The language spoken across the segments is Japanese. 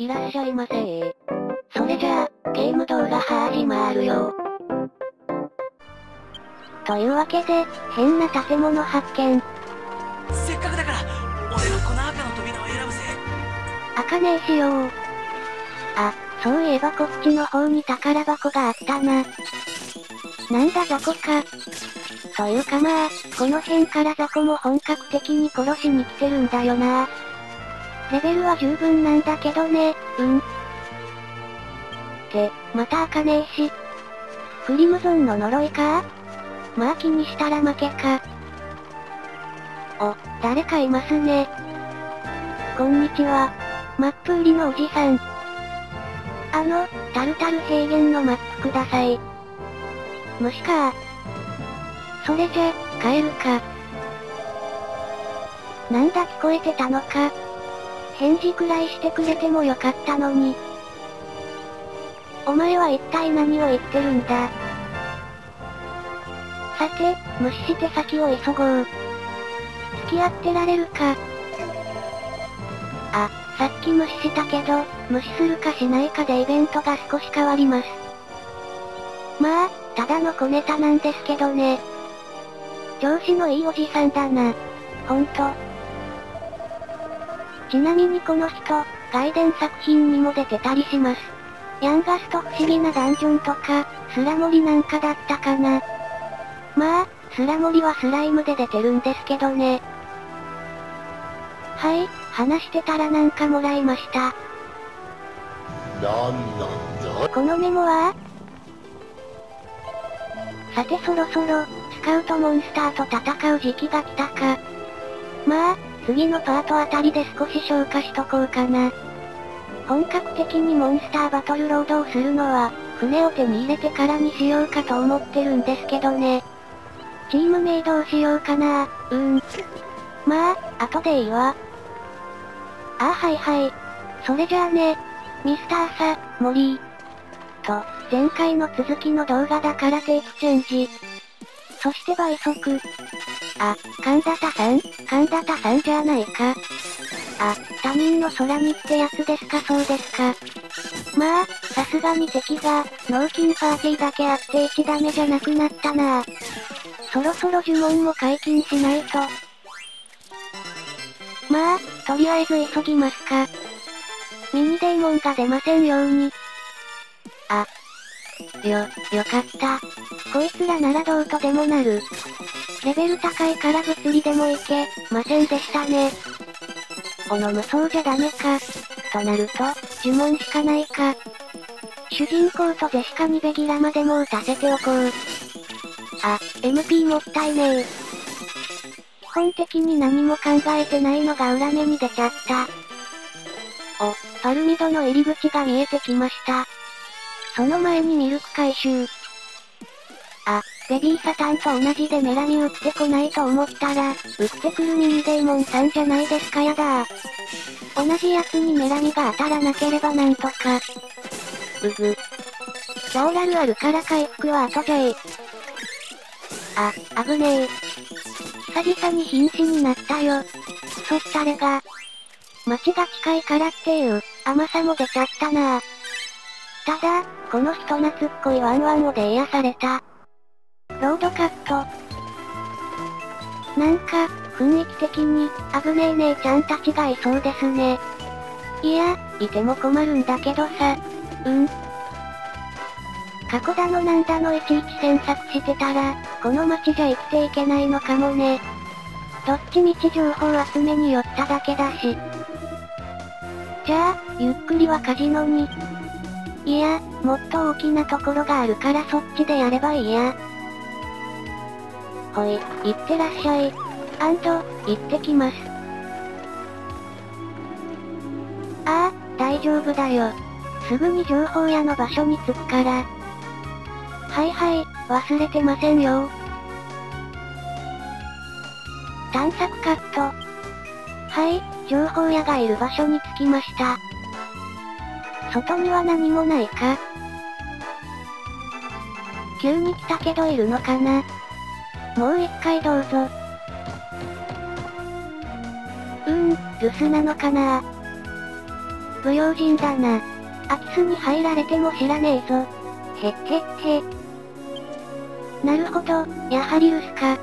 いらっしゃいませそれじゃあ、ゲーム動画始まるよ。というわけで、変な建物発見。せっかくだから、俺はこの赤の扉を選ぶぜ。開かねえしよう。あ、そういえばこっちの方に宝箱があったな。なんだ雑魚か。というかまあ、この辺から雑魚も本格的に殺しに来てるんだよな。レベルは十分なんだけどね、うん。って、また開かねえし。クリムゾンの呪いか？まあ気にしたら負けか。お、誰かいますね。こんにちは。マップ売りのおじさん。あの、タルタル平原のマップください。虫かそれじゃ、帰るか。なんだ聞こえてたのか。返事くらいしてくれてもよかったのに。お前は一体何を言ってるんだ？さて、無視して先を急ごう。付き合ってられるか？あ、さっき無視したけど、無視するかしないかでイベントが少し変わります。まあ、ただの小ネタなんですけどね。調子のいいおじさんだな。ほんと。ちなみにこの人、外伝作品にも出てたりします。ヤンガスト不思議なダンジョンとか、スラモリなんかだったかな。まあ、スラモリはスライムで出てるんですけどね。はい、話してたらなんかもらいました。なんなんだこのメモは？さてそろそろ、スカウトモンスターと戦う時期が来たか。まあ、次のパートあたりで少し消化しとこうかな。本格的にモンスターバトルロードをするのは、船を手に入れてからにしようかと思ってるんですけどね。チームメイドをしようかなうん。まあ、後でいいわ。ああはいはい。それじゃあね、ミスターサ、モリー。と、前回の続きの動画だからテイクチェンジ。そして倍速。あ、神田田さん？神田田さんじゃないか。あ、他人の空にってやつですか？そうですか。まあ、さすがに敵が、脳筋パーティーだけあって1ダメじゃなくなったなそろそろ呪文も解禁しないと。まあ、とりあえず急ぎますか。ミニデーモンが出ませんように。あ。よ、よかった。こいつらならどうとでもなる。レベル高いから物理でもいけ、ませんでしたね。おの無双じゃダメか。となると、呪文しかないか。主人公とジェシカにベギラまでも打たせておこう。あ、MP もったいねえ。基本的に何も考えてないのが裏目に出ちゃった。お、パルミドの入り口が見えてきました。その前にミルク回収。あ、ベビーサタンと同じでメラミ打ってこないと思ったら、打ってくるミニデーモンさんじゃないですかやだ同じやつにメラミが当たらなければなんとか。うぐ。ローラルあるから回復は後じゃえ。あ、危ねえ。久々に瀕死になったよ。そったれが。街が近いからっていう、甘さも出ちゃったなただ、この人懐っこいワンワンをで癒された。ロードカット。なんか、雰囲気的に、危ねえ姉ちゃんたちがいそうですね。いや、いても困るんだけどさ。うん。過去だのなんだのいちいち詮索してたら、この街じゃ生きていけないのかもね。どっちみち情報集めに寄っただけだし。じゃあ、ゆっくりはカジノに。いや、もっと大きなところがあるからそっちでやればいいや。ほい、行ってらっしゃい。アンド、行ってきます。ああ、大丈夫だよ。すぐに情報屋の場所に着くから。はいはい、忘れてませんよ。探索カット。はい、情報屋がいる場所に着きました。外には何もないか？急に来たけどいるのかな？もう一回どうぞ。うーん、留守なのかな？不用心だな。空き巣に入られても知らねえぞ。へっへっへ。なるほど、やはり留守か。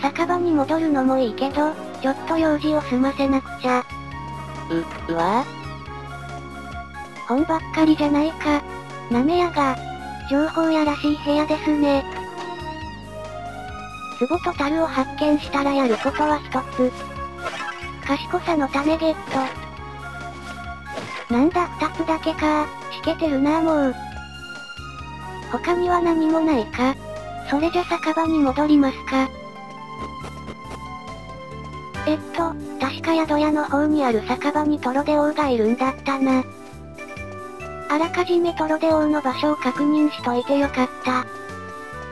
酒場に戻るのもいいけど、ちょっと用事を済ませなくちゃ。う、うわ？本ばっかりじゃないか。なめやが、情報やらしい部屋ですね。壺と樽を発見したらやることは一つ。賢さのためゲット。なんだ二つだけかしけてるなもう。他には何もないかそれじゃ酒場に戻りますか。えっと、確か宿屋の方にある酒場にトロデオウがいるんだったな。あらかじめトロデオウの場所を確認しといてよかった。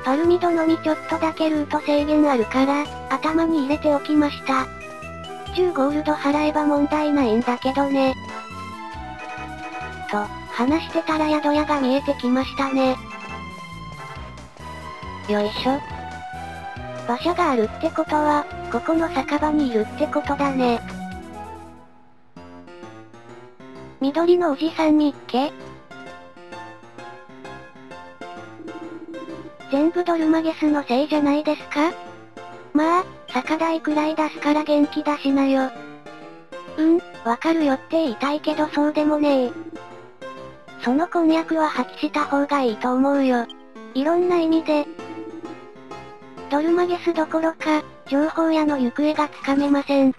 パルミドのみちょっとだけルート制限あるから、頭に入れておきました。10ゴールド払えば問題ないんだけどね。と、話してたら宿屋が見えてきましたね。よいしょ。場所があるってことは、ここの酒場にいるってことだね。緑のおじさんみっけ全部ドルマゲスのせいじゃないですか？まあ、酒代くらい出すから元気出しなよ。うん、わかるよって言いたいけどそうでもねえ。その婚約は破棄した方がいいと思うよ。いろんな意味で。ドルマゲスどころか、情報屋の行方がつかめません。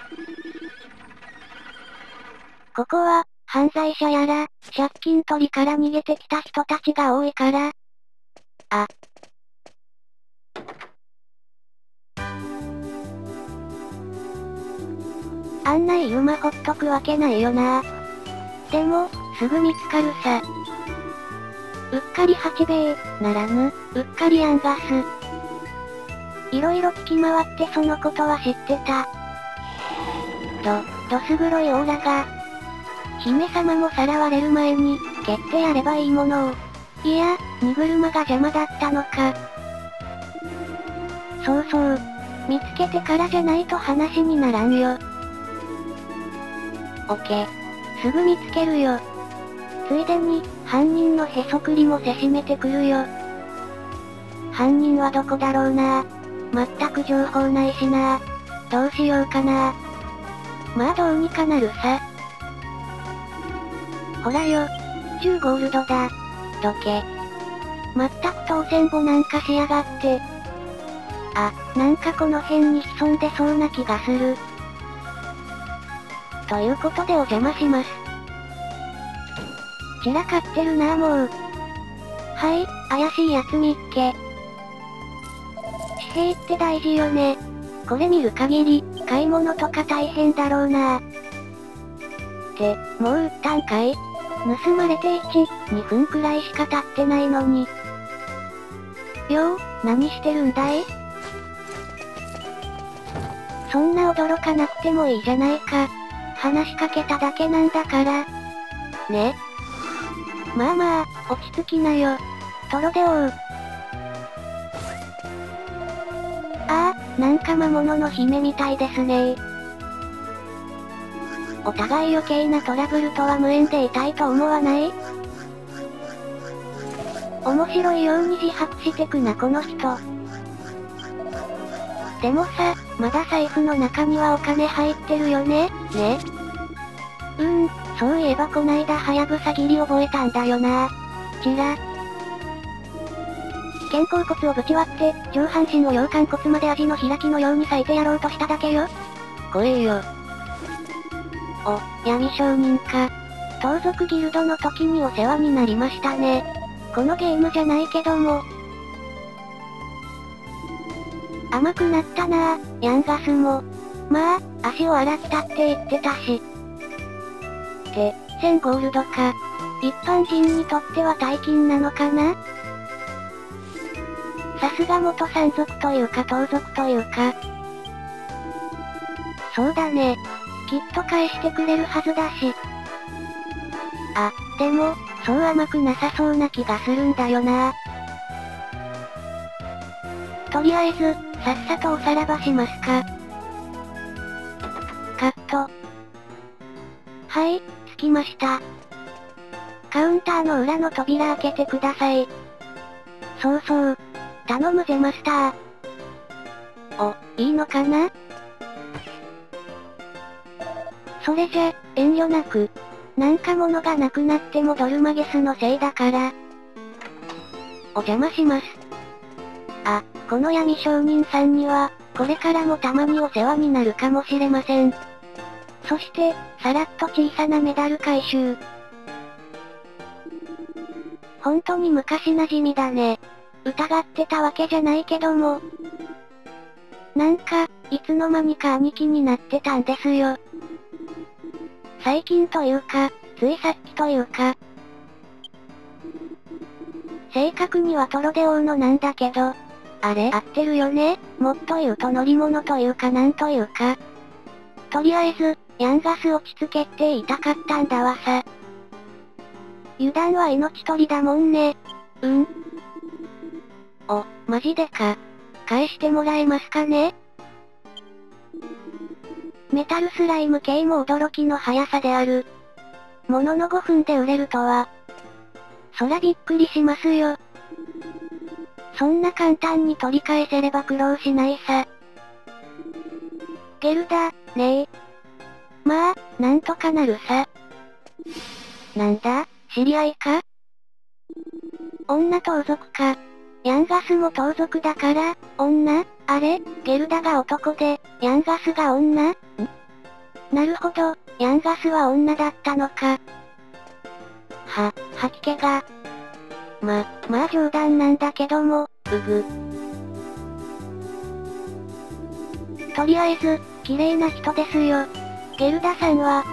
ここは、犯罪者やら、借金取りから逃げてきた人たちが多いから。あ。あんない馬ほっとくわけないよな。でも、すぐ見つかるさ。うっかり八兵衛、ならぬ、うっかりアンガス。いろいろ聞き回ってそのことは知ってた。ど、どす黒いオーラが。姫様もさらわれる前に、蹴ってやればいいものを。いや、荷車が邪魔だったのか。そうそう。見つけてからじゃないと話にならんよ。オケー。すぐ見つけるよ。ついでに、犯人のへそくりもせしめてくるよ。犯人はどこだろうな全く情報ないしなどうしようかなまあどうにかなるさ。ほらよ。10ゴールドだ。どけ。まったく当選簿なんかしやがって。あ、なんかこの辺に潜んでそうな気がする。ということでお邪魔します。散らかってるなぁもう。はい、怪しいやつみっけ。紙幣って大事よね。これ見る限り、買い物とか大変だろうなぁって、もう売ったんかい盗まれて1、2分くらいしか経ってないのに。よう、何してるんだい?そんな驚かなくてもいいじゃないか。話しかけただけなんだから。ね。まあまあ、落ち着きなよ。トロデオー。ああ、なんか魔物の姫みたいですねお互い余計なトラブルとは無縁でいたいと思わない？面白いように自白してくなこの人。でもさ、まだ財布の中にはお金入ってるよね、ね？うーん、そういえばこないだはやぶさ切り覚えたんだよな。ちら。肩甲骨をぶち割って、上半身を羊羹骨まで味の開きのように裂いてやろうとしただけよ。怖えよ。お、闇商人か。盗賊ギルドの時にお世話になりましたね。このゲームじゃないけども。甘くなったなぁ、ヤンガスも。まあ、足を洗ったって言ってたし。て、1000ゴールドか。一般人にとっては大金なのかな？さすが元山賊というか盗賊というか。そうだね。きっと返してくれるはずだし。あ、でも、そう甘くなさそうな気がするんだよなぁとりあえず、さっさとおさらばしますか。カット。はい、着きました。カウンターの裏の扉開けてください。そうそう。頼むぜマスター。お、いいのかな？それじゃ、遠慮なく。なんか物がなくなってもドルマゲスのせいだから。お邪魔します。あ、この闇商人さんには、これからもたまにお世話になるかもしれません。そして、さらっと小さなメダル回収。本当に昔馴染みだね。疑ってたわけじゃないけども。なんか、いつの間にか兄貴になってたんですよ。最近というか、ついさっきというか。正確にはトロデオウのなんだけど、あれ合ってるよねもっと言うと乗り物というかなんというか。とりあえず、ヤンガス落ち着けって言いたかったんだわさ。油断は命取りだもんね。うん。お、マジでか。返してもらえますかねメタルスライム系も驚きの速さである。ものの5分で売れるとは。そらびっくりしますよ。そんな簡単に取り返せれば苦労しないさ。ゲルダ、ねえ。まあ、なんとかなるさ。なんだ、知り合いか？女盗賊か。ヤンガスも盗賊だから、女？あれ？ゲルダが男で、ヤンガスが女？なるほど、ヤンガスは女だったのか。は、吐き気が。ま、まあ冗談なんだけども、うぐ。とりあえず、綺麗な人ですよ。ゲルダさんは。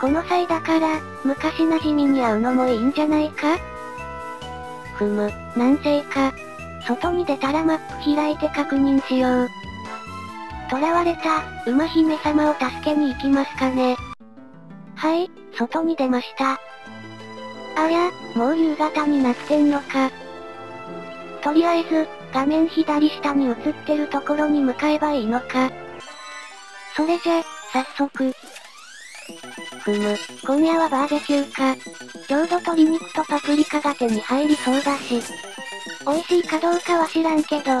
この際だから、昔馴染みに会うのもいいんじゃないか？ふむ、なんせいか。外に出たらマップ開いて確認しよう。囚われた、馬姫様を助けに行きますかね。はい、外に出ました。あや、もう夕方になってんのか。とりあえず、画面左下に映ってるところに向かえばいいのか。それじゃ、早速。ふむ、今夜はバーベキューか。ちょうど鶏肉とパプリカが手に入りそうだし。美味しいかどうかは知らんけど。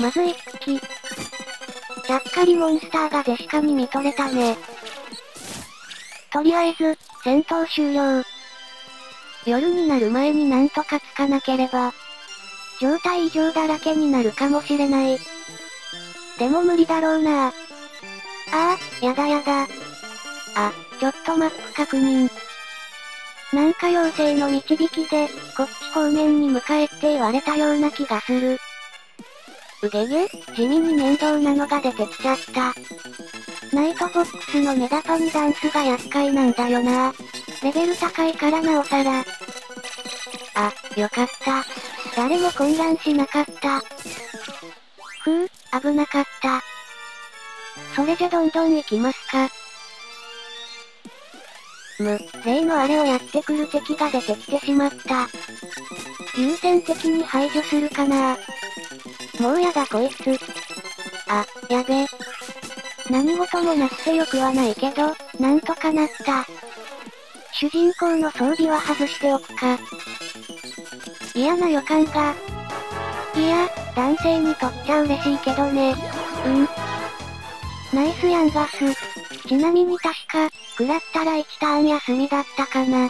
まず一匹。ちゃっかりモンスターがデシカに見とれたね。とりあえず、戦闘終了。夜になる前になんとかつかなければ、状態異常だらけになるかもしれない。でも無理だろうなああ、やだやだ。あ、ちょっとマップ確認。なんか妖精の導きで、こっち方面に向かえって言われたような気がする。うげげ地味に面倒なのが出てきちゃった。ナイトボックスのネダパにダンスが厄介なんだよなレベル高いからなおさら。あ、よかった。誰も混乱しなかった。ふう、危なかった。それじゃどんどん行きますか。む、例のあれをやってくる敵が出てきてしまった。優先的に排除するかなもうやだこいつ。あ、やべ。何事もなくてよくはないけど、なんとかなった。主人公の装備は外しておくか。嫌な予感が。いや、男性にとっちゃ嬉しいけどね。うん。ナイスヤンガス。ちなみに確か、食らったら1ターン休みだったかな。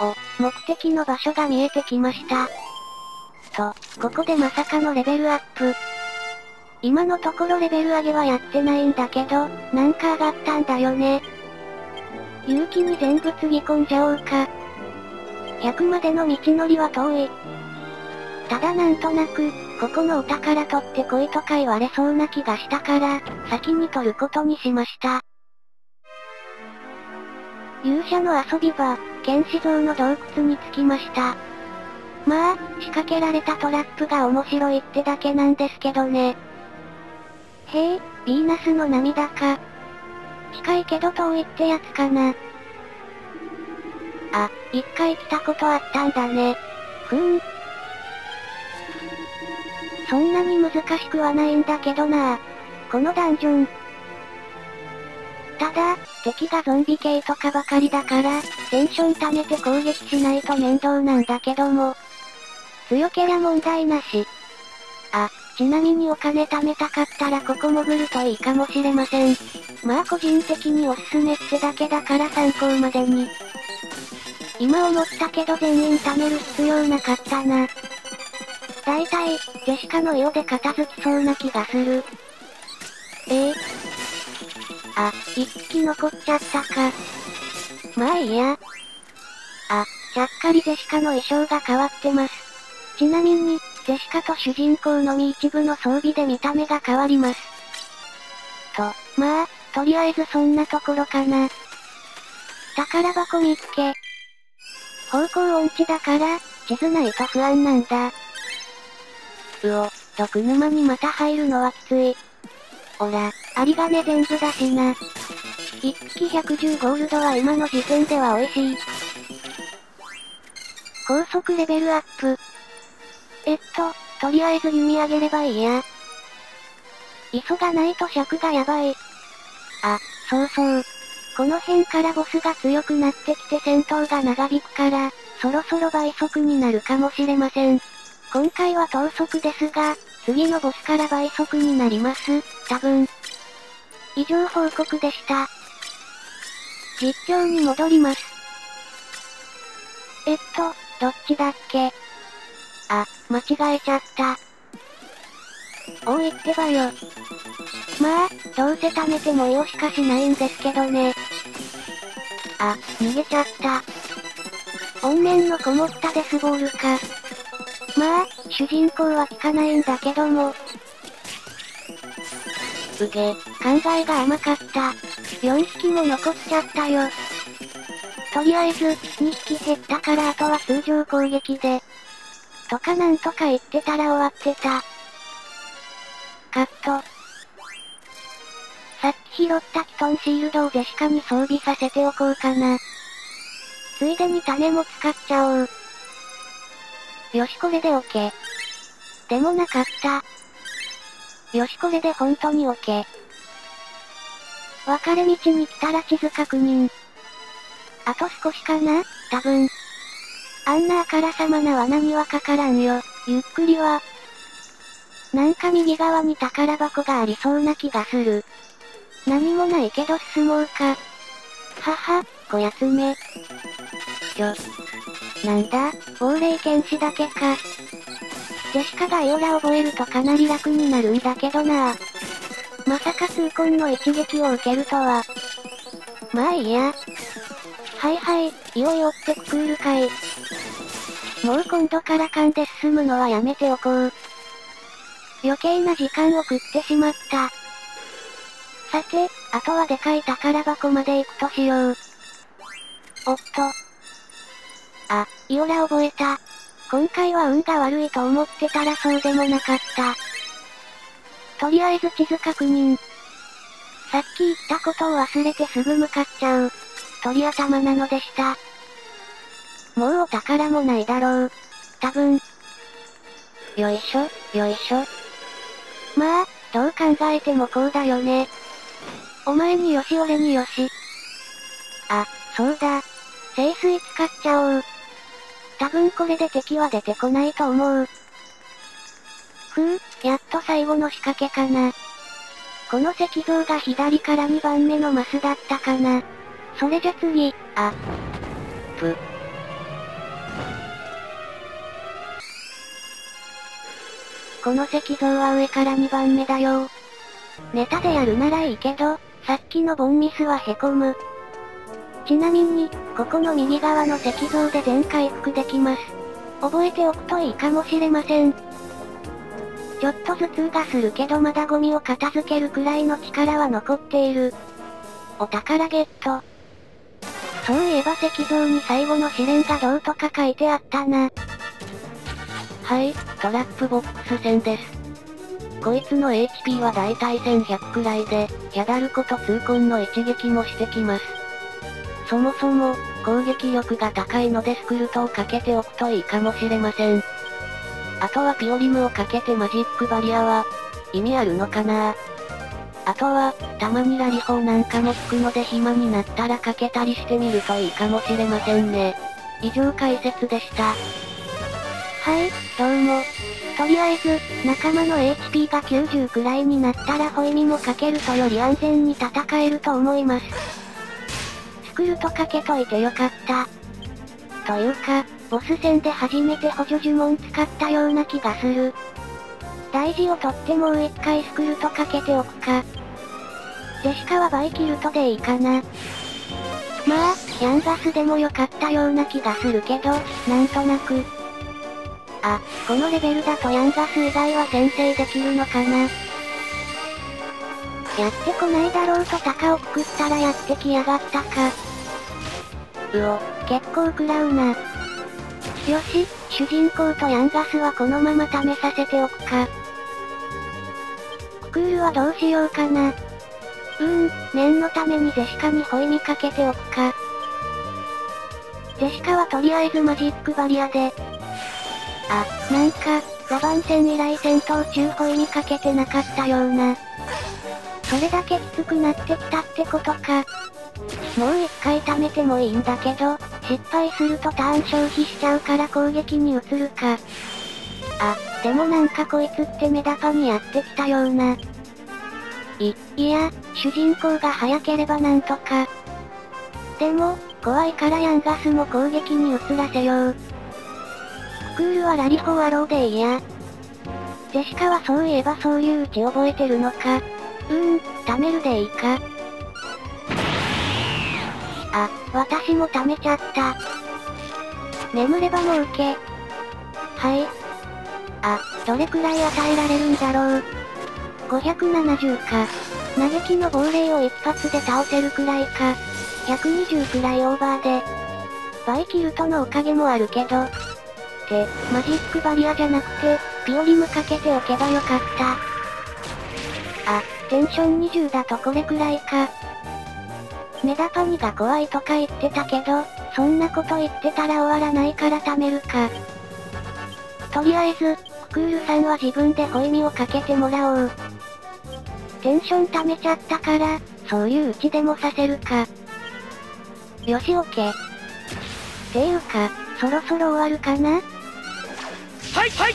お、目的の場所が見えてきました。と、ここでまさかのレベルアップ。今のところレベル上げはやってないんだけど、なんか上がったんだよね。勇気に全部つぎ込んじゃおうか。100までの道のりは遠い。ただなんとなく、ここのお宝取ってこいとか言われそうな気がしたから、先に取ることにしました。勇者の遊び場、剣士像の洞窟に着きました。まあ、仕掛けられたトラップが面白いってだけなんですけどね。へえ、ヴィーナスの涙か。近いけど遠いってやつかな。あ、一回来たことあったんだね。ふーん。そんなに難しくはないんだけどなこのダンジョン。ただ、敵がゾンビ系とかばかりだから、テンション溜めて攻撃しないと面倒なんだけども。強けりゃ問題なし。あ、ちなみにお金貯めたかったらここ潜るといいかもしれません。まあ個人的におすすめってだけだから参考までに。今思ったけど全員貯める必要なかったな。大体、ジェシカの色で片付きそうな気がする。ええー、あ、一匹残っちゃったか。まあいいや。あ、ちゃっかりジェシカの衣装が変わってます。ちなみに、ジェシカと主人公のみ一部の装備で見た目が変わります。と、まあ、とりあえずそんなところかな。宝箱見つけ。方向音痴だから、地図ないと不安なんだ。うお、毒沼にまた入るのはきつい。おら、有り金全部だしな。一匹110ゴールドは今の時点では美味しい。高速レベルアップ。えっと、とりあえず弓上げればいいや。急がないと尺がやばい。あ、そうそう。この辺からボスが強くなってきて戦闘が長引くから、そろそろ倍速になるかもしれません。今回は等速ですが、次のボスから倍速になります、多分。以上報告でした。実況に戻ります。えっと、どっちだっけ、間違えちゃった。おう言ってばよ。まあ、どうせ貯めてもよしかしないんですけどね。あ、逃げちゃった。怨念のこもったデスボールか。まあ、主人公は聞かないんだけども。うげ、考えが甘かった。4匹も残っちゃったよ。とりあえず、2匹減ったからあとは通常攻撃で。とかなんとか言ってたら終わってた。カット。さっき拾ったキトンシールドをジェシカに装備させておこうかな。ついでに種も使っちゃおう。よしこれでオッケ。でもなかった。よしこれで本当にオッケー。分かれ道に来たら地図確認。あと少しかな？多分。あんなあからさまな罠にはかからんよ。ゆっくりは。なんか右側に宝箱がありそうな気がする。何もないけど進もうか。はは、こやつめ。ちょ、なんだ、亡霊剣士だけか。ジェシカがイオラ覚えるとかなり楽になるんだけどなまさか痛恨の一撃を受けるとは。まあいいや。はいはい、イオイオってクールかい。もう今度から勘で進むのはやめておこう。余計な時間を食ってしまった。さて、あとはでかい宝箱まで行くとしよう。おっと。あ、イオラ覚えた。今回は運が悪いと思ってたらそうでもなかった。とりあえず地図確認。さっき言ったことを忘れてすぐ向かっちゃう。鳥頭なのでした。もうお宝もないだろう。多分。よいしょ、よいしょ。まあ、どう考えてもこうだよね。お前によし俺によし。あ、そうだ。清水使っちゃおう。多分これで敵は出てこないと思う。ふぅ、やっと最後の仕掛けかな。この石像が左から2番目のマスだったかな。それじゃ次、あ。ぷ。この石像は上から2番目だよ。ネタでやるならいいけど、さっきのボンミスは凹む。ちなみに、ここの右側の石像で全回復できます。覚えておくといいかもしれません。ちょっと頭痛がするけどまだゴミを片付けるくらいの力は残っている。お宝ゲット。そういえば石像に最後の試練がどうとか書いてあったな。はい、トラップボックス戦です。こいつの HP はだいたい1100くらいで、ヒャダルコと痛恨の一撃もしてきます。そもそも、攻撃力が高いのでスクルトをかけておくといいかもしれません。あとはピオリムをかけてマジックバリアは、意味あるのかなあとは、たまにラリ法なんかも聞くので暇になったらかけたりしてみるといいかもしれませんね。以上解説でした。はい、どうも。とりあえず、仲間の HP が90くらいになったらホイミもかけるとより安全に戦えると思います。スクルとかけといてよかった。というか、ボス戦で初めて補助呪文使ったような気がする。大事を取ってもう一回スクルとかけておくか。ジェシカはバイキルトでいいかな。まあ、ヤンガスでもよかったような気がするけど、なんとなく。あ、このレベルだとヤンガス以外は先制できるのかな。やってこないだろうと鷹をくくったらやってきやがったか。うお、結構食らうな。よし、主人公とヤンガスはこのまま試させておくか。クールはどうしようかな。うーん、念のためにジェシカにホイミかけておくか。ジェシカはとりあえずマジックバリアで。あ、なんか、ザバン戦以来戦闘中ホイミかけてなかったような。それだけきつくなってきたってことか。もう一回貯めてもいいんだけど、失敗するとターン消費しちゃうから攻撃に移るか。あ、でもなんかこいつってメダパにやってきたような。い、いや、主人公が早ければなんとか。でも、怖いからヤンガスも攻撃に移らせよう。クールはラリホアローでいいや。ジェシカはそういえばそういううち覚えてるのか。うーん、貯めるでいいか。あ、私も貯めちゃった。眠ればも受け。はい。あ、どれくらい与えられるんだろう。570か。嘆きの亡霊を一発で倒せるくらいか。120くらいオーバーで。バイキルトのおかげもあるけど。って、マジックバリアじゃなくて、ピオリムかけておけばよかった。あ、テンション20だとこれくらいか。メダパニが怖いとか言ってたけど、そんなこと言ってたら終わらないから貯めるか。とりあえず、ククールさんは自分でホイミをかけてもらおう。テンション溜めちゃったから、そういううちでもさせるか。よしオッケー。っていうか、そろそろ終わるかな？はいはい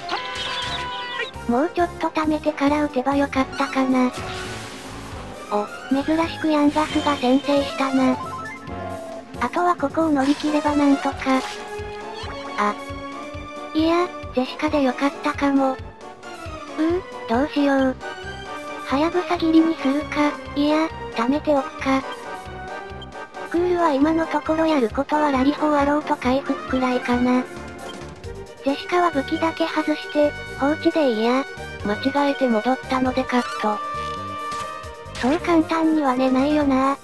もうちょっと貯めてから打てばよかったかな。お、珍しくヤンガスが先制したな。あとはここを乗り切ればなんとか。あ。いや、ジェシカでよかったかも。うー、どうしよう。はやぶさ切りにするか、いや、貯めておくか。クールは今のところやることはラリホーアローと回復くらいかな。ジェシカは武器だけ外して、放置でいいや。間違えて戻ったのでカット。そう簡単には寝ないよな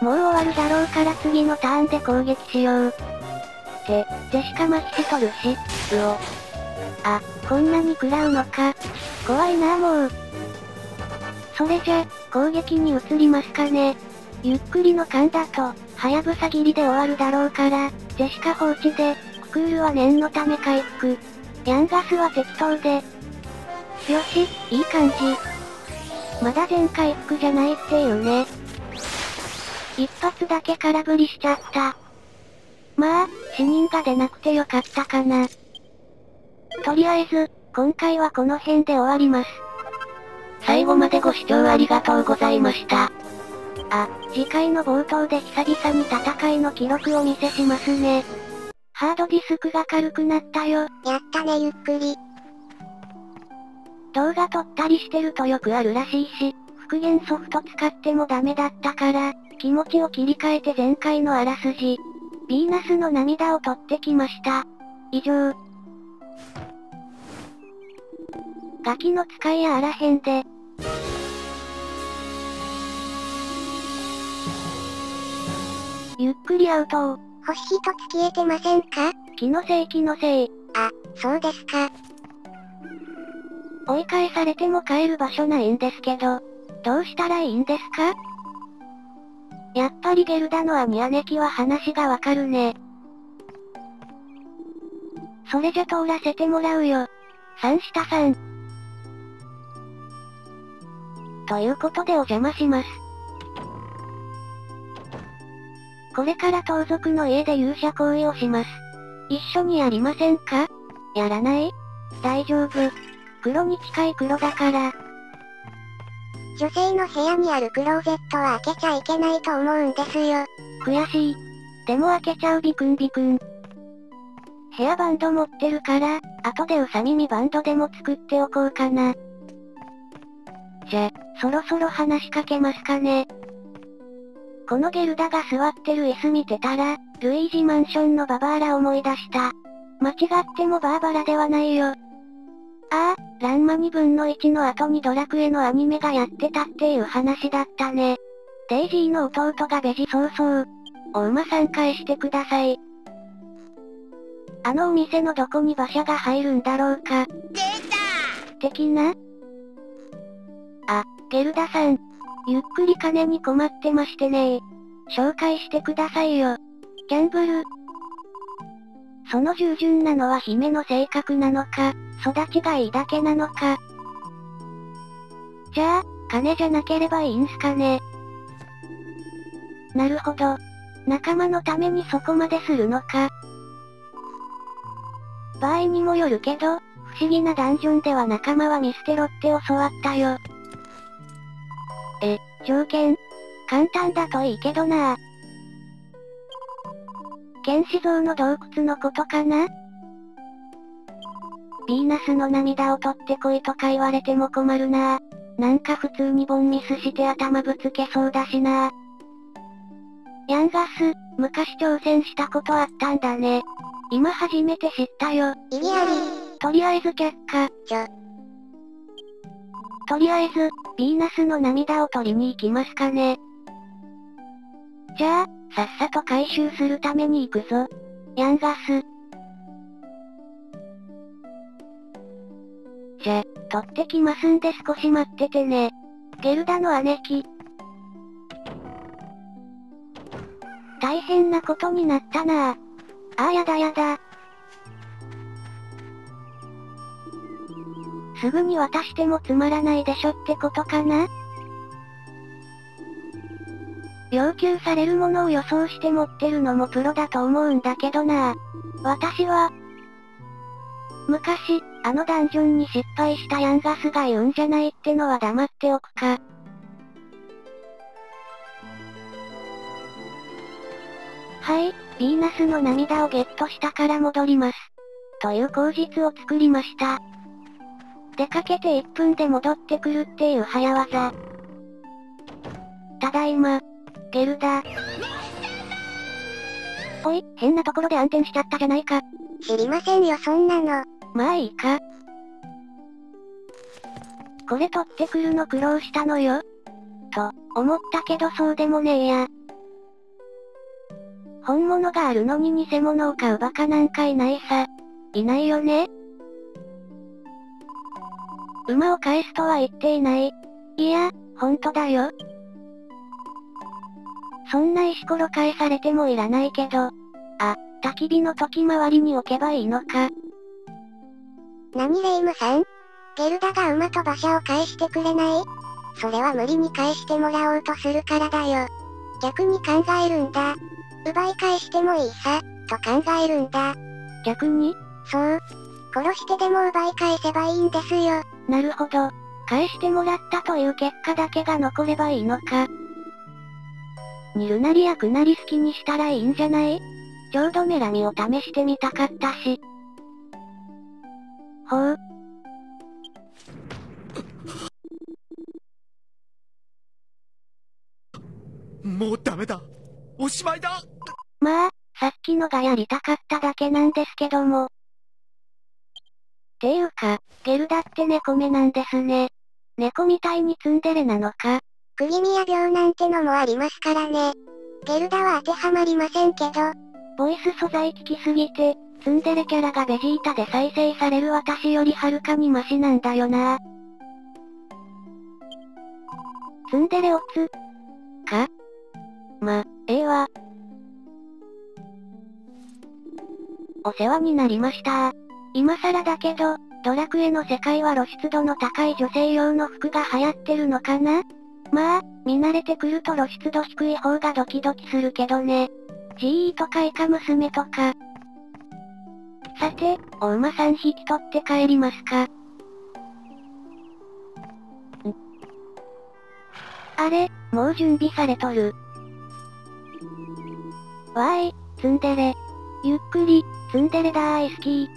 もう終わるだろうから次のターンで攻撃しよう。って、ジェシカ麻痺しとるし、うお。あ、こんなに食らうのか。怖いなもう。それじゃ、攻撃に移りますかね。ゆっくりの間だと、はやぶさ切りで終わるだろうから、ジェシカ放置で、ククールは念のため回復。ヤンガスは適当で。よし、いい感じ。まだ全回復じゃないっていうね。一発だけ空振りしちゃった。まあ、死人が出なくてよかったかな。とりあえず、今回はこの辺で終わります。最後までご視聴ありがとうございました。あ、次回の冒頭で久々に戦いの記録を見せしますね。ハードディスクが軽くなったよ。やったねゆっくり。動画撮ったりしてるとよくあるらしいし、復元ソフト使ってもダメだったから、気持ちを切り替えて前回のあらすじ。ヴィーナスの涙を撮ってきました。以上。ガキの使いやあらへんで。ゆっくりアウト星一つ消えてませんか？気のせい気のせい。あ、そうですか。追い返されても帰る場所ないんですけど、どうしたらいいんですか？やっぱりゲルダの網姉貴は話がわかるね。それじゃ通らせてもらうよ。三下さん。ということでお邪魔します。これから盗賊の家で勇者行為をします。一緒にやりませんか？やらない？大丈夫。黒に近い黒だから。女性の部屋にあるクローゼットは開けちゃいけないと思うんですよ。悔しい。でも開けちゃうビクンビクン。ヘアバンド持ってるから、後でうさ耳バンドでも作っておこうかな。じゃ、そろそろ話しかけますかね。このゲルダが座ってる椅子見てたら、ルイージマンションのババーラ思い出した。間違ってもバーバラではないよ。ああ、ランマ2分の1の後にドラクエのアニメがやってたっていう話だったね。デイジーの弟がベジそうそう。お馬さん返してください。あのお店のどこに馬車が入るんだろうか。出た的な？あ、ゲルダさん。ゆっくり金に困ってましてね紹介してくださいよ。ギャンブル。その従順なのは姫の性格なのか、育ちがいいだけなのか。じゃあ、金じゃなければいいんすかね。なるほど。仲間のためにそこまでするのか。場合にもよるけど、不思議なダンジョンでは仲間は見捨てろって教わったよ。え、条件簡単だといいけどな剣士像の洞窟のことかな？ヴィーナスの涙を取ってこいとか言われても困るななんか普通にボンミスして頭ぶつけそうだしなヤンガス、昔挑戦したことあったんだね。今初めて知ったよ。意義あり。とりあえず却下。ちょ。とりあえず、ヴィーナスの涙を取りに行きますかね。じゃあ、さっさと回収するために行くぞ。ヤンガス。じゃ、取ってきますんで少し待っててね。ゲルダの姉貴。大変なことになったなああやだやだ。すぐに渡してもつまらないでしょってことかな？要求されるものを予想して持ってるのもプロだと思うんだけどな私は、昔、あのダンジョンに失敗したヤンガスが言うんじゃないってのは黙っておくか。はい、ヴィーナスの涙をゲットしたから戻ります。という口実を作りました。出かけて1分で戻ってくるっていう早技。ただいま、ゲルダ。おい、変なところで暗転しちゃったじゃないか。知りませんよそんなの。まあいいか。これ取ってくるの苦労したのよ。と、思ったけどそうでもねえや。本物があるのに偽物を買うバカなんかいないさ。いないよね馬を返すとは言っていない。いや、ほんとだよ。そんな石ころ返されてもいらないけど。あ、焚き火の時周りに置けばいいのか。何レイムさんゲルダが馬と馬車を返してくれない？それは無理に返してもらおうとするからだよ。逆に考えるんだ。奪い返してもいいさ、と考えるんだ。逆に？そう。殺してでも奪い返せばいいんですよ。なるほど。返してもらったという結果だけが残ればいいのか。煮るなり焼くなり好きにしたらいいんじゃない？ちょうどメラミを試してみたかったし。ほう。もうダメだおしまいだまあ、さっきのがやりたかっただけなんですけども。っていうか、ゲルダって猫目なんですね。猫みたいにツンデレなのか。クリミア病なんてのもありますからね。ゲルダは当てはまりませんけど、ボイス素材聞きすぎて、ツンデレキャラがベジータで再生される私よりはるかにマシなんだよなツンデレオツかま、ええわ。お世話になりました今更だけど、ドラクエの世界は露出度の高い女性用の服が流行ってるのかな？まあ、見慣れてくると露出度低い方がドキドキするけどね。GE とかイカ娘とか。さて、お馬さん引き取って帰りますか。あれ、もう準備されとる。わーい、ツンデレ。ゆっくり、ツンデレ大好き。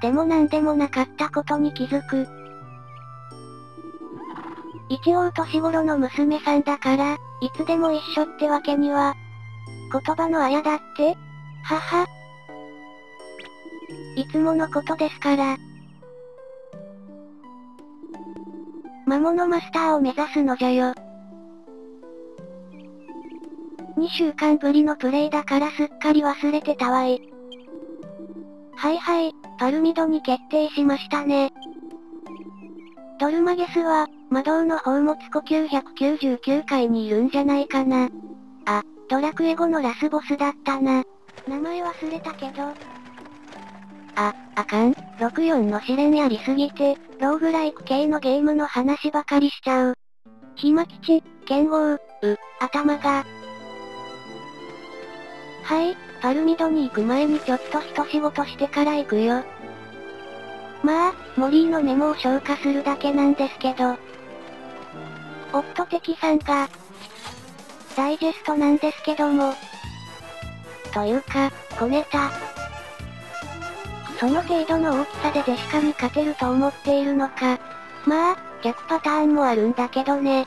でもなんでもなかったことに気づく。一応年頃の娘さんだから、いつでも一緒ってわけには。言葉のあやだって？はは。いつものことですから。魔物マスターを目指すのじゃよ。2週間ぶりのプレイだからすっかり忘れてたわい。はいはい、パルミドに決定しましたね。ドルマゲスは、魔導の宝物庫999回にいるんじゃないかな。あ、ドラクエ5のラスボスだったな。名前忘れたけど。あ、あかん。64の試練やりすぎて、ローグライク系のゲームの話ばかりしちゃう。暇吉、剣豪、う、頭が。はい、パルミドに行く前にちょっと一仕事してから行くよ。まあ、モリーのメモを消化するだけなんですけど。夫敵さんが、ダイジェストなんですけども。というか、小ネタ。その程度の大きさでジェシカに勝てると思っているのか。まあ、逆パターンもあるんだけどね。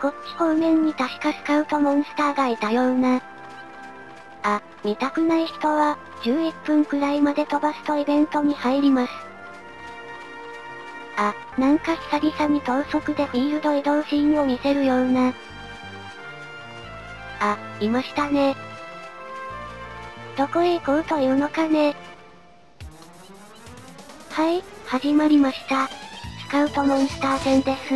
こっち方面に確かスカウトモンスターがいたような。あ、見たくない人は、11分くらいまで飛ばすとイベントに入ります。あ、なんか久々に高速でフィールド移動シーンを見せるような。あ、いましたね。どこへ行こうというのかね。はい、始まりました。スカウトモンスター戦です。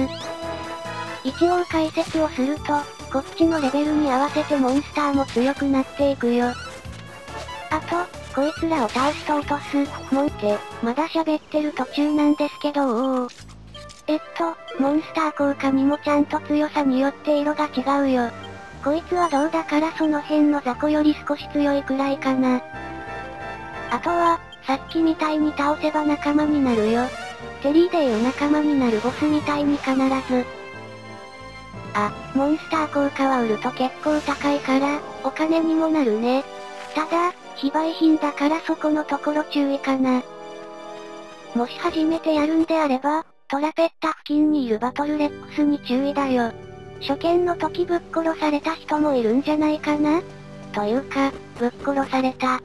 一応解説をすると、こっちのレベルに合わせてモンスターも強くなっていくよ。あと、こいつらを倒すと落とす、モンって、まだ喋ってる途中なんですけどおおえっと、モンスター効果にもちゃんと強さによって色が違うよ。こいつはどうだからその辺の雑魚より少し強いくらいかな。あとは、さっきみたいに倒せば仲間になるよ。テリーでいう仲間になるボスみたいに必ず。あ、モンスター効果は売ると結構高いから、お金にもなるね。ただ、非売品だからそこのところ注意かな。もし初めてやるんであれば、トラペッタ付近にいるバトルレックスに注意だよ。初見の時ぶっ殺された人もいるんじゃないかなというか、ぶっ殺された。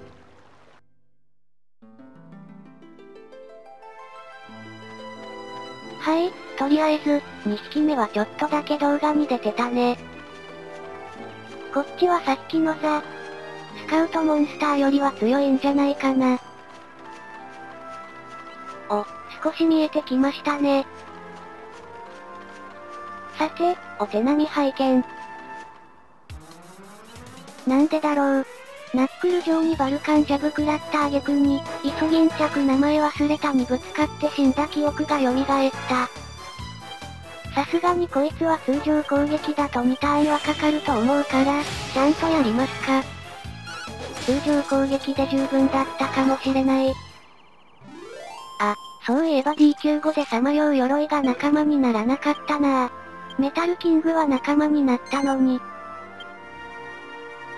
はい、とりあえず、2匹目はちょっとだけ動画に出てたね。こっちはさっきのザ、スカウトモンスターよりは強いんじゃないかな。お、少し見えてきましたね。さて、お手並み拝見。なんでだろう。ナックル上にバルカンジャブ食らった挙句に、イソギンチャク名前忘れたにぶつかって死んだ記憶が蘇った。さすがにこいつは通常攻撃だと2ターンはかかると思うから、ちゃんとやりますか。通常攻撃で十分だったかもしれない。あ、そういえば D95 でさまよう鎧が仲間にならなかったなメタルキングは仲間になったのに。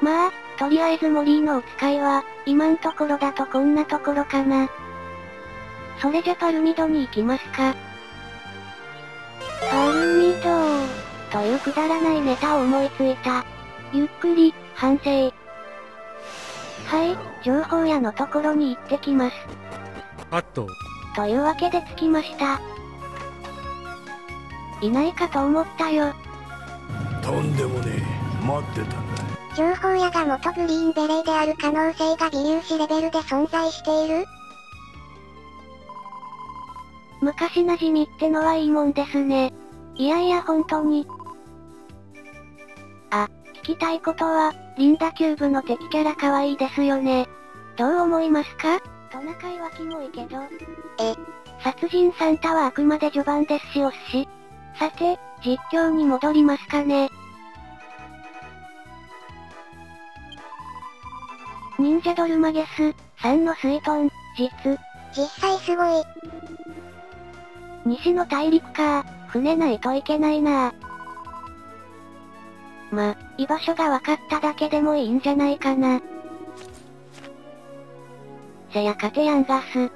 まあ、とりあえずモリーのお使いは、今んところだとこんなところかな。それじゃパルミドに行きますか。というくだらないネタを思いついた。ゆっくり、反省。はい、情報屋のところに行ってきます。あっと。というわけで着きました。いないかと思ったよ。とんでもねえ。待ってたんだ。情報屋が元グリーンベレーである可能性が微粒子レベルで存在している？昔馴染みってのはいいもんですね。いやいや本当に。きたいことは、リンダキューブの敵キャラ可愛いですよね。どう思いますか？トナカイはキモいけど。え殺人サンタはあくまで序盤ですし押すし。さて、実況に戻りますかね。忍者ドルマゲス、3のスイトン、実。実際すごい。西の大陸か船ないといけないなま、居場所が分かっただけでもいいんじゃないかな。せやかてやんガス。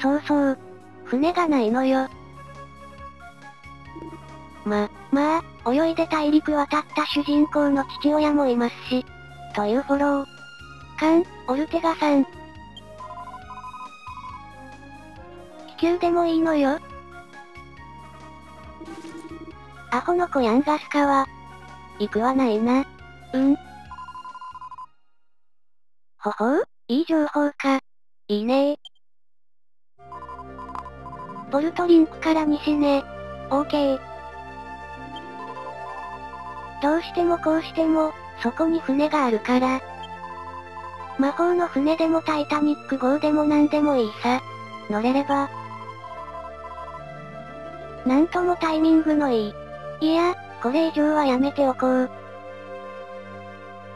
そうそう。船がないのよ。ま、まあ、泳いで大陸渡った主人公の父親もいますし。というフォロー。カン、オルテガさん。気球でもいいのよ。アホの子やんガスかは。行くはないな。うん。ほほう？いい情報か。いいねボルトリンクから西ね。オーケー。どうしてもこうしても、そこに船があるから。魔法の船でもタイタニック号でも何でもいいさ。乗れれば。なんともタイミングのいい。いや、これ以上はやめておこう。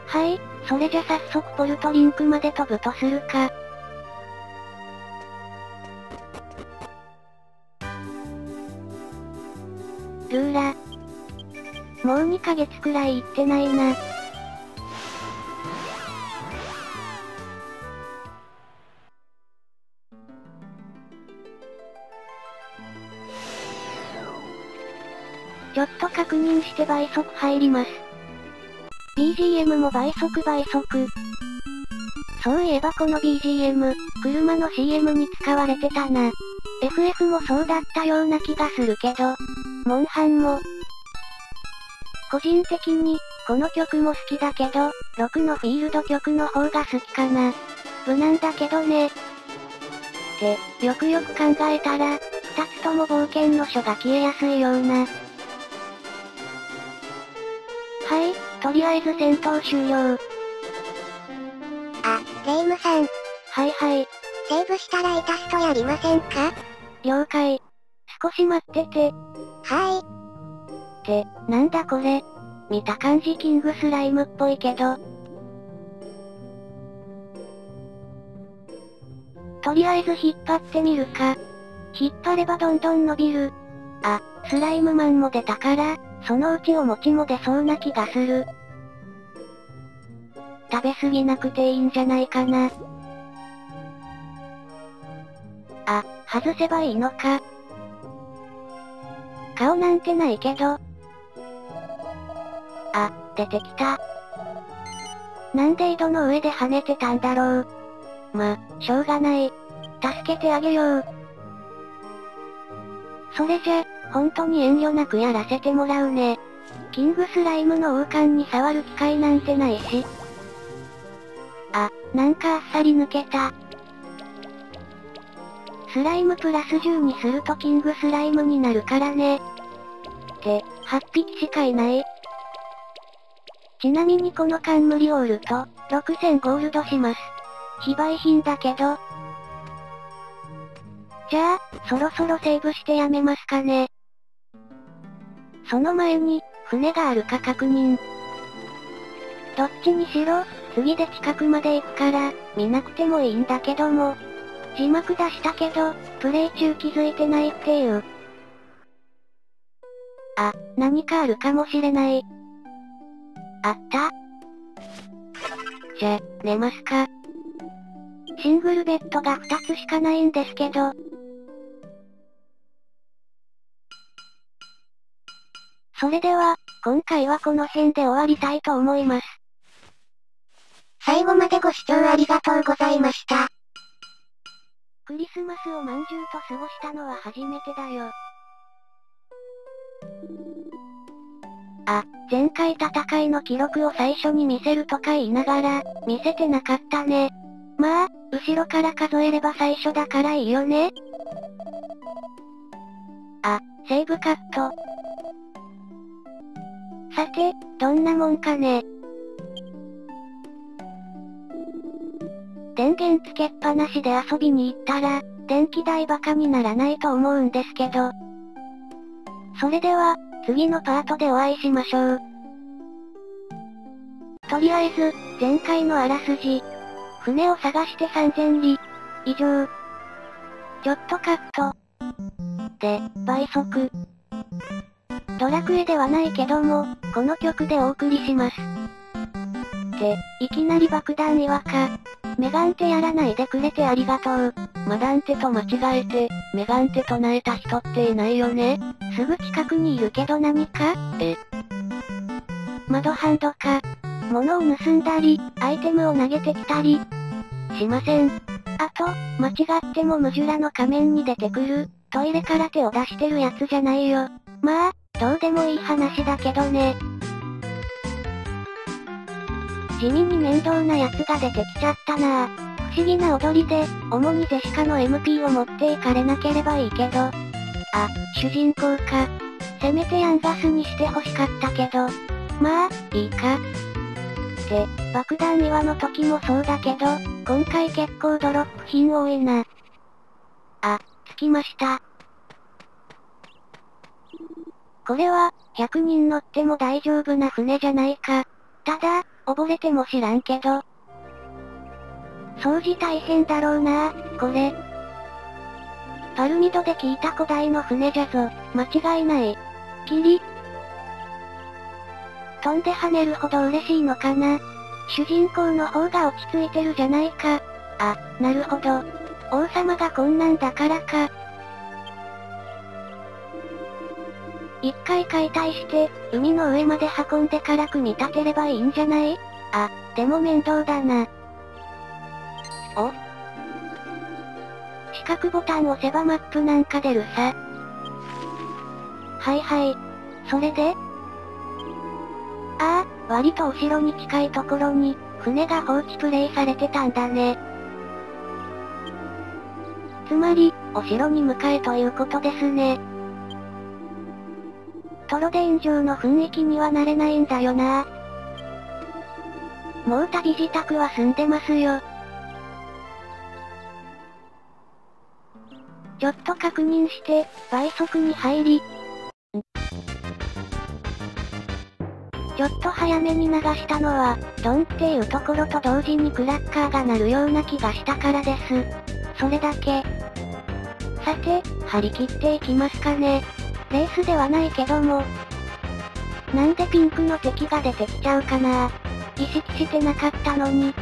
はい、それじゃ早速ポルトリンクまで飛ぶとするか。ルーラ。もう2ヶ月くらい行ってないな。ちょっと確認して倍速入ります。BGM も倍速倍速。そういえばこの BGM、車の CM に使われてたな。FF もそうだったような気がするけど、モンハンも。個人的に、この曲も好きだけど、6のフィールド曲の方が好きかな。無難だけどね。って、よくよく考えたら、二つとも冒険の書が消えやすいような。はい、とりあえず戦闘終了。あ、レイムさん。はいはい。セーブしたらイタストやりませんか？了解。少し待ってて。はーい。って、なんだこれ。見た感じキングスライムっぽいけど。とりあえず引っ張ってみるか。引っ張ればどんどん伸びる。あ、スライムマンも出たから、そのうちお餅も出そうな気がする。食べすぎなくていいんじゃないかな。あ、外せばいいのか。顔なんてないけど。あ、出てきた。なんで井戸の上で跳ねてたんだろう。ま、しょうがない。助けてあげよう。それじゃ、本当に遠慮なくやらせてもらうね。キングスライムの王冠に触る機会なんてないし。あ、なんかあっさり抜けた。スライムプラス10にするとキングスライムになるからね。って、8匹しかいない。ちなみにこの冠オールと、6000ゴールドします。非売品だけど。じゃあ、そろそろセーブしてやめますかね。その前に、船があるか確認。どっちにしろ、次で近くまで行くから、見なくてもいいんだけども。字幕出したけど、プレイ中気づいてないっていう。あ、何かあるかもしれない。あったじゃ、寝ますか。シングルベッドが2つしかないんですけど、それでは、今回はこの辺で終わりたいと思います。最後までご視聴ありがとうございました。クリスマスをまんじゅうと過ごしたのは初めてだよ。あ、前回戦いの記録を最初に見せるとか言いながら、見せてなかったね。まあ、後ろから数えれば最初だからいいよね。あ、セーブカット。さて、どんなもんかね？電源つけっぱなしで遊びに行ったら、電気代バカにならないと思うんですけど。それでは、次のパートでお会いしましょう。とりあえず、前回のあらすじ。船を探して3000里。以上。ちょっとカット。で、倍速。ドラクエではないけども、この曲でお送りします。って、いきなり爆弾岩か。メガンテやらないでくれてありがとう。マダンテと間違えて、メガンテ唱えた人っていないよねすぐ近くにいるけど何か？え窓ハンドか。物を盗んだり、アイテムを投げてきたり。しません。あと、間違ってもムジュラの仮面に出てくる、トイレから手を出してるやつじゃないよ。まあ、どうでもいい話だけどね。地味に面倒なやつが出てきちゃったな不思議な踊りで、主にジェシカの MP を持っていかれなければいいけど。あ、主人公か。せめてヤンバスにして欲しかったけど。まあ、いいか。で、爆弾岩の時もそうだけど、今回結構ドロップ品多いな。あ、着きました。これは、100人乗っても大丈夫な船じゃないか。ただ、溺れても知らんけど。掃除大変だろうなこれ。パルミドで聞いた古代の船じゃぞ、間違いない。キリ飛んで跳ねるほど嬉しいのかな主人公の方が落ち着いてるじゃないか。あ、なるほど。王様がこんなんだからか。一回解体して、海の上まで運んでから組み立てればいいんじゃない？あ、でも面倒だな。お？四角ボタン押せばマップなんか出るさ。はいはい。それで？ああ、割と後ろに近いところに、船が放置プレイされてたんだね。つまり、お城に向かえということですね。トロデイン城の雰囲気にはなれないんだよなもう旅自宅は住んでますよ。ちょっと確認して、倍速に入り。ちょっと早めに流したのは、ドンっていうところと同時にクラッカーが鳴るような気がしたからです。それだけ。さて、張り切っていきますかね。レースではないけども。なんでピンクの敵が出てきちゃうかな意識してなかったのに。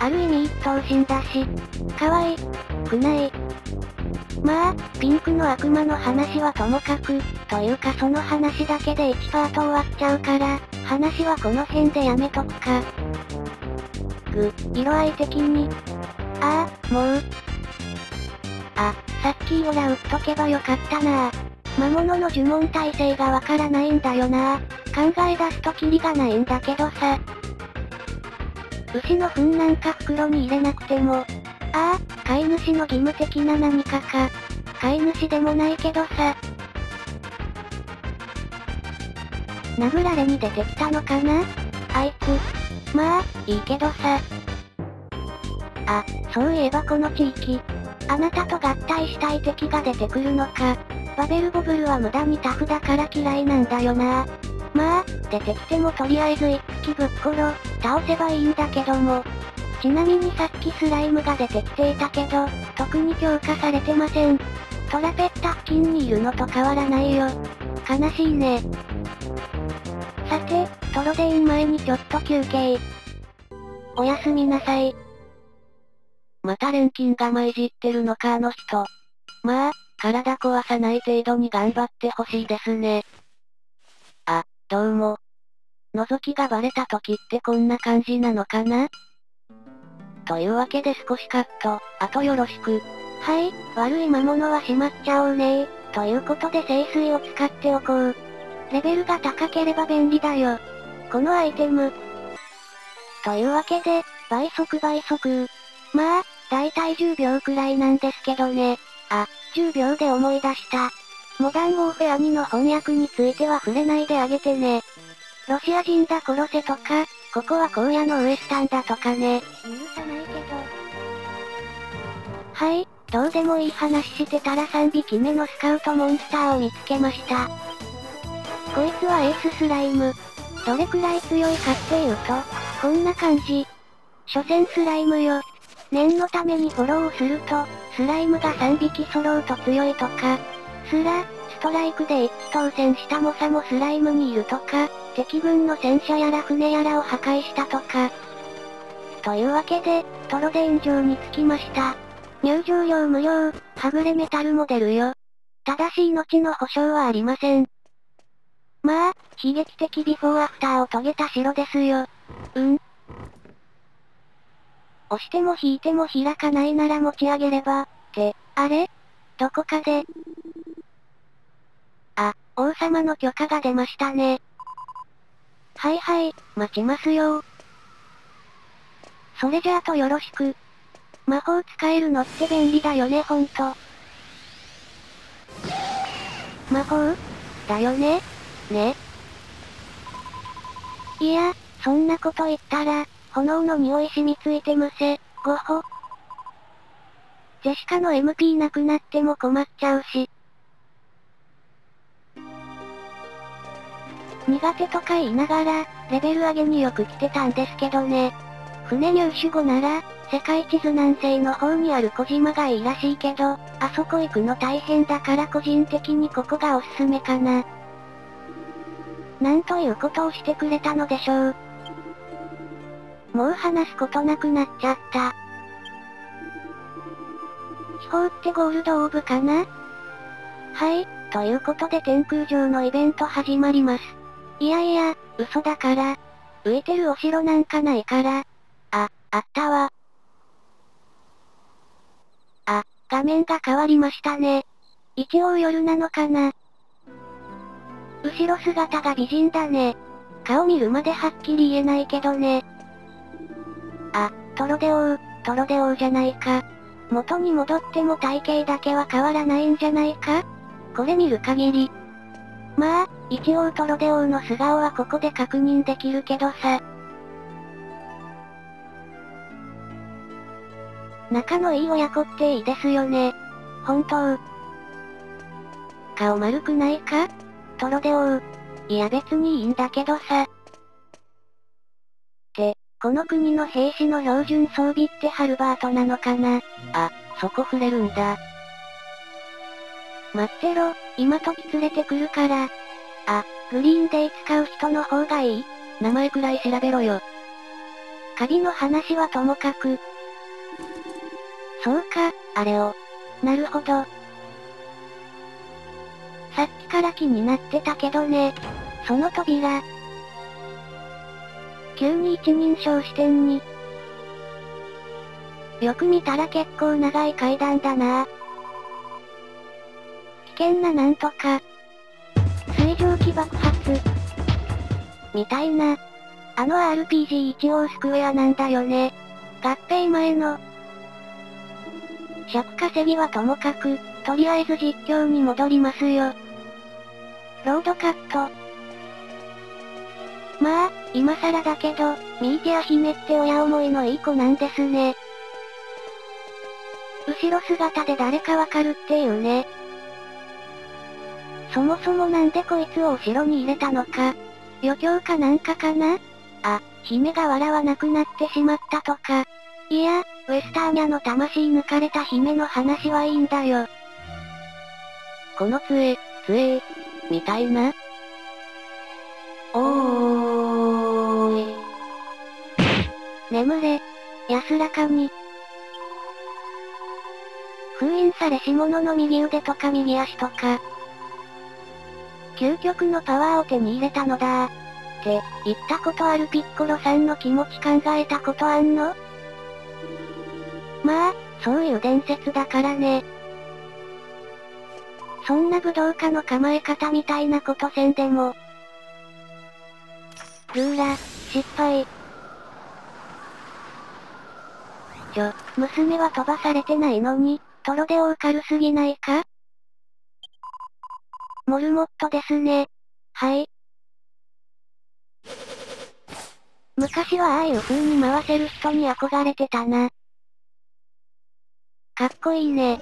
ある意味一等身だし。可愛いくない。まあ、ピンクの悪魔の話はともかく、というかその話だけで1パート終わっちゃうから、話はこの辺でやめとくか。ぐ、色合い的に。ああ、もう。あ、さっきオラ打っとけばよかったな魔物の呪文耐性がわからないんだよな考え出すとキリがないんだけどさ。牛の糞なんか袋に入れなくても。ああ、飼い主の義務的な何かか。飼い主でもないけどさ。殴られに出てきたのかな？あいつ。まあ、いいけどさ。あ、そういえばこの地域。あなたと合体したい敵が出てくるのか。バベルボブルは無駄にタフだから嫌いなんだよなまあ、出てきてもとりあえず一匹ぶっ殺、倒せばいいんだけども。ちなみにさっきスライムが出てきていたけど、特に強化されてません。トラペッタ付近にいるのと変わらないよ。悲しいね。さて、トロデイン前にちょっと休憩。おやすみなさい。また錬金がまいじってるのかあの人。まあ、体壊さない程度に頑張ってほしいですね。あ、どうも。覗きがバレた時ってこんな感じなのかな？というわけで少しカット、あとよろしく。はい、悪い魔物はしまっちゃおうねということで聖水を使っておこう。レベルが高ければ便利だよ。このアイテム。というわけで、倍速倍速。まあ、だいたい10秒くらいなんですけどね。あ、10秒で思い出した。モダンウォーフェア2の翻訳については触れないであげてね。ロシア人だ殺せとか、ここは荒野のウエスタンだとかね。許さないけど。はい、どうでもいい話してたら3匹目のスカウトモンスターを見つけました。こいつはエーススライム。どれくらい強いかっていうと、こんな感じ。所詮スライムよ。念のためにフォローをすると、スライムが3匹揃うと強いとか、スラ、ストライクで一気当選した猛者もスライムにいるとか、敵軍の戦車やら船やらを破壊したとか。というわけで、トロデイン城に着きました。入場料無料、はぐれメタルモデルよ。ただし命の保証はありません。まあ、悲劇的ビフォーアフターを遂げた城ですよ。うん。押しても引いても開かないなら持ち上げれば、って、あれ？どこかで。あ、王様の許可が出ましたね。はいはい、待ちますよそれじゃあとよろしく。魔法使えるのって便利だよねほんと。魔法？だよね？ね？いや、そんなこと言ったら、炎の匂い染みついてむせ、ごほ。ジェシカの MP なくなっても困っちゃうし。苦手とか言いながら、レベル上げによく来てたんですけどね。船入手後なら、世界地図南西の方にある小島がいいらしいけど、あそこ行くの大変だから個人的にここがおすすめかな。なんということをしてくれたのでしょう。もう話すことなくなっちゃった。秘宝ってゴールドオーブかな？はい、ということで天空城のイベント始まります。いやいや、嘘だから。浮いてるお城なんかないから。あ、あったわ。あ、画面が変わりましたね。一応夜なのかな後ろ姿が美人だね。顔見るまではっきり言えないけどね。あ、トロデオー、トロデオーじゃないか。元に戻っても体型だけは変わらないんじゃないか？これ見る限り。まあ、一応トロデオーの素顔はここで確認できるけどさ。仲のいい親子っていいですよね。本当。顔丸くないか？トロデオー。いや別にいいんだけどさ。この国の兵士の標準装備ってハルバートなのかな？あ、そこ触れるんだ。待ってろ、今時連れてくるから。あ、グリーンデイ使う人の方がいい？名前くらい調べろよ。カビの話はともかく。そうか、あれを。なるほど。さっきから気になってたけどね。その扉。急に一人称視点に。よく見たら結構長い階段だな危険ななんとか。水蒸気爆発。みたいな。あの RPG 一応スクエアなんだよね。合併前の。尺稼ぎはともかく、とりあえず実況に戻りますよ。ロードカット。まあ、今更だけど、ミーティア姫って親思いのいい子なんですね。後ろ姿で誰かわかるっていうね。そもそもなんでこいつを後ろに入れたのか。余興かなんかかなあ、姫が笑わなくなってしまったとか。いや、ウェスターニャの魂抜かれた姫の話はいいんだよ。この杖、杖、みたいなおーい。眠れ。安らかに。封印されし者の右腕とか右足とか。究極のパワーを手に入れたのだって、言ったことあるピッコロさんの気持ち考えたことあんの？まあ、そういう伝説だからね。そんな武道家の構え方みたいなことせんでも。ルーラ、失敗。ちょ、娘は飛ばされてないのに、トロデオ軽すぎないか？モルモットですね。はい。昔はああいう風に回せる人に憧れてたな。かっこいいね。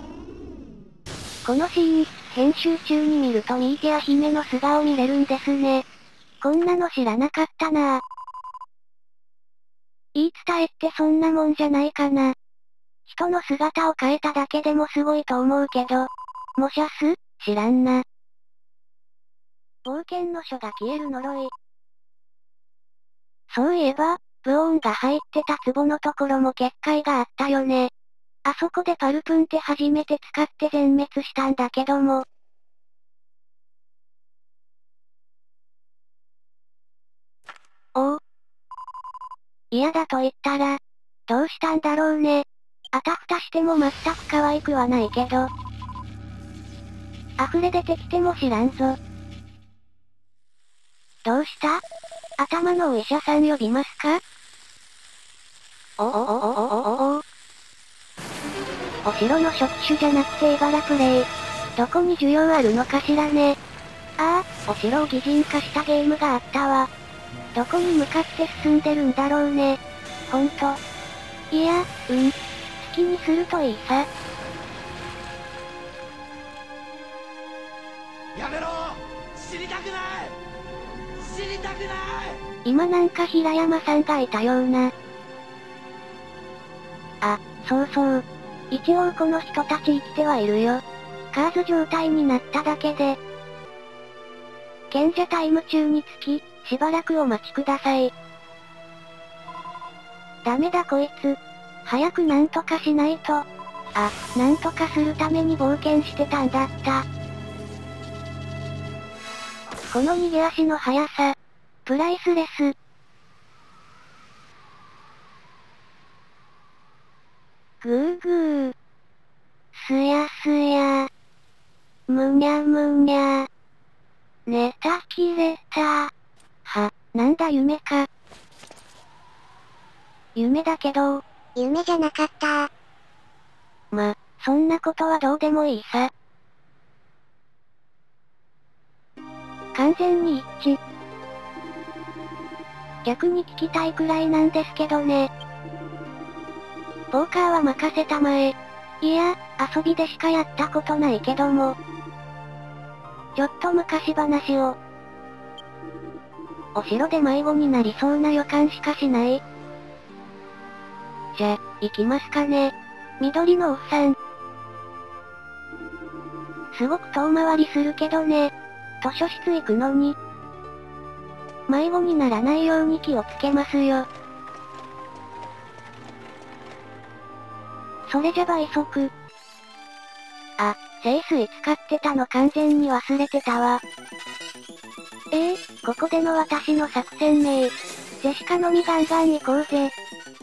このシーン、編集中に見るとミーティア姫の素顔見れるんですね。こんなの知らなかったな。言い伝えってそんなもんじゃないかな。人の姿を変えただけでもすごいと思うけど。もしゃす？知らんな。冒険の書が消える呪い。そういえば、ブオーンが入ってた壺のところも結界があったよね。あそこでパルプンって初めて使って全滅したんだけども。嫌だと言ったら、どうしたんだろうね。あたふたしても全く可愛くはないけど。溢れ出てきても知らんぞ。どうした？頭のお医者さん呼びますか？おおおおおおおお城の触手じゃなくてイバラプレイ。どこに需要あるのかしらね。ああ、お城を擬人化したゲームがあったわ。どこに向かって進んでるんだろうね。ほんと。いや、うん。好きにするといいさ。やめろ死にたくない死にたくない今なんか平山さんがいたような。あ、そうそう。一応この人たち生きてはいるよ。カーズ状態になっただけで。賢者タイム中につき、しばらくお待ちください。ダメだこいつ。早くなんとかしないと。あ、なんとかするために冒険してたんだった。この逃げ足の速さ。プライスレス。ぐーぐー。すやすや。むにゃむにゃ。ネタ切れた。は、なんだ夢か。夢だけど。夢じゃなかったま、そんなことはどうでもいいさ。完全に一致。逆に聞きたいくらいなんですけどね。ポーカーは任せたまえ。いや、遊びでしかやったことないけども。ちょっと昔話を。お城で迷子になりそうな予感しかしない？じゃ、行きますかね。緑のおっさん。すごく遠回りするけどね。図書室行くのに。迷子にならないように気をつけますよ。それじゃ倍速。あ、清水使ってたの完全に忘れてたわ。ええー、ここでの私の作戦名。ジェシカのみガンガン行こうぜ。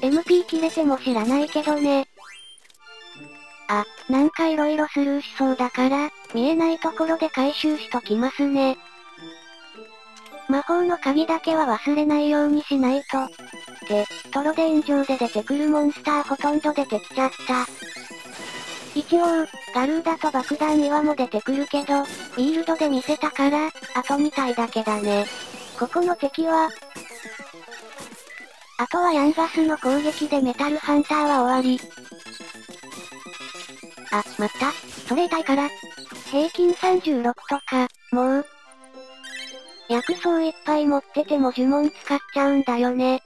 MP 切れても知らないけどね。あ、なんか色々スルーしそうだから、見えないところで回収しときますね。魔法の鍵だけは忘れないようにしないと。で、トロデン上で出てくるモンスターほとんど出てきちゃった。一応、ガルーダと爆弾岩も出てくるけど、フィールドで見せたから、あと2体だけだね。ここの敵は、あとはヤンガスの攻撃でメタルハンターは終わり。あ、また。それ痛いから。平均36とか、もう。薬草いっぱい持ってても呪文使っちゃうんだよね。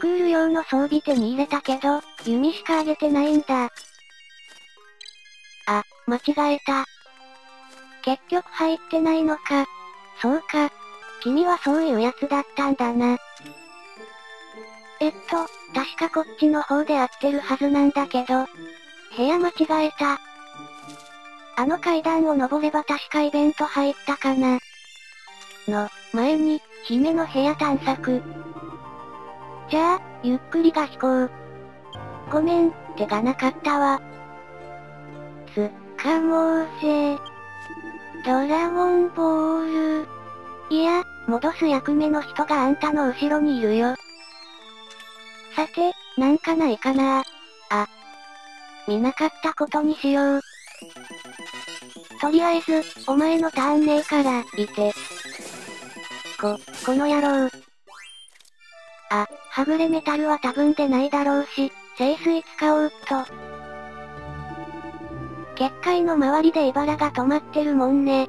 クール用の装備手に入れたけど、弓しかあげてないんだ。あ、間違えた。結局入ってないのか。そうか。君はそういうやつだったんだな。えっと、確かこっちの方で合ってるはずなんだけど。部屋間違えた。あの階段を登れば確かイベント入ったかな。の、前に、姫の部屋探索。じゃあ、ゆっくりが飛行。ごめん、手がなかったわ。つ、かもうぜ。ドラゴンボール。いや、戻す役目の人があんたの後ろにいるよ。さて、なんかないかなあ。見なかったことにしよう。とりあえず、お前のターンねえから、いて。こ、この野郎。あ、はぐれメタルは多分出ないだろうし、清水使おうっと。結界の周りで茨が止まってるもんね。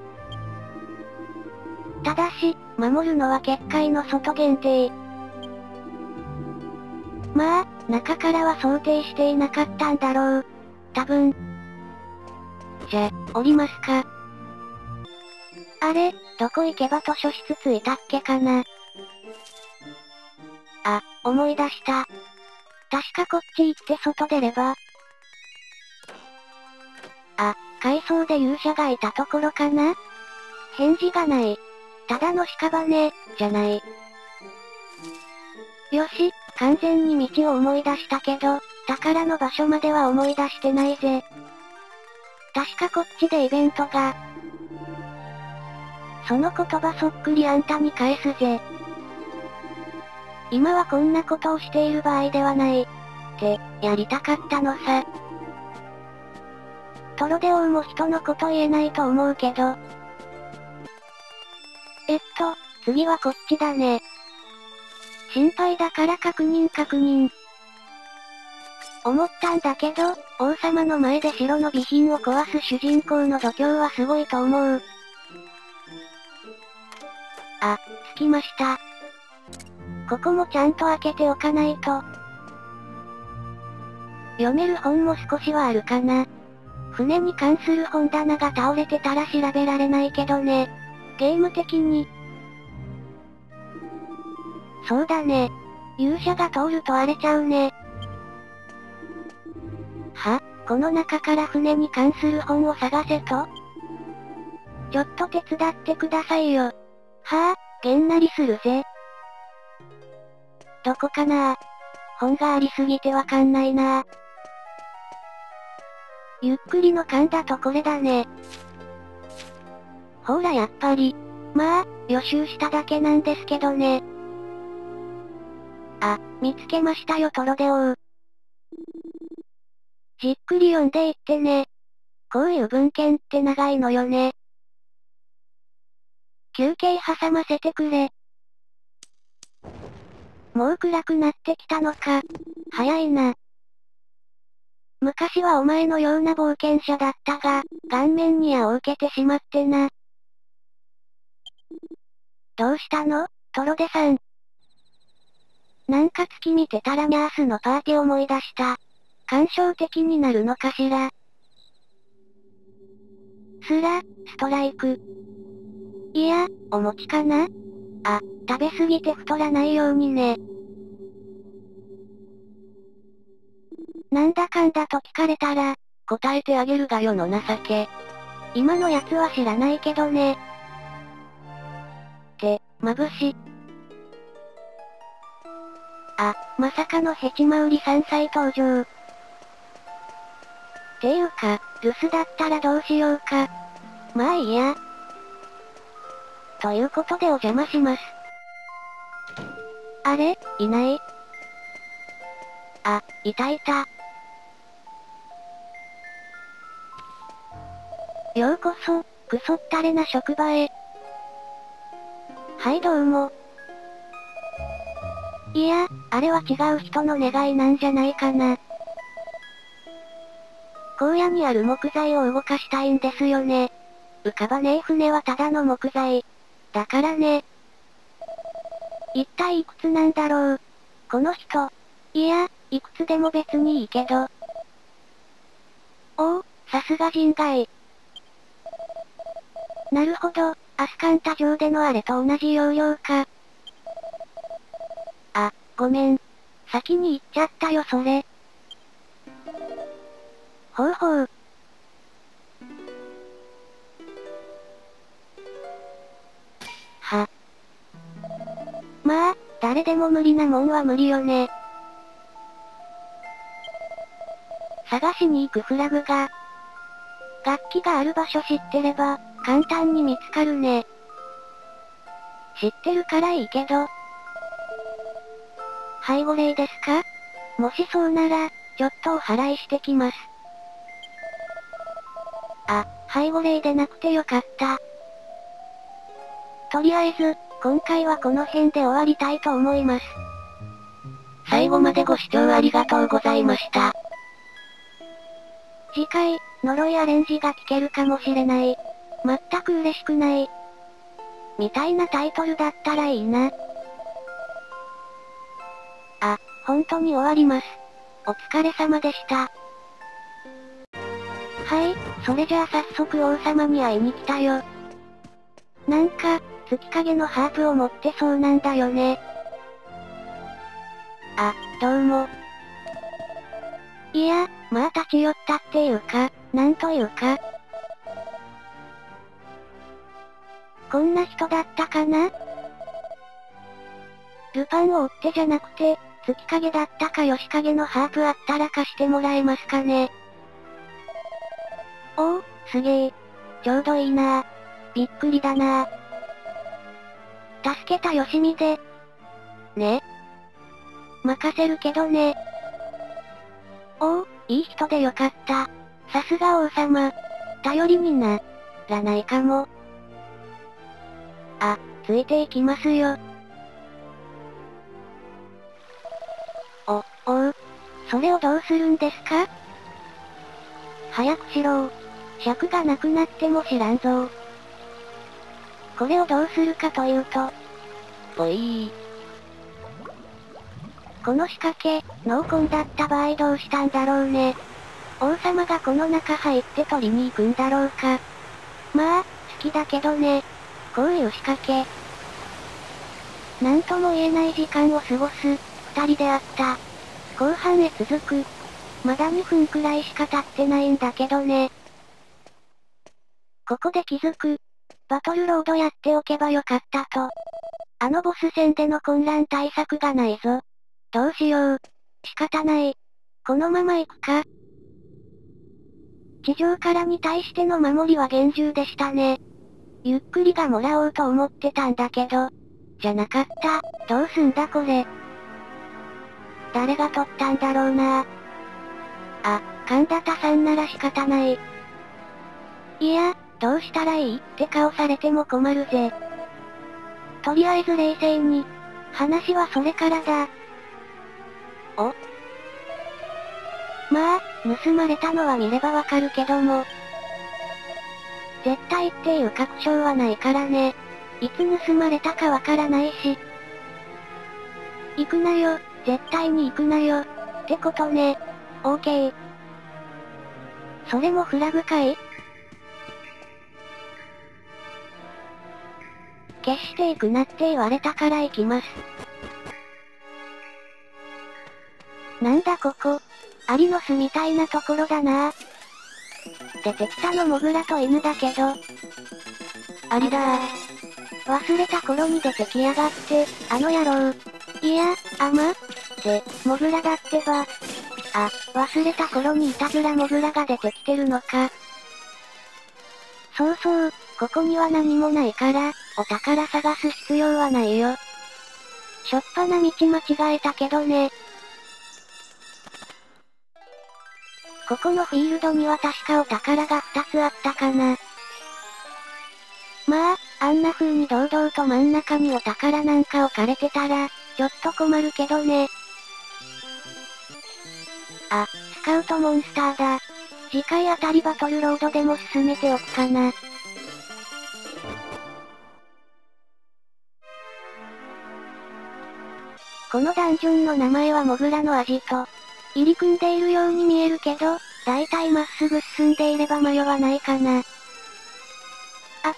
ただし、守るのは結界の外限定。まあ、中からは想定していなかったんだろう。多分。じゃ、降りますか。あれ、どこ行けば図書室着いたっけかな。思い出した。確かこっち行って外出れば。あ、階層で勇者がいたところかな？返事がない。ただの屍、じゃない。よし、完全に道を思い出したけど、宝の場所までは思い出してないぜ。確かこっちでイベントが。その言葉そっくりあんたに返すぜ。今はこんなことをしている場合ではない。って、やりたかったのさ。トロデオウも人のこと言えないと思うけど。えっと、次はこっちだね。心配だから確認確認。思ったんだけど、王様の前で城の備品を壊す主人公の度胸はすごいと思う。あ、着きました。ここもちゃんと開けておかないと。読める本も少しはあるかな。船に関する本棚が倒れてたら調べられないけどね。ゲーム的に。そうだね。勇者が通ると荒れちゃうね。は？この中から船に関する本を探せと？ちょっと手伝ってくださいよ。は？ぁ、げんなりするぜ。どこかな？本がありすぎてわかんないなゆっくりの勘だとこれだね。ほらやっぱり。まあ、予習しただけなんですけどね。あ、見つけましたよトロデオウ。じっくり読んでいってね。こういう文献って長いのよね。休憩挟ませてくれ。もう暗くなってきたのか。早いな。昔はお前のような冒険者だったが、顔面に矢を受けてしまってな。どうしたの？トロデさん。なんか月見てたらミャースのパーティー思い出した。感傷的になるのかしら。スラ、ストライク。いや、お餅かな？あ、食べすぎて太らないようにね。なんだかんだと聞かれたら、答えてあげるがよの情け。今のやつは知らないけどね。って、眩し。あ、まさかのヘチマ売り3歳登場。ていうか、留守だったらどうしようか。まあいいや。ということでお邪魔します。あれ？いない？あ、いたいた。ようこそ、くそったれな職場へ。はいどうも。いや、あれは違う人の願いなんじゃないかな。荒野にある木材を動かしたいんですよね。浮かばねえ船はただの木材。だからね。一体いくつなんだろう。この人。いや、いくつでも別にいいけど。おお、さすが人外。なるほど、アスカンタ城でのあれと同じ要領か。あ、ごめん。先に行っちゃったよそれ。ほうほう。まあ、誰でも無理なもんは無理よね。探しに行くフラグが、楽器がある場所知ってれば、簡単に見つかるね。知ってるからいいけど。背後霊ですか？もしそうなら、ちょっとお払いしてきます。あ、背後霊でなくてよかった。とりあえず、今回はこの辺で終わりたいと思います。最後までご視聴ありがとうございました。次回、呪いアレンジが聞けるかもしれない。全く嬉しくない。みたいなタイトルだったらいいな。あ、本当に終わります。お疲れ様でした。はい、それじゃあ早速王様に会いに来たよ。なんか、月影のハープを持ってそうなんだよね。あ、どうも。いや、まあ立ち寄ったっていうか、なんというか。こんな人だったかなルパンを追ってじゃなくて、月影だったか吉影のハープあったら貸してもらえますかね。おお、すげえ。ちょうどいいなびっくりだな助けたよしみで。ね。任せるけどね。おお、いい人でよかった。さすが王様。頼りにな、らないかも。あ、ついていきますよ。お、おう。それをどうするんですか？早くしろ尺がなくなっても知らんぞこれをどうするかというと、ぽいこの仕掛け、濃厚だった場合どうしたんだろうね。王様がこの中入って取りに行くんだろうか。まあ、好きだけどね。こういう仕掛け。なんとも言えない時間を過ごす、二人であった。後半へ続く。まだ2分くらいしか経ってないんだけどね。ここで気づく。バトルロードやっておけばよかったと。あのボス戦での混乱対策がないぞ。どうしよう。仕方ない。このまま行くか。地上からに対しての守りは厳重でしたね。ゆっくりがもらおうと思ってたんだけど。じゃなかった。どうすんだこれ。誰が取ったんだろうなあ、神田田さんなら仕方ない。いや、どうしたらいいって顔されても困るぜ。とりあえず冷静に。話はそれからだ。おまあ、盗まれたのは見ればわかるけども。絶対っていう確証はないからね。いつ盗まれたかわからないし。行くなよ、絶対に行くなよ。ってことね。オーケー。それもフラグかい？決して行くなって言われたから行きます。なんだここ。アリの巣みたいなところだな出てきたのモグラと犬だけど。アリだ忘れた頃に出てきやがって、あの野郎。いや、あまで、モグラだってば。あ、忘れた頃にいたずらモグラが出てきてるのか。そうそう、ここには何もないから、お宝探す必要はないよ。しょっぱな道間違えたけどね。ここのフィールドには確かお宝が2つあったかな。まあ、あんな風に堂々と真ん中にお宝なんか置かれてたら、ちょっと困るけどね。あ、スカウトモンスターだ。次回あたりバトルロードでも進めておくかな。このダンジョンの名前はモグラの味と、入り組んでいるように見えるけど、だいたいまっすぐ進んでいれば迷わないかな。あ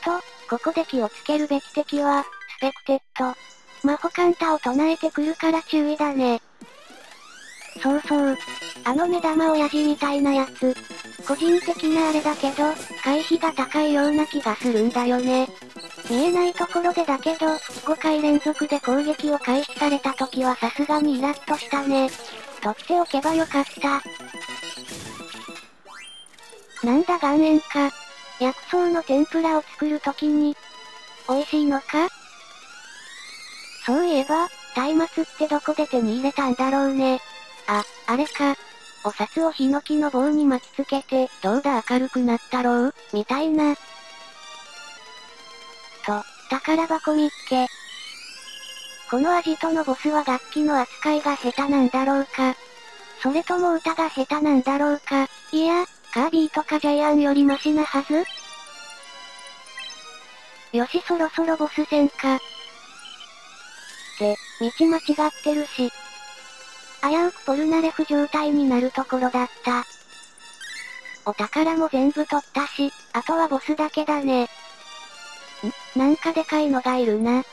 と、ここで気をつけるべき敵は、スペクテッド。魔法カンタを唱えてくるから注意だね。そうそう。あの目玉親父みたいなやつ。個人的なあれだけど、回避が高いような気がするんだよね。見えないところでだけど、5回連続で攻撃を開始された時はさすがにイラッとしたね。取っておけばよかった。なんだ岩塩か。薬草の天ぷらを作るときに、美味しいのか？そういえば、松明ってどこで手に入れたんだろうね。あ、あれか。お札をヒノキの棒に巻きつけて、どうだ明るくなったろう？みたいな。と、宝箱見っけ。このアジトのボスは楽器の扱いが下手なんだろうか。それとも歌が下手なんだろうか。いや、カービィとかジャイアンよりマシなはずよしそろそろボス戦か。って、道間違ってるし。危うくポルナレフ状態になるところだった。お宝も全部取ったし、あとはボスだけだね。ん？なんかでかいのがいるな。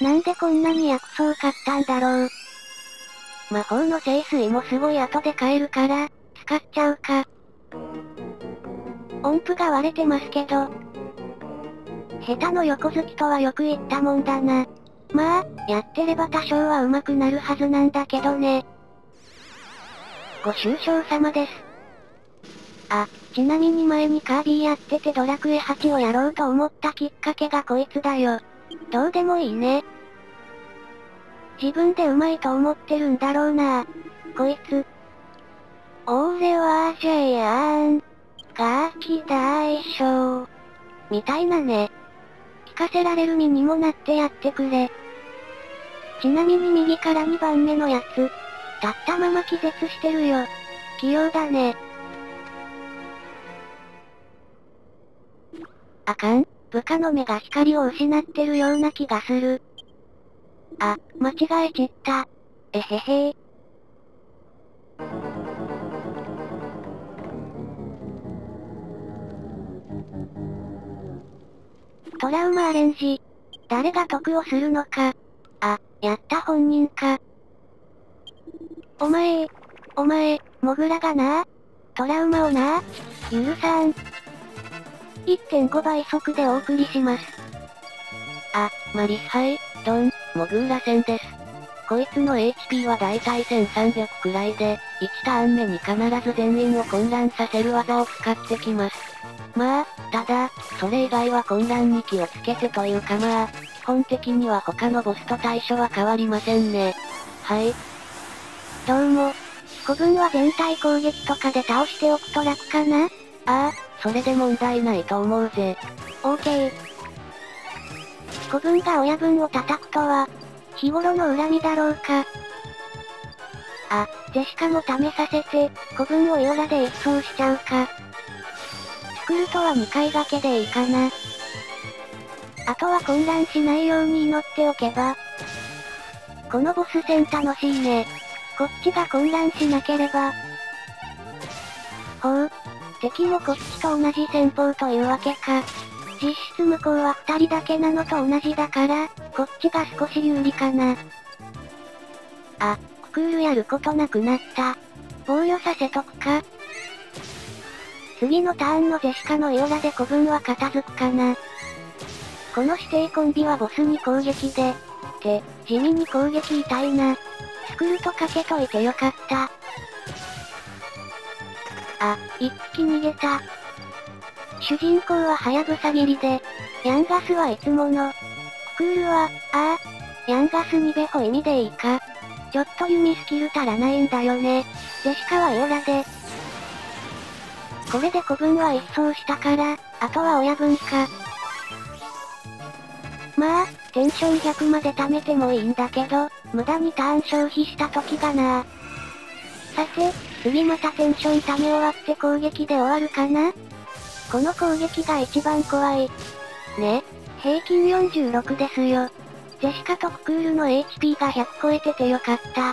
なんでこんなに薬草買ったんだろう。魔法の聖水もすごい後で買えるから、使っちゃうか。音符が割れてますけど。下手の横好きとはよく言ったもんだな。まあ、やってれば多少は上手くなるはずなんだけどね。ご愁傷様です。あ、ちなみに前にカービィやっててドラクエ8をやろうと思ったきっかけがこいつだよ。どうでもいいね。自分で上手いと思ってるんだろうなこいつ。俺はジャイアン、ガキ大将。みたいなね。聞かせられる身にもなってやってくれ。ちなみに右から2番目のやつ。立ったまま気絶してるよ。器用だね。あかん、部下の目が光を失ってるような気がする。あ、間違えちった。えへへトラウマアレンジ。誰が得をするのか。あ、やった本人か。お前、お前、モグラがな？トラウマをな？許さん。1.5倍速でお送りします。あ、マリスハイ、ドン、モグーラ戦です。こいつの HP はだいたい1300くらいで、1ターン目に必ず全員を混乱させる技を使ってきます。まあ、ただ、それ以外は混乱に気をつけてというかまあ、本的には他のボスと対処は変わりませんね。はい。どうも。古文は全体攻撃とかで倒しておくと楽かな？ああ、それで問題ないと思うぜ。オーケー。子分が親分を叩くとは、日頃の恨みだろうか。あ、ジェシカも試させて、子分をイオラで一掃しちゃうか。作るとは2回掛けでいいかな。あとは混乱しないように祈っておけば。このボス戦楽しいね。こっちが混乱しなければ。ほう、敵もこっちと同じ戦法というわけか。実質向こうは二人だけなのと同じだから、こっちが少し有利かな。あ、ククールやることなくなった。防御させとくか。次のターンのジェシカのイオラで古文は片付くかな。この指定コンビはボスに攻撃で、って、地味に攻撃痛いな。スクルトかけといてよかった。あ、一匹逃げた。主人公はハヤブサ切りで、ヤンガスはいつもの。ククールは、ああ、ヤンガスにベホ意味でいいか。ちょっと弓スキル足らないんだよね。ジェシカはヨラで。これで古文は一掃したから、あとは親分か。まあ、テンション100まで貯めてもいいんだけど、無駄にターン消費した時がなさて、次またテンション溜め終わって攻撃で終わるかなこの攻撃が一番怖い。ね。平均46ですよ。ジェシカとクールの HP が100超えててよかった。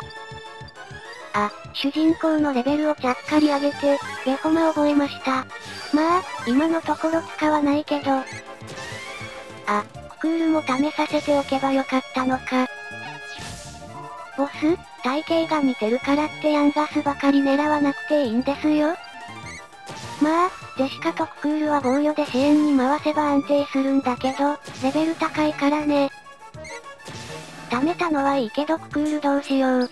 あ、主人公のレベルをちゃっかり上げて、ベホマ覚えました。まあ、今のところ使わないけど。あ、クールも試させておけばよかったのか。ボス体型が似てるからってヤンガスばかり狙わなくていいんですよ。まあ、ジェシカとククールは防御で支援に回せば安定するんだけど、レベル高いからね。貯めたのはいいけどクールどうしよう。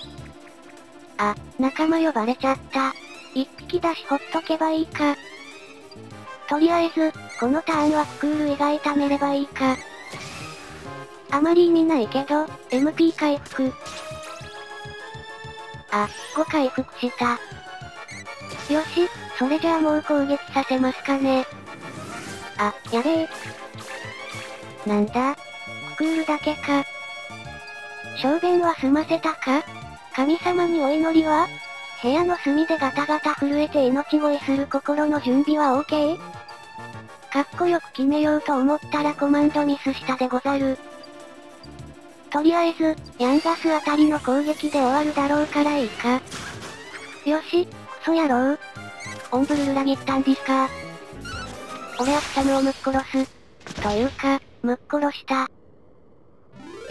あ、仲間呼ばれちゃった。一匹だしほっとけばいいか。とりあえず、このターンはクール以外貯めればいいか。あまり意味ないけど、MP 回復。あ、5回復した。よし、それじゃあもう攻撃させますかね。あ、やべえ。なんだ？クールだけか。小便は済ませたか？神様にお祈りは？部屋の隅でガタガタ震えて命乞いする心の準備は OK? かっこよく決めようと思ったらコマンドミスしたでござる。とりあえず、ヤンガスあたりの攻撃で終わるだろうからいいか。よし、クソ野郎。オンブルルラギったんですか俺はクシャムをむっ殺す。というか、むっ殺した。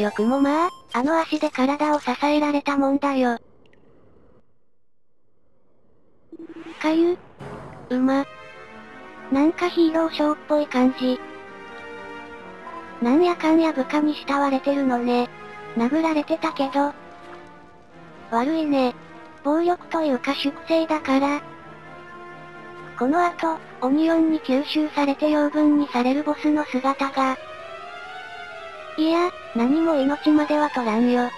よくもまあ、あの足で体を支えられたもんだよ。かゆうま。なんかヒーローショーっぽい感じ。なんやかんや部下に慕われてるのね。殴られてたけど。悪いね。暴力というか粛清だから。この後、オニオンに吸収されて養分にされるボスの姿が。いや、何も命までは取らんよ。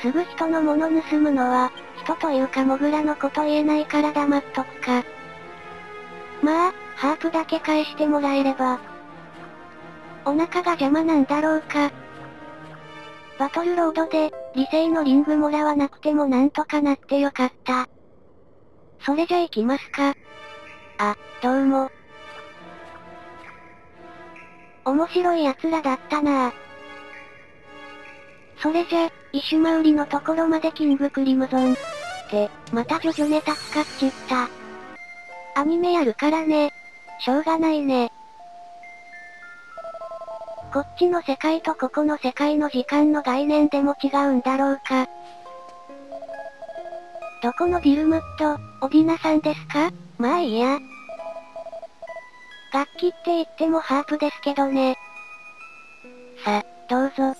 すぐ人のもの盗むのは、人というかモグラのこと言えないから黙っとくか。まあ、ハープだけ返してもらえれば。お腹が邪魔なんだろうか。バトルロードで、理性のリングもらわなくてもなんとかなってよかった。それじゃ行きますか。あ、どうも。面白い奴らだったなぁ。それじゃ、イシュマウリのところまでキングクリムゾン。って、またジョジョネタ使っちった。アニメやるからね。しょうがないね。こっちの世界とここの世界の時間の概念でも違うんだろうか。どこのディルムット、オディナさんですか？まあいいや。楽器って言ってもハープですけどね。さ、どうぞ。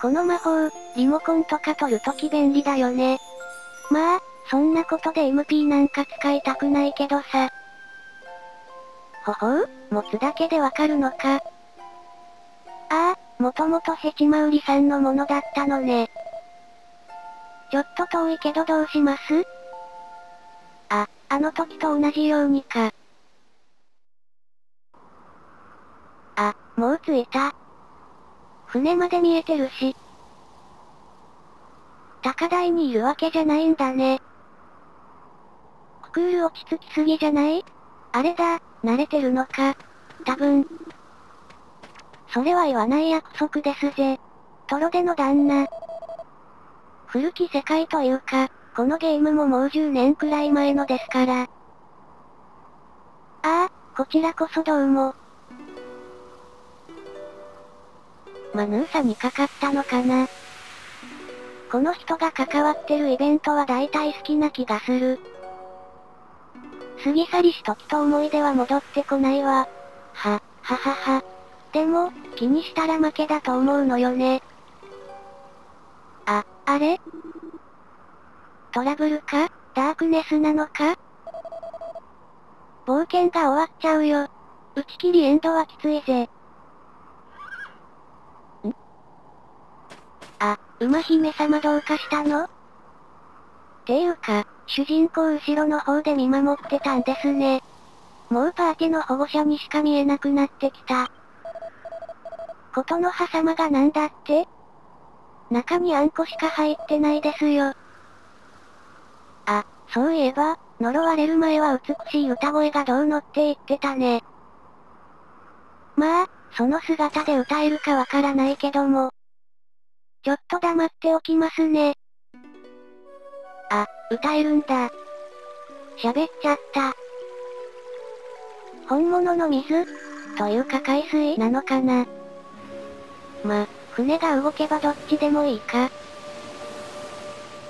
この魔法、リモコンとか取るとき便利だよね。まあ、そんなことで MP なんか使いたくないけどさ。ほほう持つだけでわかるのか。ああ、もともとヘチマウリさんのものだったのね。ちょっと遠いけどどうします？あ、あの時と同じようにか。あ、もう着いた。船まで見えてるし。高台にいるわけじゃないんだね。クール落ち着きすぎじゃない？あれだ、慣れてるのか。多分、それは言わない約束ですぜ。トロデの旦那。古き世界というか、このゲームももう10年くらい前のですから。ああ、こちらこそどうも。まヌーサにかかったのかな。この人が関わってるイベントは大体好きな気がする。過ぎ去りし時と思い出は戻ってこないわ。は、ははは。でも、気にしたら負けだと思うのよね。あ、あれ？トラブルか？ダークネスなのか？冒険が終わっちゃうよ。打ち切りエンドはきついぜ。ん？あ、馬姫様どうかしたの？ていうか、主人公後ろの方で見守ってたんですね。もうパーティの保護者にしか見えなくなってきた。ことの葉様がなんだって？中にあんこしか入ってないですよ。あ、そういえば、呪われる前は美しい歌声がどうのって言ってたね。まあ、その姿で歌えるかわからないけども。ちょっと黙っておきますね。あ、歌えるんだ。喋っちゃった。本物の水？というか海水？なのかな？ま、船が動けばどっちでもいいか。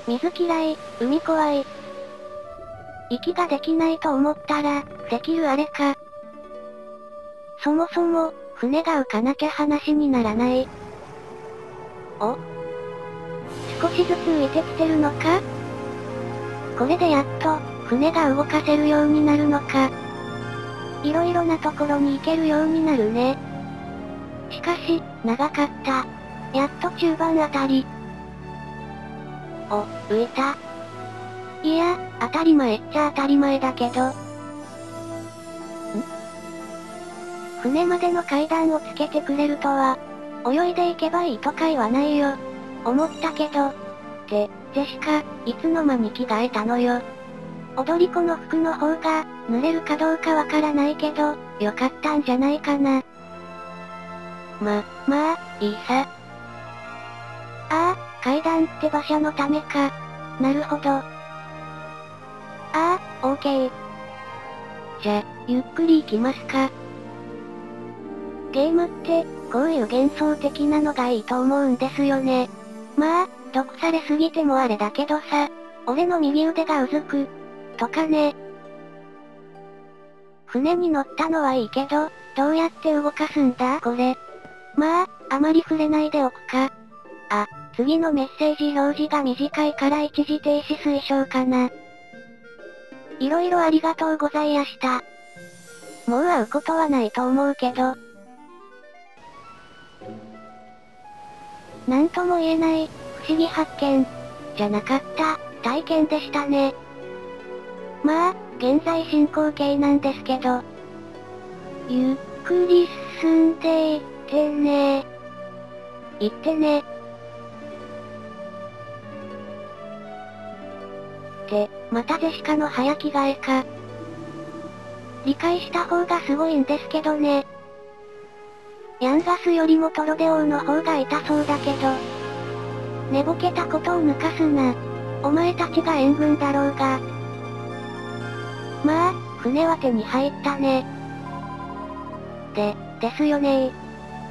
水嫌い、海怖い。息ができないと思ったら、できるあれか。そもそも、船が浮かなきゃ話にならない。お少しずつ浮いてきてるのか？これでやっと、船が動かせるようになるのか。いろいろなところに行けるようになるね。しかし、長かった。やっと中盤あたり。お、浮いた。いや、当たり前っちゃ当たり前だけど。ん？船までの階段をつけてくれるとは、泳いでいけばいいとか言わないよ。思ったけど。って、ジェシカ、いつの間に着替えたのよ。踊り子の服の方が、濡れるかどうかわからないけど、よかったんじゃないかな。ま、まあ、いいさ。ああ、階段って馬車のためか。なるほど。ああ、オーケー。じゃ、ゆっくり行きますか。ゲームって、こういう幻想的なのがいいと思うんですよね。まあ、毒されすぎてもあれだけどさ、俺の右腕がうずく、とかね。船に乗ったのはいいけど、どうやって動かすんだこれ。まあ、あまり触れないでおくか。あ、次のメッセージ表示が短いから一時停止推奨かな。いろいろありがとうございやした。もう会うことはないと思うけど。なんとも言えない、不思議発見。じゃなかった、体験でしたね。まあ、現在進行形なんですけど。ゆっくり進んでてね。行ってね。て、またジェシカの早着替えか。理解した方がすごいんですけどね。ヤンガスよりもトロデオの方が痛そうだけど。寝ぼけたことを抜かすな。お前たちが援軍だろうが。まあ、船は手に入ったね。で、ですよね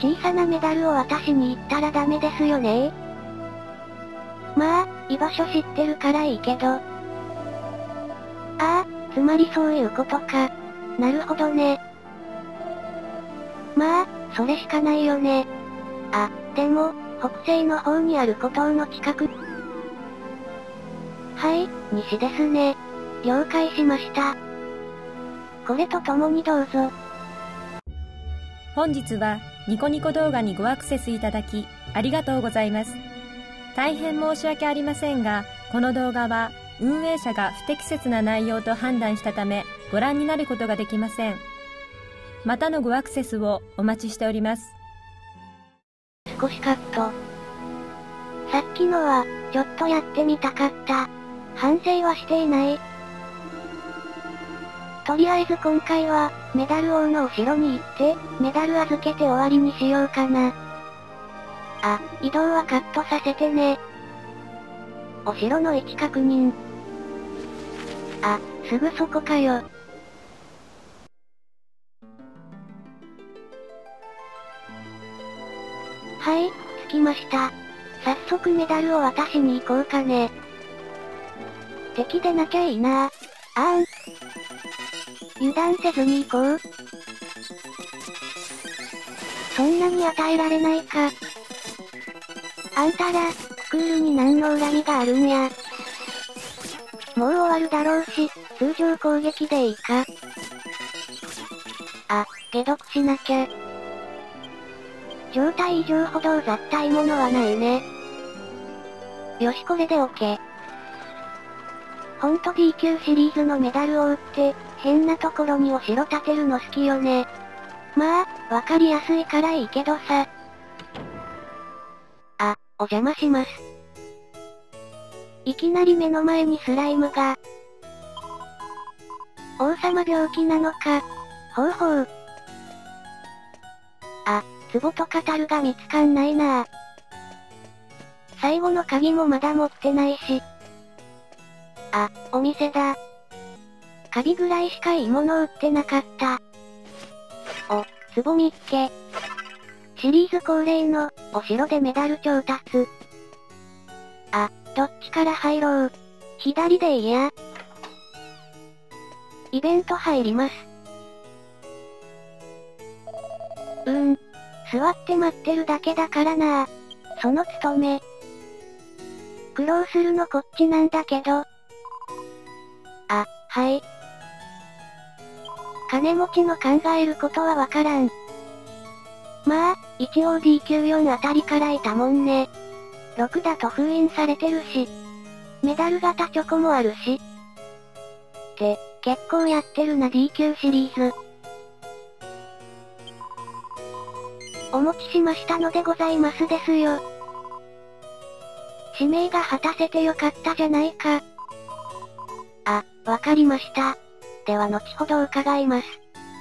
小さなメダルを渡しに行ったらダメですよねまあ、居場所知ってるからいいけど。ああ、つまりそういうことか。なるほどね。まあ、それしかないよね。あ、でも、北西の方にある孤島の近く。はい、西ですね。了解しました。これと共にどうぞ。本日はニコニコ動画にごアクセスいただき、ありがとうございます。大変申し訳ありませんが、この動画は運営者が不適切な内容と判断したため、ご覧になることができません。またのごアクセスをお待ちしております。少しカット。さっきのは、ちょっとやってみたかった。反省はしていない。とりあえず今回は、メダル王の後ろに行って、メダル預けて終わりにしようかな。あ、移動はカットさせてね。お城の位置確認。あ、すぐそこかよ。はい、着きました。早速メダルを渡しに行こうかね。敵でなきゃいいなあーん。油断せずに行こう。そんなに与えられないか。あんたら、スクールに何の恨みがあるんや。もう終わるだろうし、通常攻撃でいいか。あ、解毒しなきゃ。状態異常ほど雑体ものはないね。よしこれで OK。ほんと D 級シリーズのメダルを売って、変なところにお城建てるの好きよね。まあ、わかりやすいからいいけどさ。あ、お邪魔します。いきなり目の前にスライムが。王様病気なのか。ほうほう。あ、壺とカタルが見つかんないな最後の鍵もまだ持ってないし。あ、お店だ。カビぐらいしかいいもの売ってなかった。お、つぼみっけ。シリーズ恒例の、お城でメダル調達。あ、どっちから入ろう。左でいいや。イベント入ります。うーん。座って待ってるだけだからなその務め。苦労するのこっちなんだけど。あ、はい。金持ちの考えることはわからん。まあ、一応 D94 あたりからいたもんね。6だと封印されてるし。メダル型チョコもあるし。って、結構やってるな D9 シリーズ。お持ちしましたのでございますですよ。使命が果たせてよかったじゃないか。あ、わかりました。では後ほど伺います。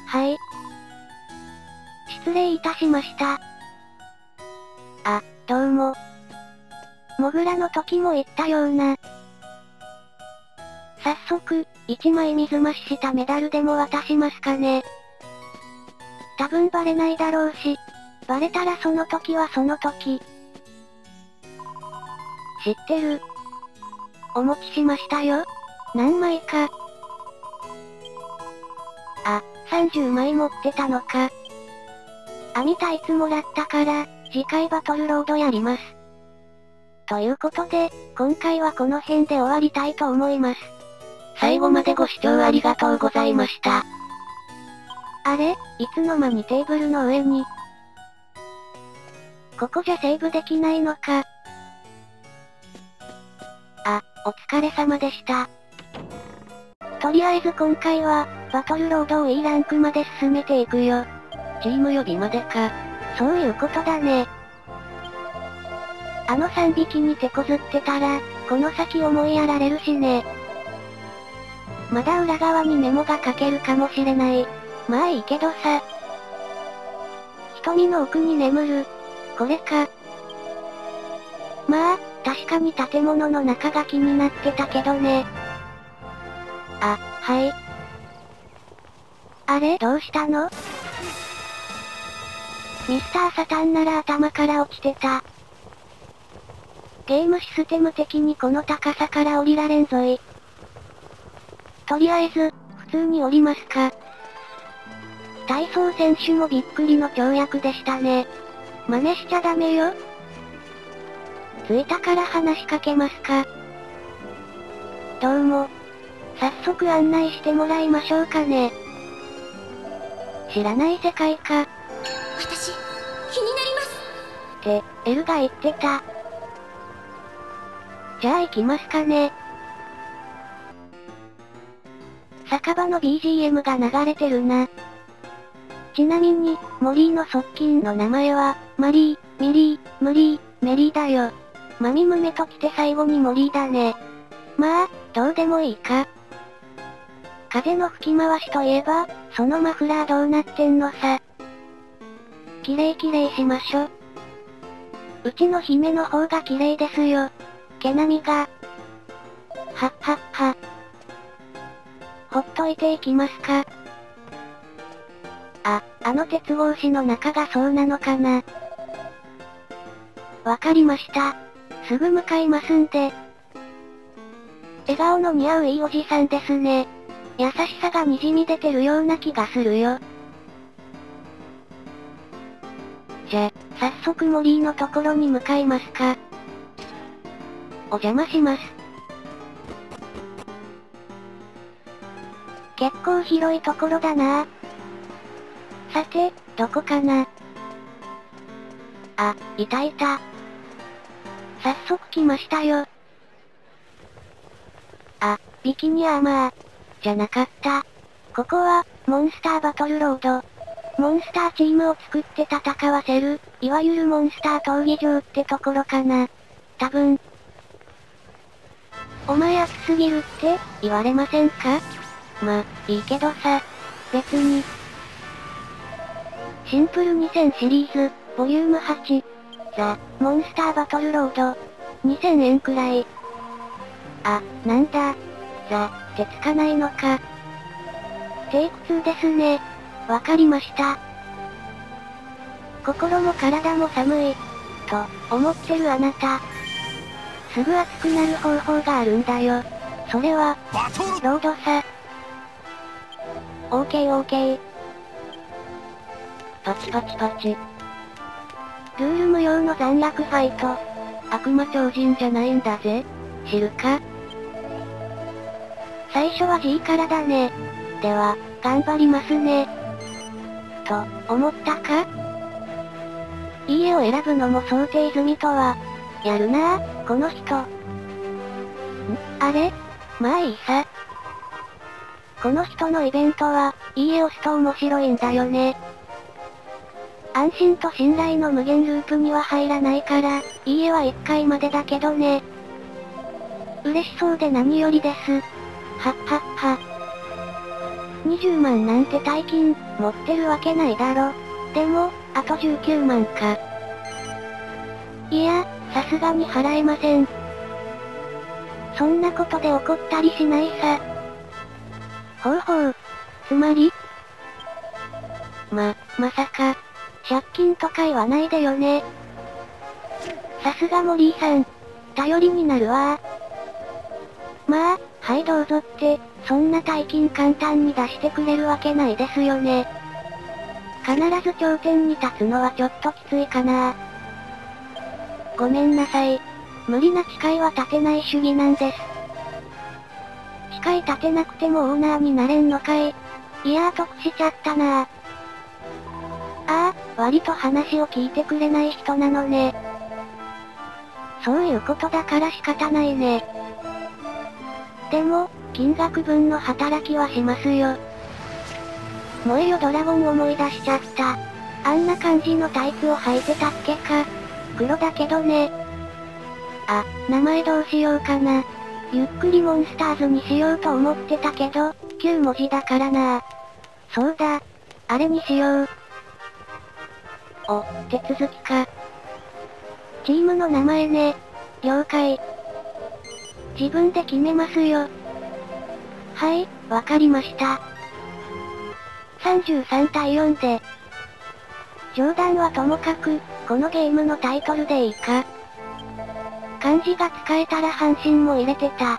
はい。失礼いたしました。あ、どうも。モグラの時も言ったような。早速、一枚水増ししたメダルでも渡しますかね。多分バレないだろうし、バレたらその時はその時。知ってる。お持ちしましたよ。何枚か。あ、30枚持ってたのか。網タイツもらったから、次回バトルロードやります。ということで、今回はこの辺で終わりたいと思います。最後までご視聴ありがとうございました。あれ？いつの間にテーブルの上に。ここじゃセーブできないのか。あ、お疲れ様でした。とりあえず今回は、バトルロードを E ランクまで進めていくよ。チーム予備までか。そういうことだね。あの3匹に手こずってたら、この先思いやられるしね。まだ裏側にメモが書けるかもしれない。まあいいけどさ。瞳の奥に眠る。これか。まあ、確かに建物の中が気になってたけどね。あ、はい。あれ？どうしたの？ミスターサタンなら頭から落ちてた。ゲームシステム的にこの高さから降りられんぞい。とりあえず、普通に降りますか。体操選手もびっくりの跳躍でしたね。真似しちゃダメよ。着いたから話しかけますか。どうも。早速案内してもらいましょうかね。知らない世界か。私、気になります。って、エルが言ってた。じゃあ行きますかね。酒場の BGM が流れてるな。ちなみに、モリーの側近の名前は、マリー、ミリー、ムリー、メリーだよ。マミムメと来て最後にモリーだね。まあ、どうでもいいか。風の吹き回しといえば、そのマフラーどうなってんのさ。綺麗綺麗しましょ。うちの姫の方が綺麗ですよ。毛並みが。はっはっは。ほっといていきますか。あ、あの鉄格子の中がそうなのかな。わかりました。すぐ向かいますんで。笑顔の似合ういいおじさんですね。優しさが滲み出てるような気がするよ。じゃ、早速森のところに向かいますか。お邪魔します。結構広いところだなさて、どこかなあ、いたいた。早速来ましたよ。あ、ビキニアーマー。じゃなかった。ここは、モンスターバトルロード。モンスターチームを作って戦わせる、いわゆるモンスター闘技場ってところかな。多分。お前熱すぎるって言われませんか？ま、いいけどさ。別に。シンプル2000シリーズ、ボリューム8。ザ・モンスターバトルロード。2000円くらい。あ、なんだ。ザ、ってつかないのか。テイク2ですね。わかりました。心も体も寒い。と、思ってるあなた。すぐ熱くなる方法があるんだよ。それは、ロードさ。オーケーオーケー。パチパチパチ。ルール無用の残虐ファイト。悪魔超人じゃないんだぜ。知るか？最初は G からだね。では、頑張りますね。と、思ったか？いい絵を選ぶのも想定済みとは。やるなぁ、この人。ん？あれ？まあいいさ。この人のイベントは、いい絵を押すと面白いんだよね。安心と信頼の無限ループには入らないから、いいえは1回までだけどね。嬉しそうで何よりです。はっはっは。20万なんて大金、持ってるわけないだろ。でも、あと19万か。いや、さすがに払えません。そんなことで怒ったりしないさ。ほうほう。つまり？ま、まさか、借金とか言わないでよね。さすが森井さん。頼りになるわまあ、はいどうぞって、そんな大金簡単に出してくれるわけないですよね。必ず頂点に立つのはちょっときついかなごめんなさい。無理な誓いは立てない主義なんです。誓い立てなくてもオーナーになれんのかい。いやー得しちゃったなああ、割と話を聞いてくれない人なのね。そういうことだから仕方ないね。でも、金額分の働きはしますよ。萌えよドラゴン思い出しちゃった。あんな感じのタイツを履いてたっけか。黒だけどね。あ、名前どうしようかな。ゆっくりモンスターズにしようと思ってたけど、9文字だからなそうだ。あれにしよう。お、手続きか。チームの名前ね。了解。自分で決めますよ。はい、わかりました。33対4で。冗談はともかく、このゲームのタイトルでいいか。漢字が使えたら半身も入れてた。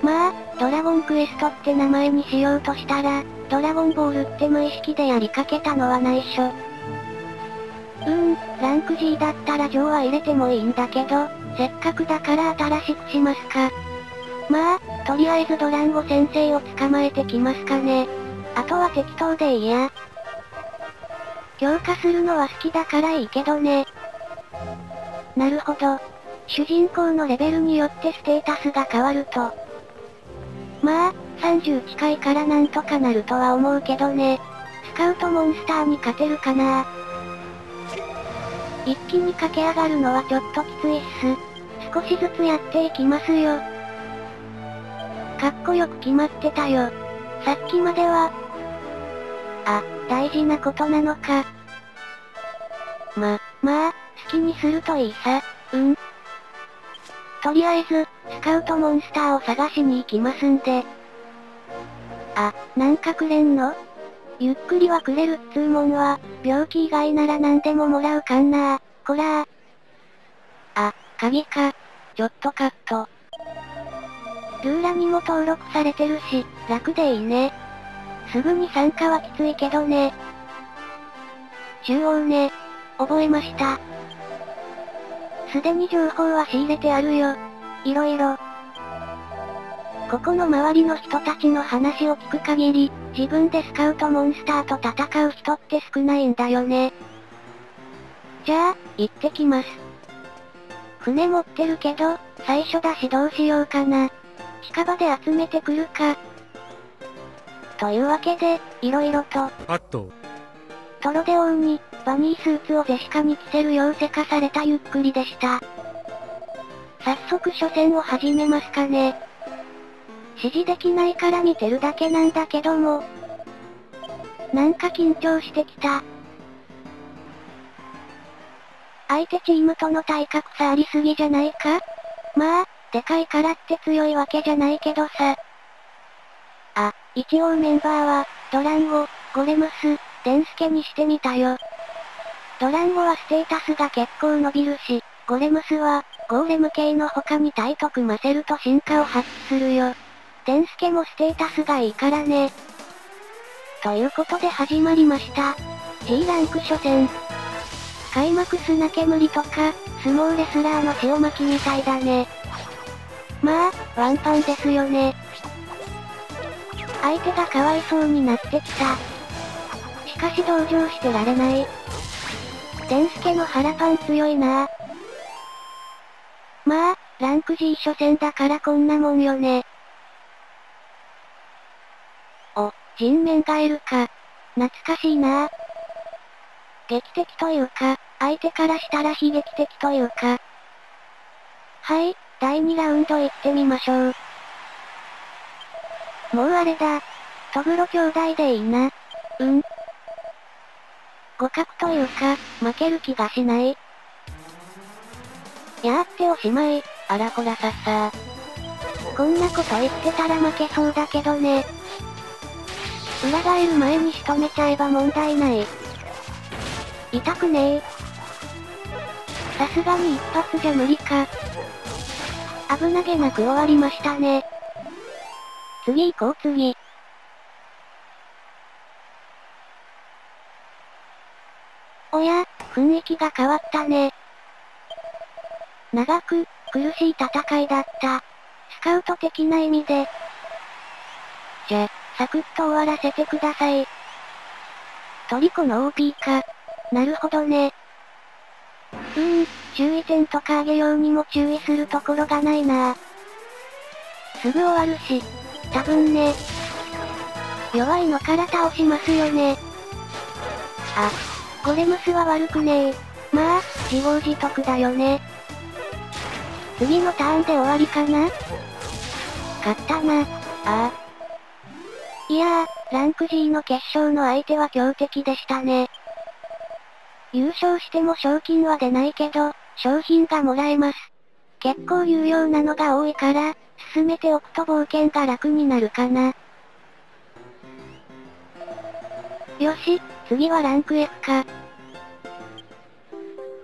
まあ、ドラゴンクエストって名前にしようとしたら、ドラゴンボールって無意識でやりかけたのは内緒。うーん、ランク G だったら上は入れてもいいんだけど、せっかくだから新しくしますか。まあ、とりあえずドランゴ先生を捕まえてきますかね。あとは適当でいいや。強化するのは好きだからいいけどね。なるほど。主人公のレベルによってステータスが変わると。まあ、30近いからなんとかなるとは思うけどね。スカウトモンスターに勝てるかな一気に駆け上がるのはちょっときついっす。少しずつやっていきますよ。かっこよく決まってたよ。さっきまでは。あ、大事なことなのか。ま、まあ、好きにするといいさ。うん。とりあえず、スカウトモンスターを探しに行きますんで。あ、なんかくれんの？ゆっくりはくれるっつうもんは、病気以外なら何でももらうかんなこらー。あ、鍵か。ちょっとカット。ルーラにも登録されてるし、楽でいいね。すぐに参加はきついけどね。中央ね。覚えました。すでに情報は仕入れてあるよ。いろいろ。ここの周りの人たちの話を聞く限り、自分でスカウトモンスターと戦う人って少ないんだよね。じゃあ、行ってきます。船持ってるけど、最初だしどうしようかな。近場で集めてくるか。というわけで、色々と。あっと。トロデオウに、バニースーツをゼシカに着せるようせかされたゆっくりでした。早速初戦を始めますかね。指示できないから見てるだけなんだけども。なんか緊張してきた。相手チームとの体格差ありすぎじゃないか？まあ、でかいからって強いわけじゃないけどさ。あ、一応メンバーは、ドランゴ、ゴレムス、デンスケにしてみたよ。ドランゴはステータスが結構伸びるし、ゴレムスは、ゴーレム系の他にタイと組ませると進化を発揮するよ。デンスケもステータスがいいからね。ということで始まりました。G ランク初戦。開幕砂煙とか、相撲レスラーの塩巻きみたいだね。まあ、ワンパンですよね。相手がかわいそうになってきた。しかし同情してられない。デンスケの腹パン強いなまあ、ランク G 初戦だからこんなもんよね。お、人面がいるか。懐かしいな劇的というか、相手からしたら悲劇的というか。はい、第2ラウンド行ってみましょう。もうあれだ。トグロ兄弟でいいな。うん。互角というか、負ける気がしない。やーっておしまい。あらほらさっさこんなこと言ってたら負けそうだけどね。裏返る前に仕留めちゃえば問題ない。痛くねえ。さすがに一発じゃ無理か。危なげなく終わりましたね。次行こう次。おや、雰囲気が変わったね。長く、苦しい戦いだった。スカウト的な意味で。じゃ、サクッと終わらせてください。トリコの OP か。なるほどね。うーん、注意点とかあげようにも注意するところがないなすぐ終わるし。多分ね。弱いのから倒しますよね。あ、ゴレムスは悪くねえ。まあ、自業自得だよね。次のターンで終わりかな勝ったな。ああ。いやー、ランク G の決勝の相手は強敵でしたね。優勝しても賞金は出ないけど、商品がもらえます。結構有用なのが多いから、進めておくと冒険が楽になるかな。よし、次はランク F か。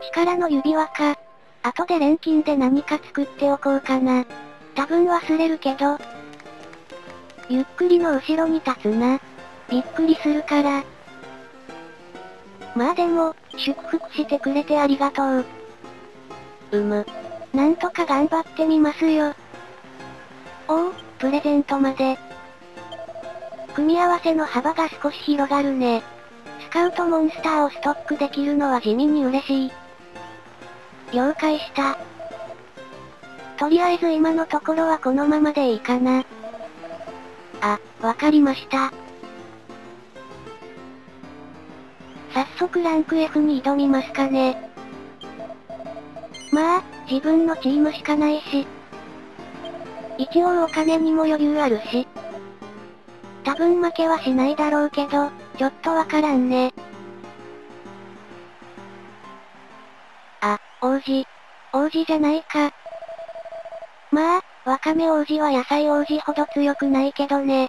力の指輪か。後で錬金で何か作っておこうかな。多分忘れるけど。ゆっくりの後ろに立つな。びっくりするから。まあでも、祝福してくれてありがとう。うむ。なんとか頑張ってみますよ。おお、プレゼントまで。組み合わせの幅が少し広がるね。スカウトモンスターをストックできるのは地味に嬉しい。了解した。とりあえず今のところはこのままでいいかな。あ、わかりました。早速ランク F に挑みますかね。まあ、自分のチームしかないし。一応お金にも余裕あるし。多分負けはしないだろうけど、ちょっとわからんね。あ王子。王子じゃないか。まあ、ワカメ王子は野菜王子ほど強くないけどね。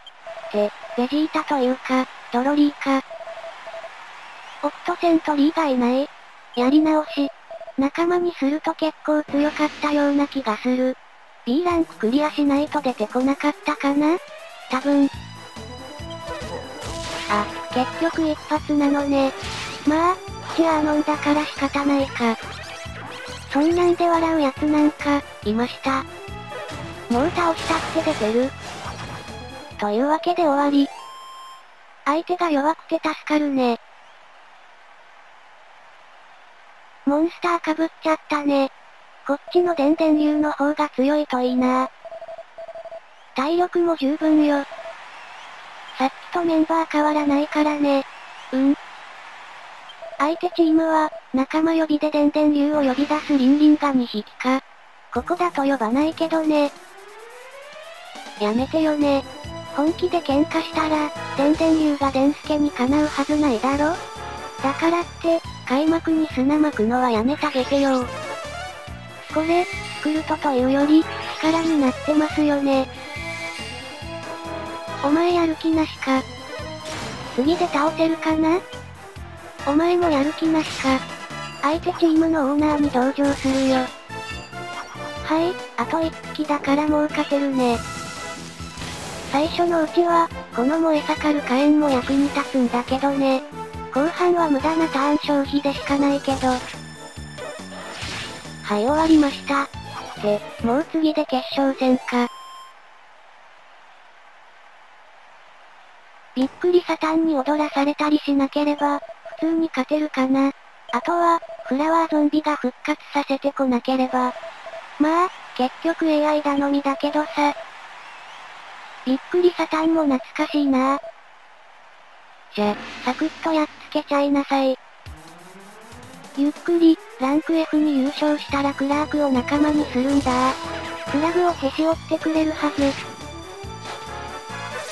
で、ベジータというか、ドロリーか。オクトセントリーがいない？やり直し。仲間にすると結構強かったような気がする。B ランククリアしないと出てこなかったかな？多分。あ、結局一発なのね。まあ、シアーノンだから仕方ないか。そんなんで笑うやつなんか、いました。もう倒したって出てる。というわけで終わり。相手が弱くて助かるね。モンスターかぶっちゃったね。こっちの電電流の方が強いといいな体力も十分よ。さっきとメンバー変わらないからね。うん。相手チームは、仲間呼びで電電流を呼び出すリンリンが2匹か。ここだと呼ばないけどね。やめてよね。本気で喧嘩したら、電電流が電助にかなうはずないだろ？だからって、開幕に砂まくのはやめてあげてよこれ、スクルトというより、力になってますよね。お前やる気なしか。次で倒せるかな？お前もやる気なしか。相手チームのオーナーに同情するよ。はい、あと1匹だからもう勝てるね。最初のうちは、この燃え盛る火炎も役に立つんだけどね。後半は無駄なターン消費でしかないけど。はい、終わりました。で、もう次で決勝戦か。びっくりサタンに踊らされたりしなければ、普通に勝てるかな。あとは、フラワーゾンビが復活させてこなければ。まあ、結局 AI 頼みだけどさ。びっくりサタンも懐かしいなじゃ、サクッとやっつけちゃいなさい。ゆっくり、ランク F に優勝したらクラークを仲間にするんだフラグをへし折ってくれるはず。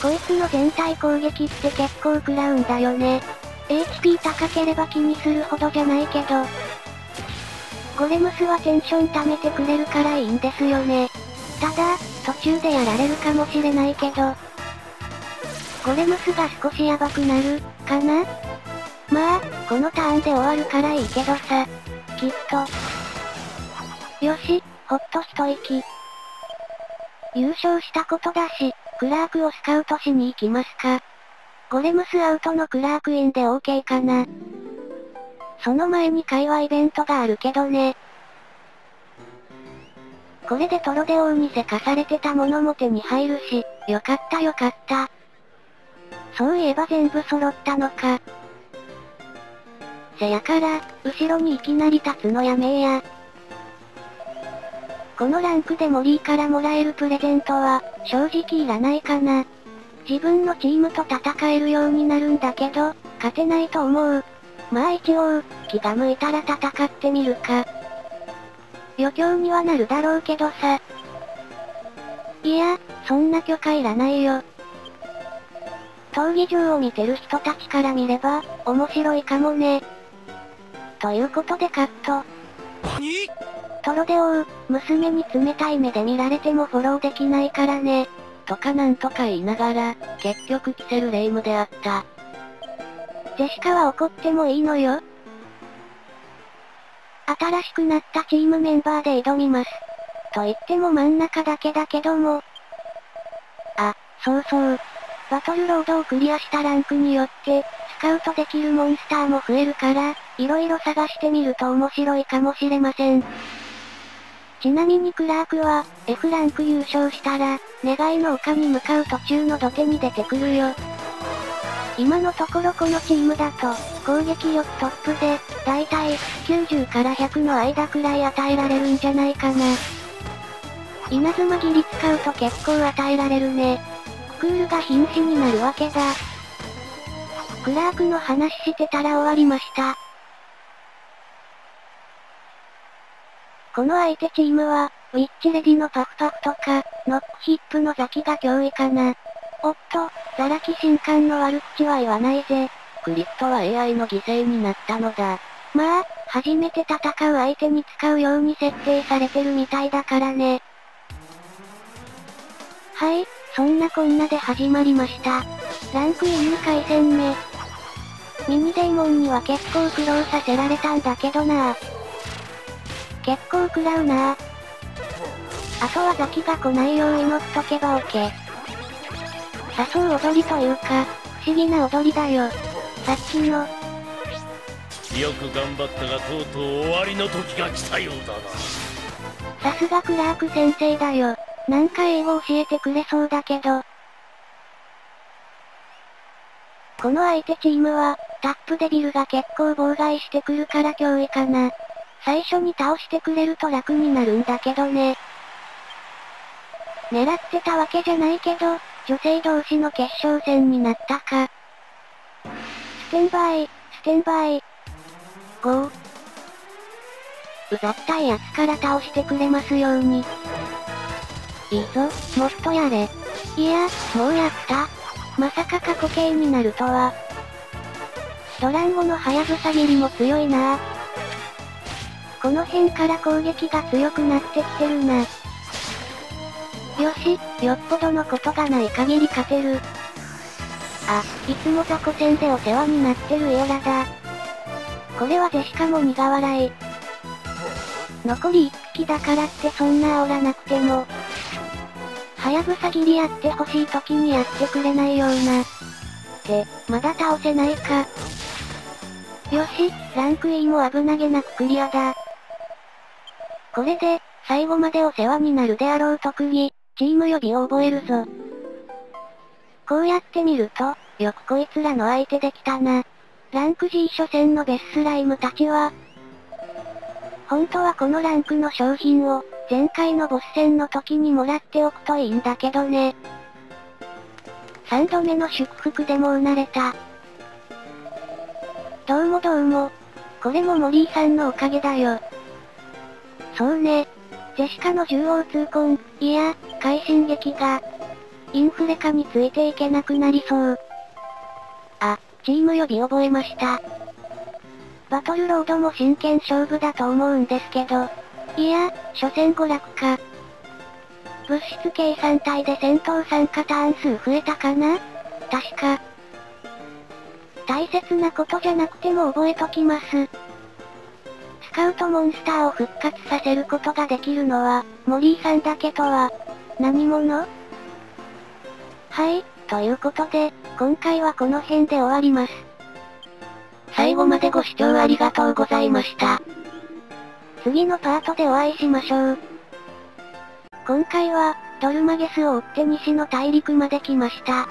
こいつの全体攻撃って結構食らうんだよね。HP 高ければ気にするほどじゃないけど。ゴレムスはテンション溜めてくれるからいいんですよね。ただ、途中でやられるかもしれないけど。ゴレムスが少しヤバくなる、かな？まあ、このターンで終わるからいいけどさ。きっと。よし、ほっと一息。優勝したことだし、クラークをスカウトしに行きますか。ゴレムスアウトのクラークインで OK かな。その前に会話イベントがあるけどね。これでトロデオウにせかされてたものも手に入るし、よかったよかった。そういえば全部揃ったのか。せやから、後ろにいきなり立つのやめえや。このランクでモリーからもらえるプレゼントは、正直いらないかな。自分のチームと戦えるようになるんだけど、勝てないと思う。まあ一応、気が向いたら戦ってみるか。余興にはなるだろうけどさ。いや、そんな許可いらないよ。闘技場を見てる人たちから見れば、面白いかもね。ということでカット。何？トロデオウ、娘に冷たい目で見られてもフォローできないからね。とかなんとか言いながら、結局キセルレイムであった。ジェシカは怒ってもいいのよ。新しくなったチームメンバーで挑みます。と言っても真ん中だけだけども。あ、そうそう。バトルロードをクリアしたランクによって、スカウトできるモンスターも増えるから、色々探してみると面白いかもしれません。ちなみにクラークは、F ランク優勝したら、願いの丘に向かう途中の土手に出てくるよ。今のところこのチームだと、攻撃力トップで、だいたい、90から100の間くらい与えられるんじゃないかな。稲妻切り使うと結構与えられるね。クールが瀕死になるわけだ。クラークの話してたら終わりました。この相手チームは、ウィッチレディのパフパフとか、ノックヒップのザキが脅威かな。おっと、ザラキ新刊の悪口は言わないぜ。クリプトは AI の犠牲になったのだ。まあ、初めて戦う相手に使うように設定されてるみたいだからね。はい、そんなこんなで始まりました。ランクイン2回戦目。ミニデーモンには結構苦労させられたんだけどなぁ。結構食らうなあとはザキが来ないよう祈っとけば OK。誘う踊りというか、不思議な踊りだよ。さっきの。よく頑張ったがとうとう終わりの時が来たようだな。さすがクラーク先生だよ。なんか英語教えてくれそうだけど。この相手チームは、タップデビルが結構妨害してくるから脅威かな。最初に倒してくれると楽になるんだけどね。狙ってたわけじゃないけど、女性同士の決勝戦になったか。 Stand by, stand by。ゴー。うざったいやつから倒してくれますように。いいぞ、もっとやれ。いや、もうやった。まさか過去形になるとは。ドランゴのハヤブサ切りも強いな。この辺から攻撃が強くなってきてるな。よし、よっぽどのことがない限り勝てる。あ、いつも雑魚戦でお世話になってるエオラだ。これはジェシカも苦笑い。残り1匹だからってそんな煽らなくても。はやぶさ切りやってほしい時にやってくれないような。って、まだ倒せないか。よし、ランク E も危なげなくクリアだ。これで、最後までお世話になるであろう特技、チーム呼びを覚えるぞ。こうやって見ると、よくこいつらの相手できたな。ランク G 初戦のベススライムたちは、本当はこのランクの商品を、前回のボス戦の時にもらっておくといいんだけどね。3度目の祝福でもうなれた。どうもどうも。これもモリーさんのおかげだよ。そうね。ジェシカの縦横痛恨、いや、快進撃が、インフレ化についていけなくなりそう。あ、チーム呼び覚えました。バトルロードも真剣勝負だと思うんですけど。いや、所詮娯楽か。物質計算隊で戦闘参加ターン数増えたかな？確か。大切なことじゃなくても覚えときます。スカウトモンスターを復活させることができるのは、森井さんだけとは、何者？はい、ということで、今回はこの辺で終わります。最後までご視聴ありがとうございました。次のパートでお会いしましょう。今回は、ドルマゲスを追って西の大陸まで来ました。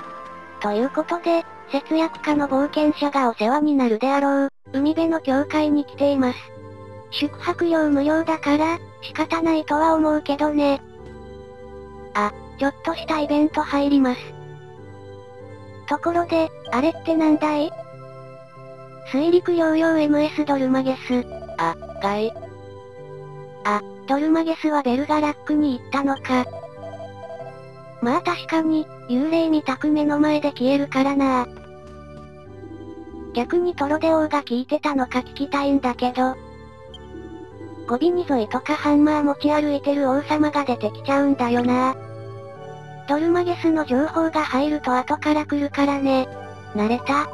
ということで、節約家の冒険者がお世話になるであろう、海辺の教会に来ています。宿泊料無料だから、仕方ないとは思うけどね。あ、ちょっとしたイベント入ります。ところで、あれってなんだい？水陸両用 MS ドルマゲス。あ、かい。あ、ドルマゲスはベルガラックに行ったのか。まあ確かに、幽霊見たく目の前で消えるからな逆にトロデオが聞いてたのか聞きたいんだけど。ゴビニゾイとかハンマー持ち歩いてる王様が出てきちゃうんだよなドルマゲスの情報が入ると後から来るからね。慣れた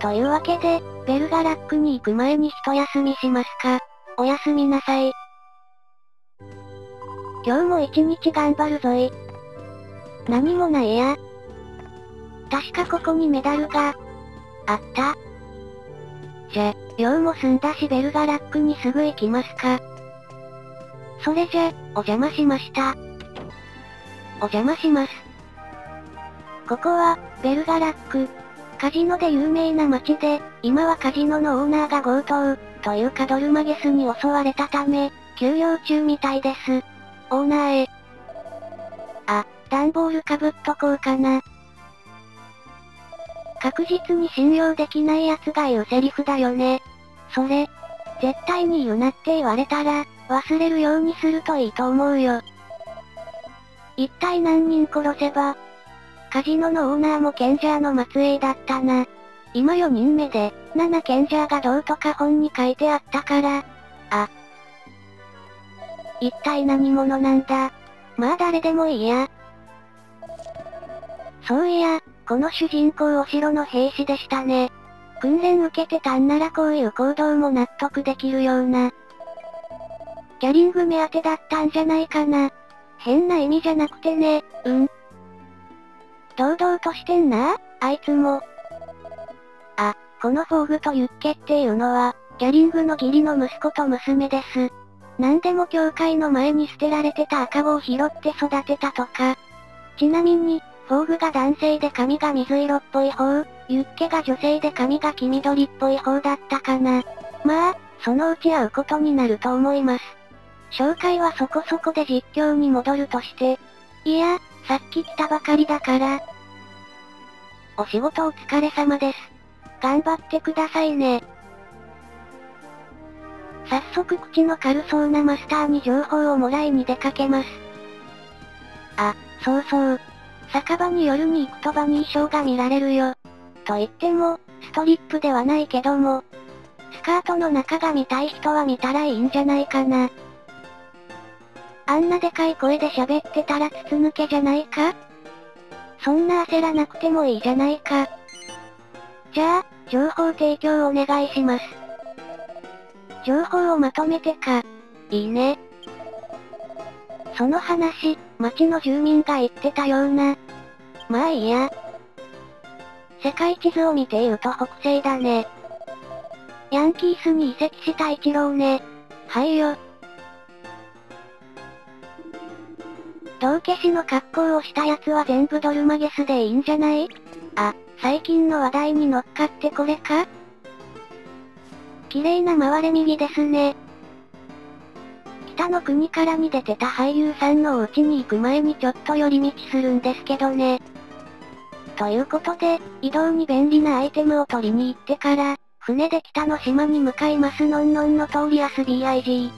というわけで、ベルガラックに行く前に一休みしますか。おやすみなさい。今日も一日頑張るぞい。何もないや。確かここにメダルが、あった。じゃ、用も済んだしベルガラックにすぐ行きますか。それじゃ、お邪魔しました。お邪魔します。ここは、ベルガラック。カジノで有名な街で、今はカジノのオーナーが強盗、というかドルマゲスに襲われたため、休養中みたいです。オーナーへ。あ、段ボールかぶっとこうかな。確実に信用できない奴が言うセリフだよね。それ、絶対に言うなって言われたら、忘れるようにするといいと思うよ。一体何人殺せばカジノのオーナーも賢者の末裔だったな。今4人目で、7賢者がどうとか本に書いてあったから。あ。一体何者なんだ？まあ誰でもいいや。そういや、この主人公お城の兵士でしたね。訓練受けてたんならこういう行動も納得できるような。キャリング目当てだったんじゃないかな。変な意味じゃなくてね、うん。堂々としてんな？あいつも。このフォーグとユッケっていうのは、ギャリングの義理の息子と娘です。何でも教会の前に捨てられてた赤子を拾って育てたとか。ちなみに、フォーグが男性で髪が水色っぽい方、ユッケが女性で髪が黄緑っぽい方だったかな。まあ、そのうち会うことになると思います。紹介はそこそこで実況に戻るとして。いや、さっき来たばかりだから。お仕事お疲れ様です。頑張ってくださいね。早速口の軽そうなマスターに情報をもらいに出かけます。あ、そうそう。酒場に夜に行くとバニーショーが見られるよ。と言っても、ストリップではないけども、スカートの中が見たい人は見たらいいんじゃないかな。あんなでかい声で喋ってたら筒抜けじゃないか？そんな焦らなくてもいいじゃないか。じゃあ、情報提供お願いします。情報をまとめてか。いいね。その話、町の住民が言ってたような。まあいいや。世界地図を見て言うと北西だね。ヤンキースに移籍したイチローね。はいよ。道化師の格好をしたやつは全部ドルマゲスでいいんじゃない？あ、最近の話題に乗っかってこれか？綺麗な回れ右ですね。北の国からに出てた俳優さんのお家に行く前にちょっと寄り道するんですけどね。ということで、移動に便利なアイテムを取りに行ってから、船で北の島に向かいますのんのんの通り SBIG。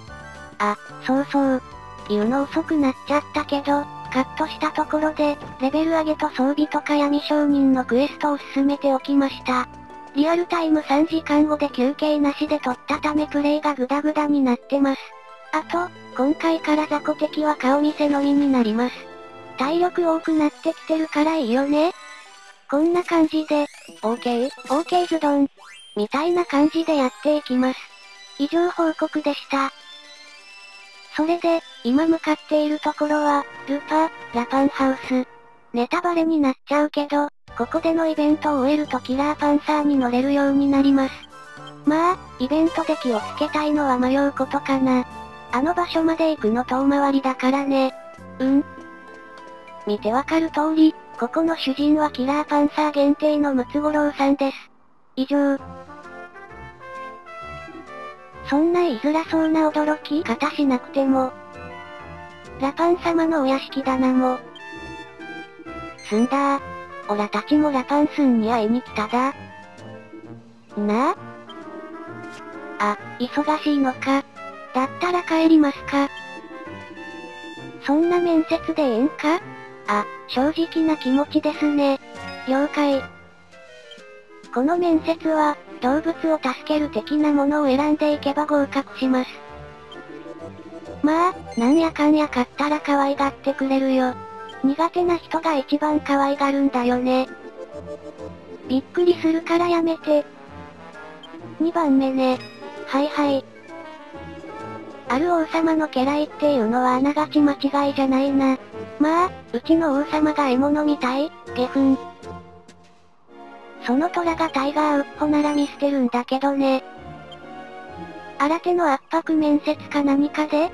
あ、そうそう。言うの遅くなっちゃったけど、カットしたところで、レベル上げと装備とか闇商人のクエストを進めておきました。リアルタイム3時間後で休憩なしで撮ったためプレイがグダグダになってます。あと、今回から雑魚敵は顔見せのみになります。体力多くなってきてるからいいよね。こんな感じで、OK、OK ズドン、みたいな感じでやっていきます。以上報告でした。それで、今向かっているところは、ルパ、ラパンハウス。ネタバレになっちゃうけど、ここでのイベントを終えるとキラーパンサーに乗れるようになります。まあ、イベントで気をつけたいのは迷うことかな。あの場所まで行くの遠回りだからね。うん。見てわかる通り、ここの主人はキラーパンサー限定のムツゴロウさんです。以上。そんな言いづらそうな驚き方しなくても。ラパン様のお屋敷だなも。すんだー。オラたちもラパンスンに会いに来ただ。な？ああ、忙しいのか。だったら帰りますか。そんな面接でええんか？あ、正直な気持ちですね。了解。この面接は、動物を助ける的なものを選んでいけば合格します。まあ、なんやかんや買ったら可愛がってくれるよ。苦手な人が一番可愛がるんだよね。びっくりするからやめて。2番目ね。はいはい。ある王様の家来っていうのはあながち間違いじゃないな。まあ、うちの王様が獲物みたい、ゲフン。その虎がタイガーウッホなら見捨てるんだけどね。新手の圧迫面接か何かで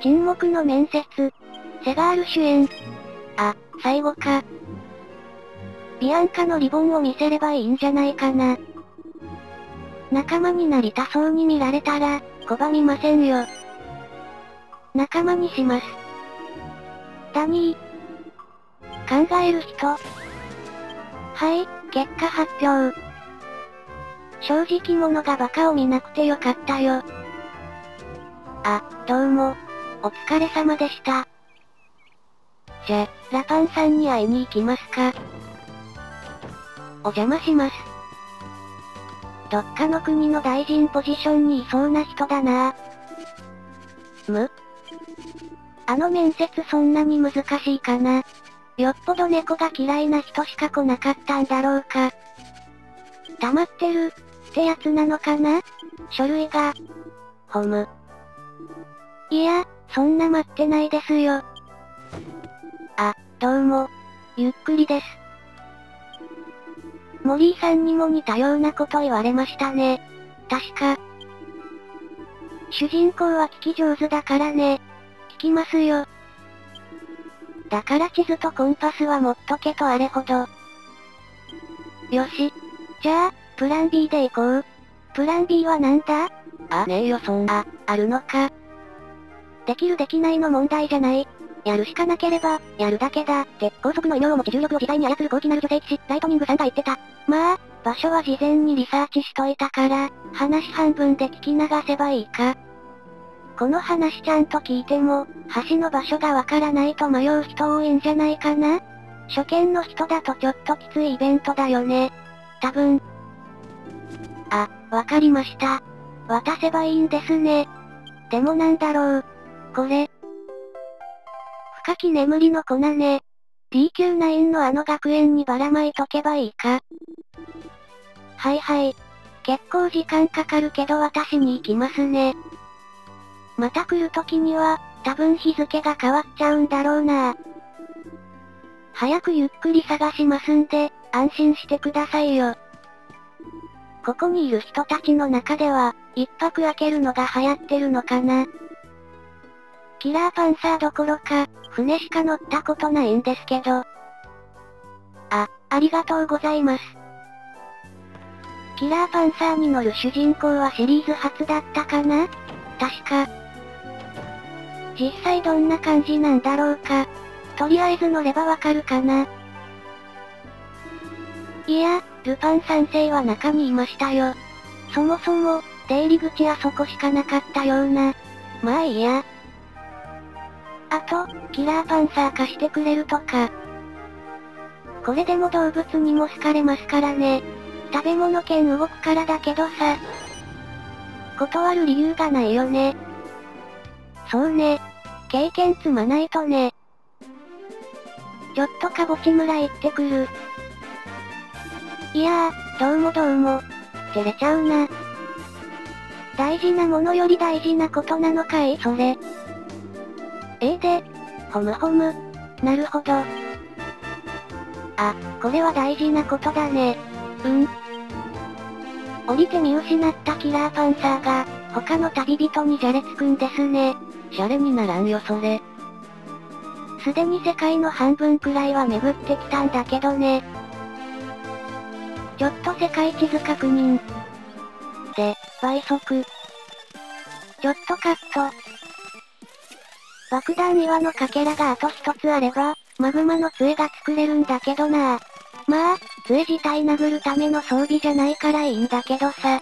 沈黙の面接。セガール主演。あ、最後か。ビアンカのリボンを見せればいいんじゃないかな。仲間になりたそうに見られたら、拒みませんよ。仲間にします。ダニー。考える人。はい、結果発表。正直者がバカを見なくてよかったよ。あ、どうも。お疲れ様でした。じゃ、ラパンさんに会いに行きますか。お邪魔します。どっかの国の大臣ポジションにいそうな人だなむ？あの面接そんなに難しいかな。よっぽど猫が嫌いな人しか来なかったんだろうか。溜まってる、ってやつなのかな？書類が。ほむ。いや、そんな待ってないですよ。あ、どうも。ゆっくりです。森井さんにも似たようなこと言われましたね。確か。主人公は聞き上手だからね。聞きますよ。だから地図とコンパスは持っとけとあれほど。よし。じゃあ、プラン B で行こう。プラン B はなんだ？あねえよそん。あ、あるのか。できるできないの問題じゃない。やるしかなければ、やるだけだ、って、高速の異名を持ち重力を自在に操る高機なる女性騎士、ライトニングさんが言ってた。まあ、場所は事前にリサーチしといたから、話半分で聞き流せばいいか。この話ちゃんと聞いても、橋の場所がわからないと迷う人多いんじゃないかな初見の人だとちょっときついイベントだよね。多分。あ、わかりました。渡せばいいんですね。でもなんだろう。これ、深き眠りの粉ね。TQ9 のあの学園にばらまいとけばいいか。はいはい。結構時間かかるけど私に行きますね。また来る時には、多分日付が変わっちゃうんだろうな早くゆっくり探しますんで、安心してくださいよ。ここにいる人たちの中では、一泊開けるのが流行ってるのかな。キラーパンサーどころか、船しか乗ったことないんですけど。あ、ありがとうございます。キラーパンサーに乗る主人公はシリーズ初だったかな？確か。実際どんな感じなんだろうか。とりあえず乗ればわかるかな。いや、ルパン三世は中にいましたよ。そもそも、出入り口はそこしかなかったような。まあいいや。あと、キラーパンサー貸してくれるとか。これでも動物にも好かれますからね。食べ物券動くからだけどさ。断る理由がないよね。そうね。経験積まないとね。ちょっとかぼち村行ってくる。いやー、どうもどうも。照れちゃうな。大事なものより大事なことなのかいそれ。ええで、ほむほむ。なるほど。あ、これは大事なことだね。うん。降りて見失ったキラーパンサーが、他の旅人にじゃれつくんですね。シャレにならんよそれ。すでに世界の半分くらいは巡ってきたんだけどね。ちょっと世界地図確認。で、倍速。ちょっとカット。爆弾岩のかけらがあと一つあれば、マグマの杖が作れるんだけどなまあ、杖自体殴るための装備じゃないからいいんだけどさ。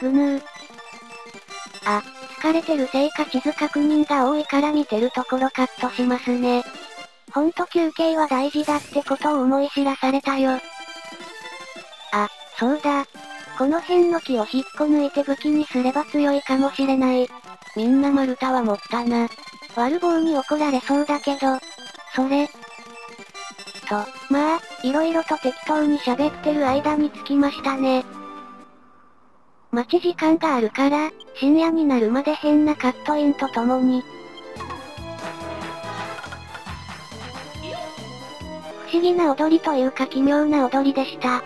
ぐぬー。あ、疲れてるせいか地図確認が多いから見てるところカットしますね。ほんと休憩は大事だってことを思い知らされたよ。あ、そうだ。この辺の木を引っこ抜いて武器にすれば強いかもしれない。みんな丸太は持ったな。悪棒に怒られそうだけど、それ。と、まあ、色々と適当に喋ってる間に着きましたね。待ち時間があるから、深夜になるまで変なカットインとともに。不思議な踊りというか奇妙な踊りでした。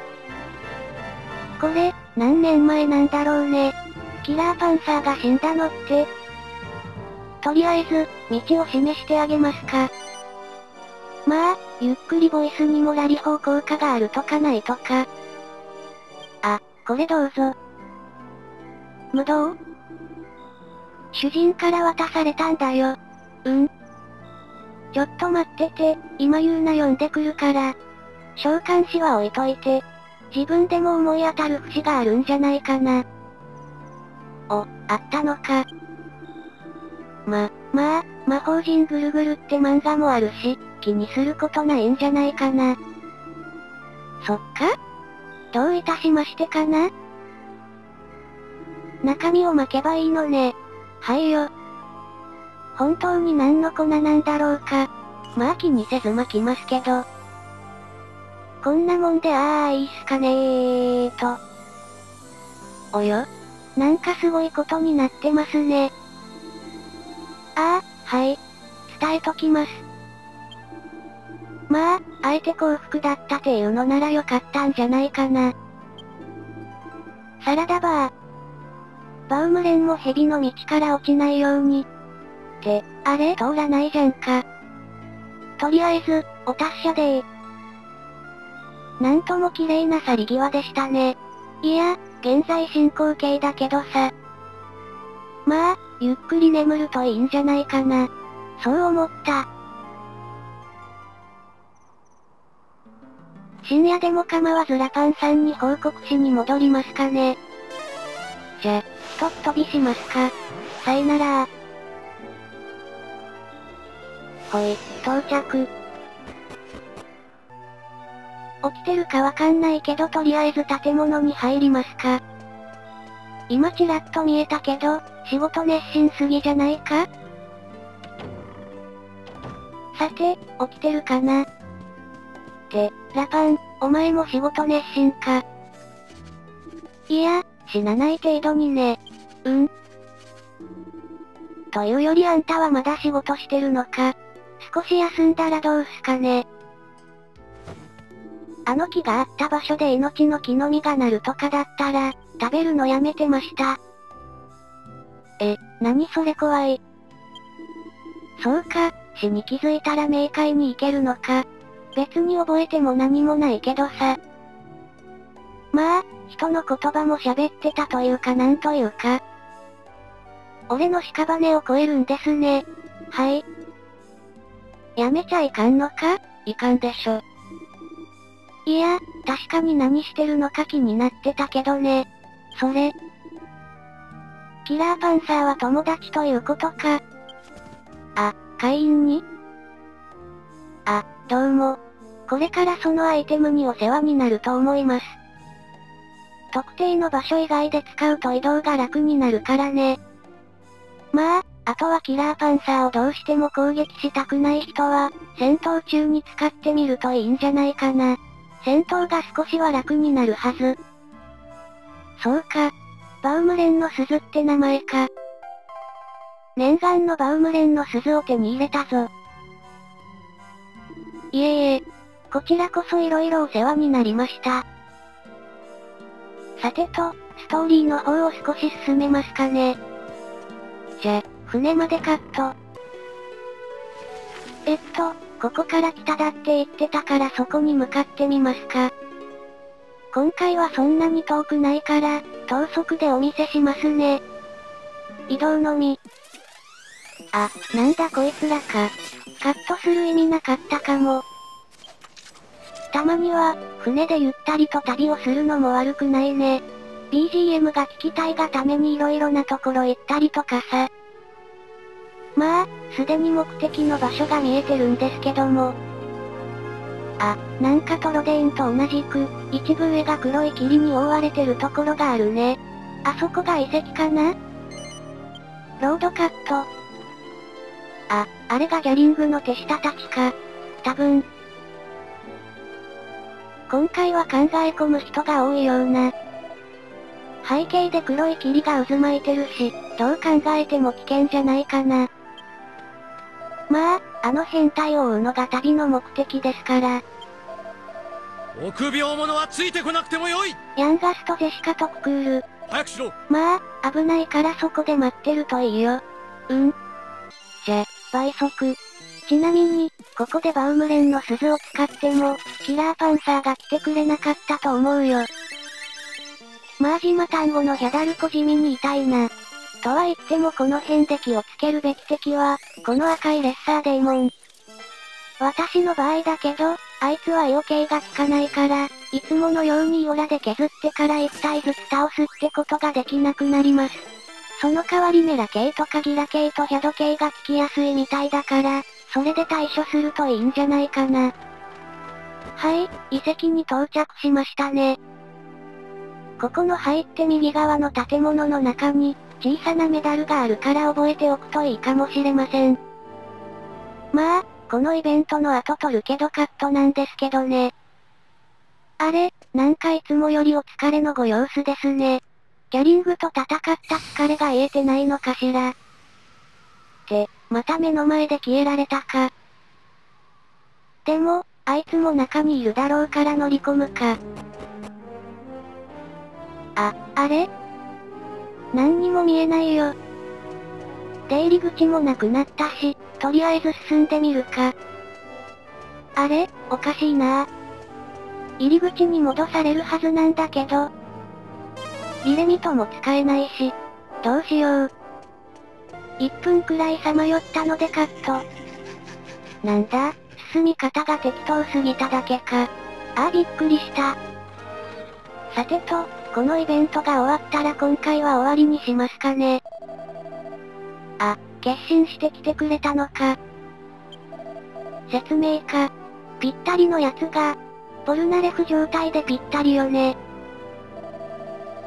これ、何年前なんだろうね。キラーパンサーが死んだのって。とりあえず、道を示してあげますか。まあ、ゆっくりボイスにもラリ法効果があるとかないとか。あ、これどうぞ。無道？主人から渡されたんだよ。うん。ちょっと待ってて、今言うな読んでくるから。召喚師は置いといて。自分でも思い当たる節があるんじゃないかな。お、あったのか。ま、まあ、魔法陣ぐるぐるって漫画もあるし、気にすることないんじゃないかな。そっか？どういたしましてかな？中身を巻けばいいのね。はいよ。本当に何の粉なんだろうか。まあ気にせず巻きますけど。こんなもんでああいいっすかねーと。およなんかすごいことになってますね。ああ、はい。伝えときます。まあ、相手幸福だったっていうのならよかったんじゃないかな。サラダバー。バウムレンも蛇の道から落ちないように。って、あれ？通らないじゃんか。とりあえず、お達者でー。なんとも綺麗な去り際でしたね。いや、現在進行形だけどさ。まあ、ゆっくり眠るといいんじゃないかな。そう思った。深夜でも構わずラパンさんに報告しに戻りますかね。じゃ、とっ飛びしますか。さよならほい、到着。起きてるかわかんないけどとりあえず建物に入りますか。今ちらっと見えたけど、仕事熱心すぎじゃないか？さて、起きてるかな？って、ラパン、お前も仕事熱心か？いや、死なない程度にね。うん。というよりあんたはまだ仕事してるのか？少し休んだらどうすかね？あの木があった場所で命の木の実がなるとかだったら、食べるのやめてました。え、何それ怖い。そうか、死に気づいたら冥界に行けるのか。別に覚えても何もないけどさ。まあ、人の言葉も喋ってたというかなんというか。俺の屍を超えるんですね。はい。やめちゃいかんのか？いかんでしょ。いや、確かに何してるのか気になってたけどね。それ。キラーパンサーは友達ということか。あ、会員に？あ、どうも。これからそのアイテムにお世話になると思います。特定の場所以外で使うと移動が楽になるからね。まあ、あとはキラーパンサーをどうしても攻撃したくない人は、戦闘中に使ってみるといいんじゃないかな。戦闘が少しは楽になるはず。そうか。バウムレンの鈴って名前か。念願のバウムレンの鈴を手に入れたぞ。いえいえ、こちらこそ色々お世話になりました。さてと、ストーリーの方を少し進めますかね。じゃ、船までカット。えっと、ここから北だって言ってたからそこに向かってみますか。今回はそんなに遠くないから、等速でお見せしますね。移動のみ。あ、なんだこいつらか。カットする意味なかったかも。たまには、船でゆったりと旅をするのも悪くないね。BGM が聞きたいがために色々なところ行ったりとかさ。まあ、すでに目的の場所が見えてるんですけども。あ、なんかトロデインと同じく、一部上が黒い霧に覆われてるところがあるね。あそこが遺跡かな？ロードカット。あ、あれがギャリングの手下たちか。多分。今回は考え込む人が多いような。背景で黒い霧が渦巻いてるし、どう考えても危険じゃないかな。まあ、あの変態を追うのが旅の目的ですから。臆病者はついてこなくてもよいヤンガスとジェシカとククール。早くしろまあ、危ないからそこで待ってるといいよ。うん。じゃ、倍速。ちなみに、ここでバウムレンの鈴を使っても、キラーパンサーが来てくれなかったと思うよ。マージマ単語のヒャダルコ地味に痛いな。とは言ってもこの辺で気をつけるべき敵は、この赤いレッサーデーモン。私の場合だけど、あいつは余計が効かないから、いつものようにオラで削ってから1体ずつ倒すってことができなくなります。その代わりメラ系とかギラ系とヒャド系が効きやすいみたいだから、それで対処するといいんじゃないかな。はい、遺跡に到着しましたね。ここの入って右側の建物の中に、小さなメダルがあるから覚えておくといいかもしれません。まあ、このイベントの後撮るけどカットなんですけどね。あれ、なんかいつもよりお疲れのご様子ですね。ギャリングと戦った疲れが癒えてないのかしら。って、また目の前で消えられたか。でも、あいつも中にいるだろうから乗り込むか。あ、あれ？何にも見えないよ。出入り口もなくなったし、とりあえず進んでみるか。あれ？おかしいな入り口に戻されるはずなんだけど。リレミトも使えないし、どうしよう。1分くらいさまよったのでカット。なんだ、進み方が適当すぎただけか。ああびっくりした。さてと、このイベントが終わったら今回は終わりにしますかね。あ、決心してきてくれたのか。説明か。ぴったりのやつが、ポルナレフ状態でぴったりよね。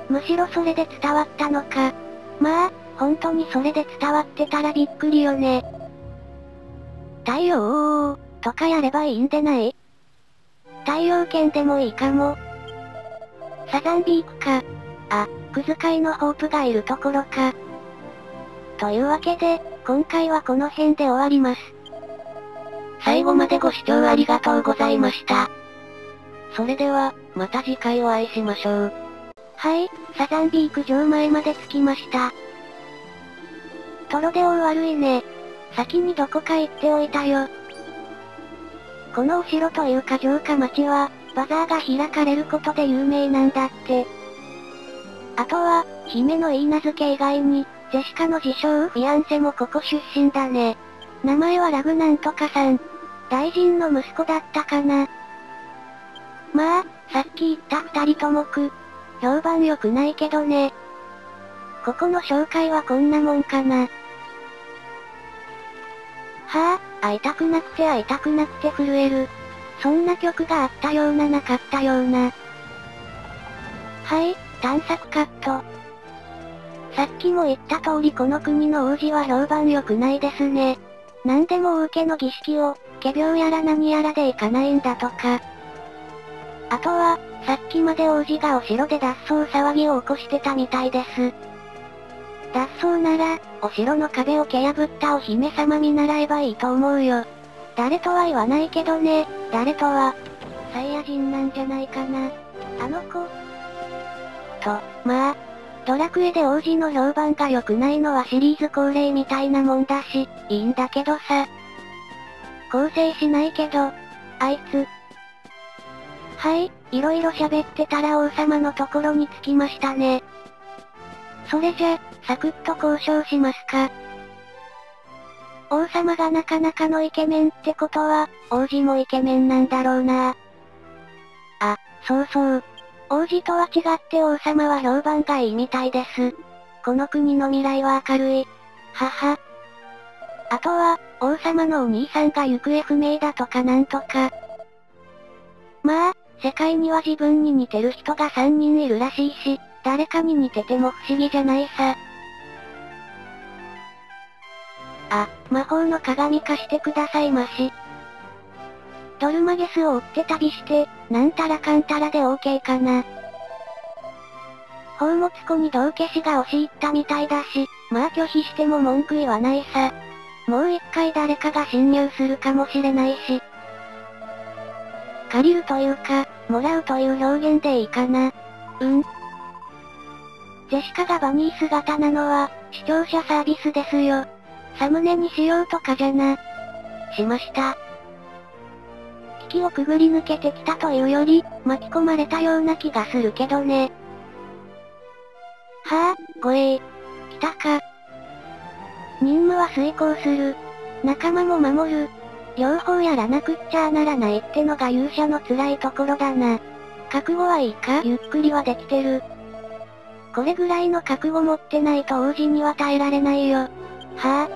むしろそれで伝わったのか。まあ、本当にそれで伝わってたらびっくりよね。太陽とかやればいいんでない太陽圏でもいいかも。サザンビークか。あ、クズ界のホープがいるところか。というわけで、今回はこの辺で終わります。最後までご視聴ありがとうございました。それでは、また次回お会いしましょう。はい、サザンビーク城前まで着きました。トロデオ悪いね。先にどこか行っておいたよ。このお城というか城下町は、バザーが開かれることで有名なんだって。あとは、姫の言い名付け以外に、ジェシカの自称フィアンセもここ出身だね。名前はラグなんとかさん。大臣の息子だったかな。まあ、さっき言った二人ともく、評判良くないけどね。ここの紹介はこんなもんかな。はぁ、あ、会いたくなくて会いたくなくて震える。そんな曲があったようななかったような。はい、探索カット。さっきも言った通りこの国の王子は評判良くないですね。何でも王家の儀式を、仮病やら何やらで行かないんだとか。あとは、さっきまで王子がお城で脱走騒ぎを起こしてたみたいです。脱走なら、お城の壁を蹴破ったお姫様見習えばいいと思うよ。誰とは言わないけどね、誰とは、サイヤ人なんじゃないかな。あの子。と、まあ、ドラクエで王子の評判が良くないのはシリーズ恒例みたいなもんだし、いいんだけどさ。構成しないけど、あいつ。はい、いろいろ喋ってたら王様のところに着きましたね。それじゃ、サクッと交渉しますか。王様がなかなかのイケメンってことは、王子もイケメンなんだろうな。あ、そうそう。王子とは違って王様は評判がいいみたいです。この国の未来は明るい。はは。あとは、王様のお兄さんが行方不明だとかなんとか。まあ、世界には自分に似てる人が3人いるらしいし、誰かに似てても不思議じゃないさ。あ、魔法の鏡貸してくださいまし。ドルマゲスを追って旅して、なんたらかんたらで OK かな。宝物庫に道化師が押し入ったみたいだし、まあ拒否しても文句言わないさ。もう一回誰かが侵入するかもしれないし。借りるというか、もらうという表現でいいかな。うん。ジェシカがバニー姿なのは、視聴者サービスですよ。サムネにしようとかじゃな。しました。危機をくぐり抜けてきたというより、巻き込まれたような気がするけどね。はぁ、あ、護衛。来たか。任務は遂行する。仲間も守る。両方やらなくっちゃならないってのが勇者の辛いところだな。覚悟はいいか？ゆっくりはできてる。これぐらいの覚悟持ってないと王子には耐えられないよ。はぁ、あ、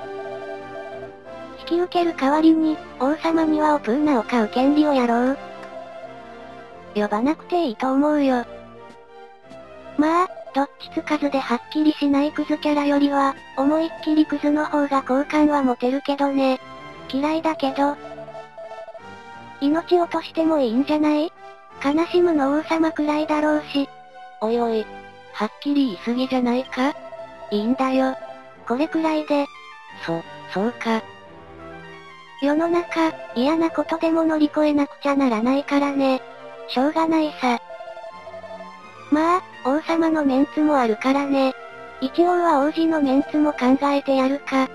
引き受ける代わりに、王様にはオプーナを買う権利をやろう。呼ばなくていいと思うよ。まあ、どっちつかずではっきりしないクズキャラよりは、思いっきりクズの方が好感は持てるけどね。嫌いだけど。命落としてもいいんじゃない？悲しむの王様くらいだろうし。おいおい。はっきり言い過ぎじゃないか？いいんだよ。これくらいで。そ、そうか。世の中、嫌なことでも乗り越えなくちゃならないからね。しょうがないさ。まあ、王様のメンツもあるからね。一応は王子のメンツも考えてやるか。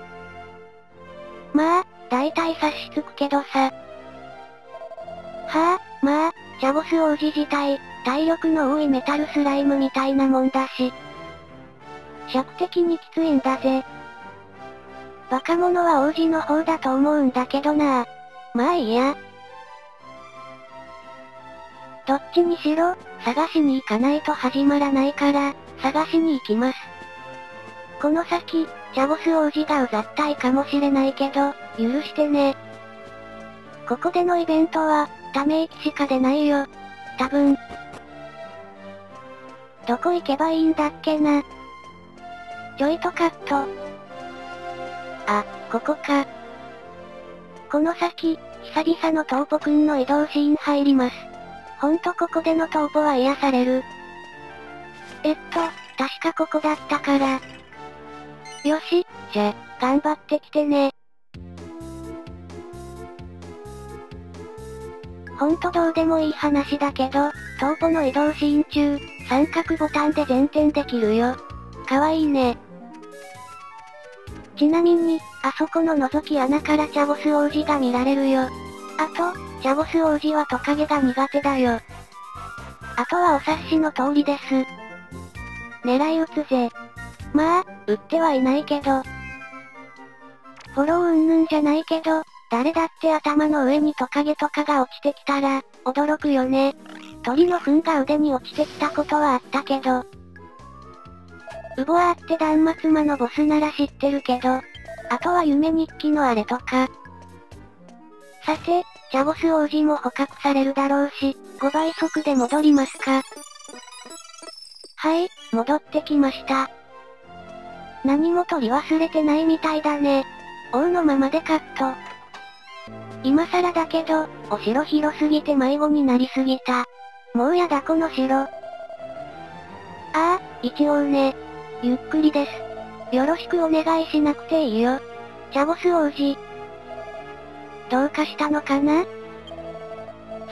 まあ、大体察しつくけどさ。はあ、まあ、チャボス王子自体、体力の多いメタルスライムみたいなもんだし。尺的にきついんだぜ。バカ者は王子の方だと思うんだけどなまあいいや。どっちにしろ、探しに行かないと始まらないから、探しに行きます。この先、チャボス王子がうざったいかもしれないけど、許してね。ここでのイベントは、ため息しか出ないよ。多分。どこ行けばいいんだっけな。ジョイトカット。あ、ここか。この先、久々のトーポくんの移動シーン入ります。ほんとここでのトーポは癒される。えっと、確かここだったから。よし、じゃ、頑張ってきてね。ほんとどうでもいい話だけど、トーポの移動シーン中、三角ボタンで前転できるよ。かわいいね。ちなみに、あそこの覗き穴からチャボス王子が見られるよ。あと、チャボス王子はトカゲが苦手だよ。あとはお察しの通りです。狙い撃つぜ。まあ、撃ってはいないけど。フォローうんぬんじゃないけど、誰だって頭の上にトカゲとかが落ちてきたら、驚くよね。鳥の糞が腕に落ちてきたことはあったけど。ウボアーって断末魔のボスなら知ってるけど、あとは夢日記のあれとか。さて、チャボス王子も捕獲されるだろうし、5倍速で戻りますか。はい、戻ってきました。何も取り忘れてないみたいだね。王のままでカット。今更だけど、お城広すぎて迷子になりすぎた。もうやだこの城。ああ、一応ね。ゆっくりです。よろしくお願いしなくていいよ。チャボス王子。どうかしたのかな？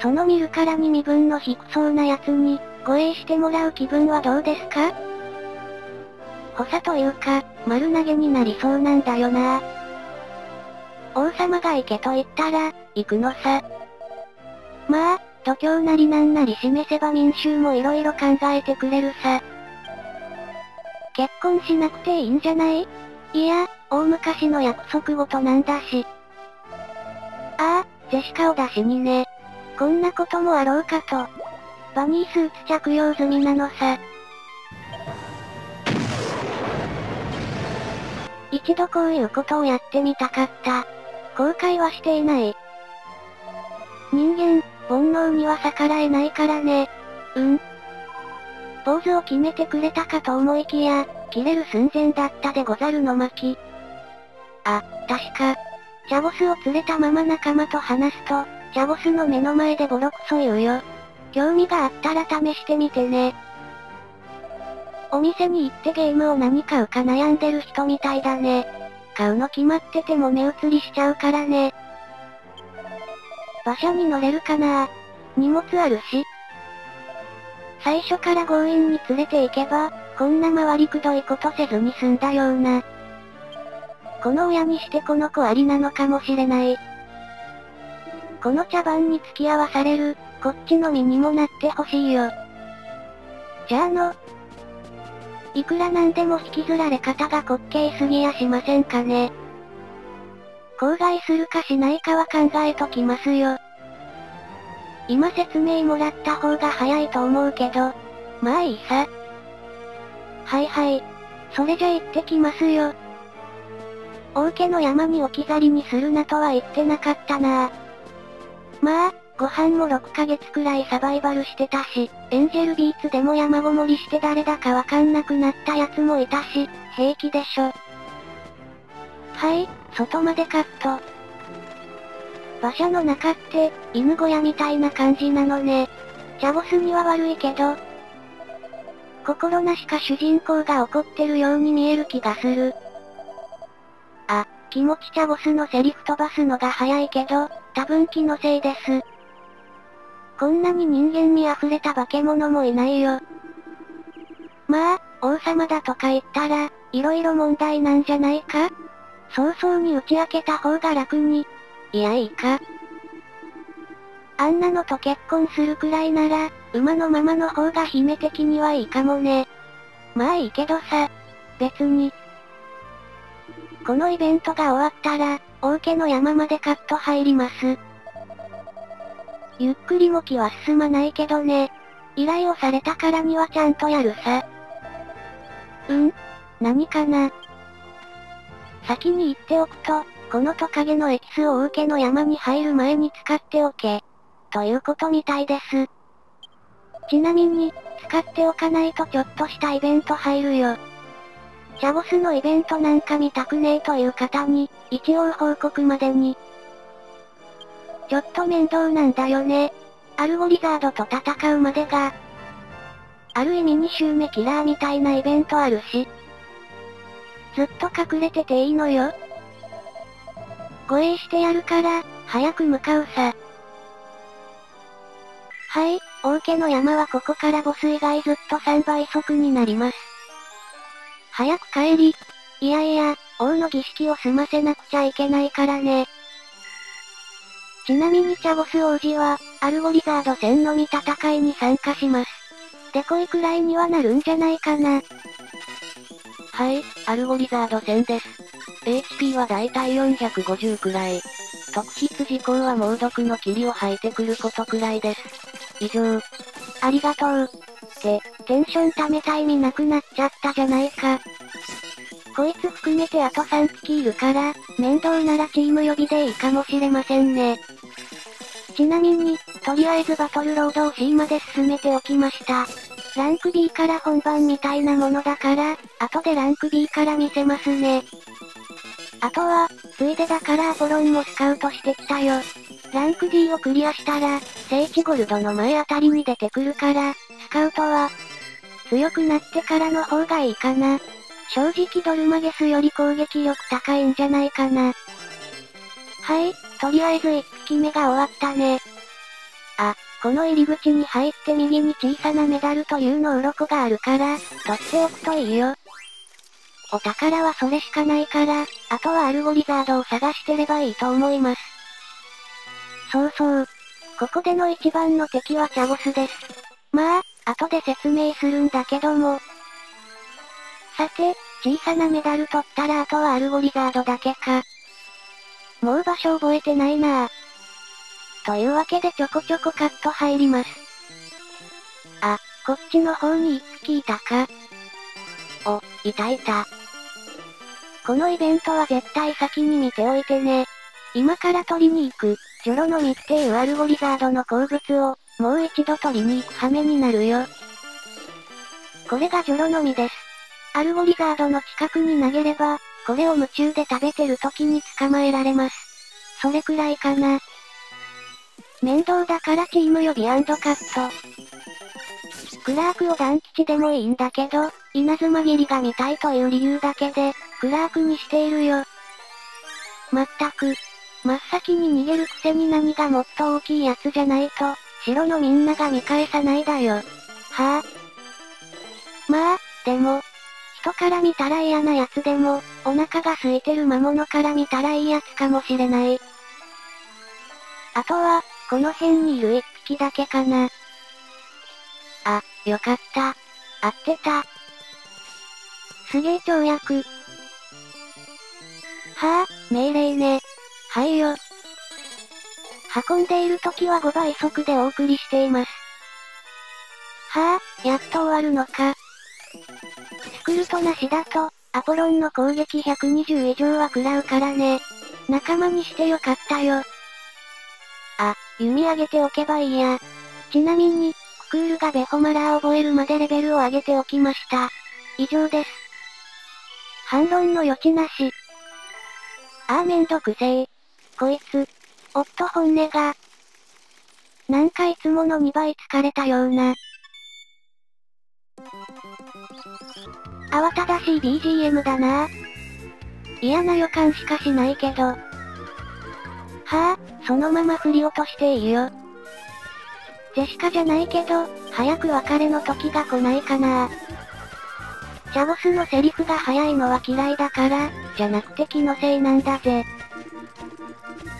その見るからに身分の低そうな奴に、護衛してもらう気分はどうですか？補佐というか、丸投げになりそうなんだよな王様が行けと言ったら、行くのさ。まあ、度胸なりなんなり示せば民衆も色々考えてくれるさ。結婚しなくていいんじゃない？いや、大昔の約束事なんだし。ああ、ジェシカを出しにね。こんなこともあろうかと。バニースーツ着用済みなのさ。一度こういうことをやってみたかった。後悔はしていない。人間、煩悩には逆らえないからね。うん。ポーズを決めてくれたかと思いきや、切れる寸前だったでござるの巻。あ、確か。チャボスを連れたまま仲間と話すと、チャボスの目の前でボロクソ言うよ。興味があったら試してみてね。お店に行ってゲームを何買うか悩んでる人みたいだね。買うの決まってても目移りしちゃうからね。馬車に乗れるかな荷物あるし。最初から強引に連れて行けば、こんな回りくどいことせずに済んだような。この親にしてこの子ありなのかもしれない。この茶番に付き合わされる、こっちの身にもなってほしいよ。じゃあの、いくらなんでも引きずられ方が滑稽すぎやしませんかね。口外するかしないかは考えときますよ。今説明もらった方が早いと思うけど、まあいいさ。はいはい。それじゃ行ってきますよ。王家の山に置き去りにするなとは言ってなかったなまあ、ご飯も6ヶ月くらいサバイバルしてたし、エンジェルビーツでも山ごもりして誰だかわかんなくなったやつもいたし、平気でしょ。はい、外までカット。馬車の中って、犬小屋みたいな感じなのね。チャボスには悪いけど、心なしか主人公が怒ってるように見える気がする。あ、気持ちチャボスのセリフ飛ばすのが早いけど、多分気のせいです。こんなに人間味溢れた化け物もいないよ。まあ、王様だとか言ったら、色々問題なんじゃないか？早々に打ち明けた方が楽に。いやいいか。あんなのと結婚するくらいなら、馬のままの方が姫的にはいいかもね。まあいいけどさ。別に。このイベントが終わったら、王家の山までカット入ります。ゆっくりも気は進まないけどね。依頼をされたからにはちゃんとやるさ。うん何かな先に言っておくと、このトカゲのエキスを王家の山に入る前に使っておけ。ということみたいです。ちなみに、使っておかないとちょっとしたイベント入るよ。チャボスのイベントなんか見たくねえという方に、一応報告までに。ちょっと面倒なんだよね。アルゴリザードと戦うまでが。ある意味2周目キラーみたいなイベントあるし。ずっと隠れてていいのよ。護衛してやるから、早く向かうさ。はい、王家の山はここからボス以外ずっと3倍速になります。早く帰り。いやいや、王の儀式を済ませなくちゃいけないからね。ちなみにチャボス王子は、アルゴリザード戦のみ戦いに参加します。でこいくらいにはなるんじゃないかな。はい、アルゴリザード戦です。HP はだいたい450くらい。特筆事項は猛毒の霧を吐いてくることくらいです。以上。ありがとう。って、テンション溜めた意味なくなっちゃったじゃないか。こいつ含めてあと3匹いるから、面倒ならチーム予備でいいかもしれませんね。ちなみに、とりあえずバトルロードを C まで進めておきました。ランク B から本番みたいなものだから、後でランク B から見せますね。あとは、ついでだからアポロンもスカウトしてきたよ。ランク D をクリアしたら、聖地ゴルドの前あたりに出てくるから、スカウトは、強くなってからの方がいいかな。正直ドルマゲスより攻撃力高いんじゃないかな。はい、とりあえず1匹目が終わったね。あ、この入り口に入って右に小さなメダルというの鱗があるから、取っておくといいよ。お宝はそれしかないから、あとはアルゴリザードを探してればいいと思います。そうそう。ここでの一番の敵はチャボスです。まあ、後で説明するんだけども。さて、小さなメダル取ったらあとはアルゴリザードだけか。もう場所覚えてないなぁ。というわけでちょこちょこカット入ります。あ、こっちの方に一匹いたか。お、いたいた。このイベントは絶対先に見ておいてね。今から取りに行く、ジョロの実っていうアルゴリザードの鉱物を、もう一度取りに行く羽目になるよ。これがジョロの実です。アルゴリザードの近くに投げれば、これを夢中で食べてる時に捕まえられます。それくらいかな。面倒だからチーム予備カット。クラークを団吉でもいいんだけど、稲妻切りが見たいという理由だけで、クラークにしているよ。まったく。真っ先に逃げるくせに何がもっと大きいやつじゃないと、城のみんなが見返さないだよ。はあ。まあ、でも、人から見たら嫌なやつでも、お腹が空いてる魔物から見たらいいやつかもしれない。あとは、この辺にいる一匹だけかな。あ、よかった。合ってた。すげえ跳躍。はあ、命令ね。はいよ。運んでいる時は5倍速でお送りしています。はあ、やっと終わるのか。スクルトなしだと、アポロンの攻撃120以上は食らうからね。仲間にしてよかったよ。あ、弓上げておけばいいや。ちなみに、クールがベホマラー覚えるまでレベルを上げておきました。以上です。反論の余地なし。あーめんどくせえ。こいつ。おっと本音が。なんかいつもの2倍疲れたような。慌ただしい BGM だな嫌な予感しかしないけど。はあ、そのまま振り落としていいよ。ジェシカじゃないけど、早く別れの時が来ないかなチャボスのセリフが早いのは嫌いだから、じゃなくて気のせいなんだぜ。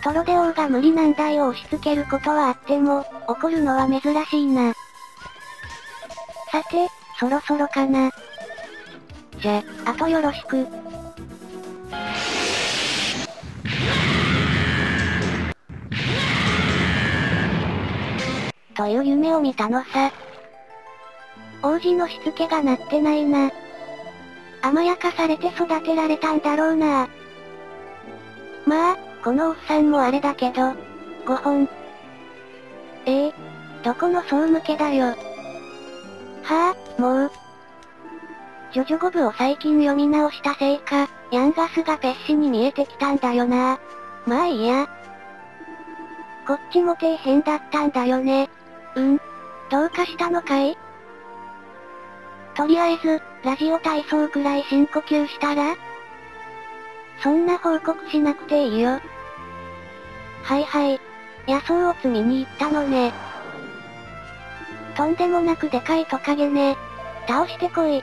トロデオが無理難題を押し付けることはあっても、怒るのは珍しいな。さて、そろそろかな。じゃ、あとよろしく。という夢を見たのさ？王子のしつけがなってないな。甘やかされて育てられたんだろうな。まあ、このおっさんもあれだけど、5本。ええー、どこの総向けだよ。はあ、もう。ジョジョ5部を最近読み直したせいか、ヤンガスがペッシに見えてきたんだよな。まあいいや。こっちも底辺だったんだよね。うん。どうかしたのかい？とりあえず、ラジオ体操くらい深呼吸したら？そんな報告しなくていいよ。はいはい。野草を積みに行ったのね。とんでもなくでかいトカゲね。倒してこい。っ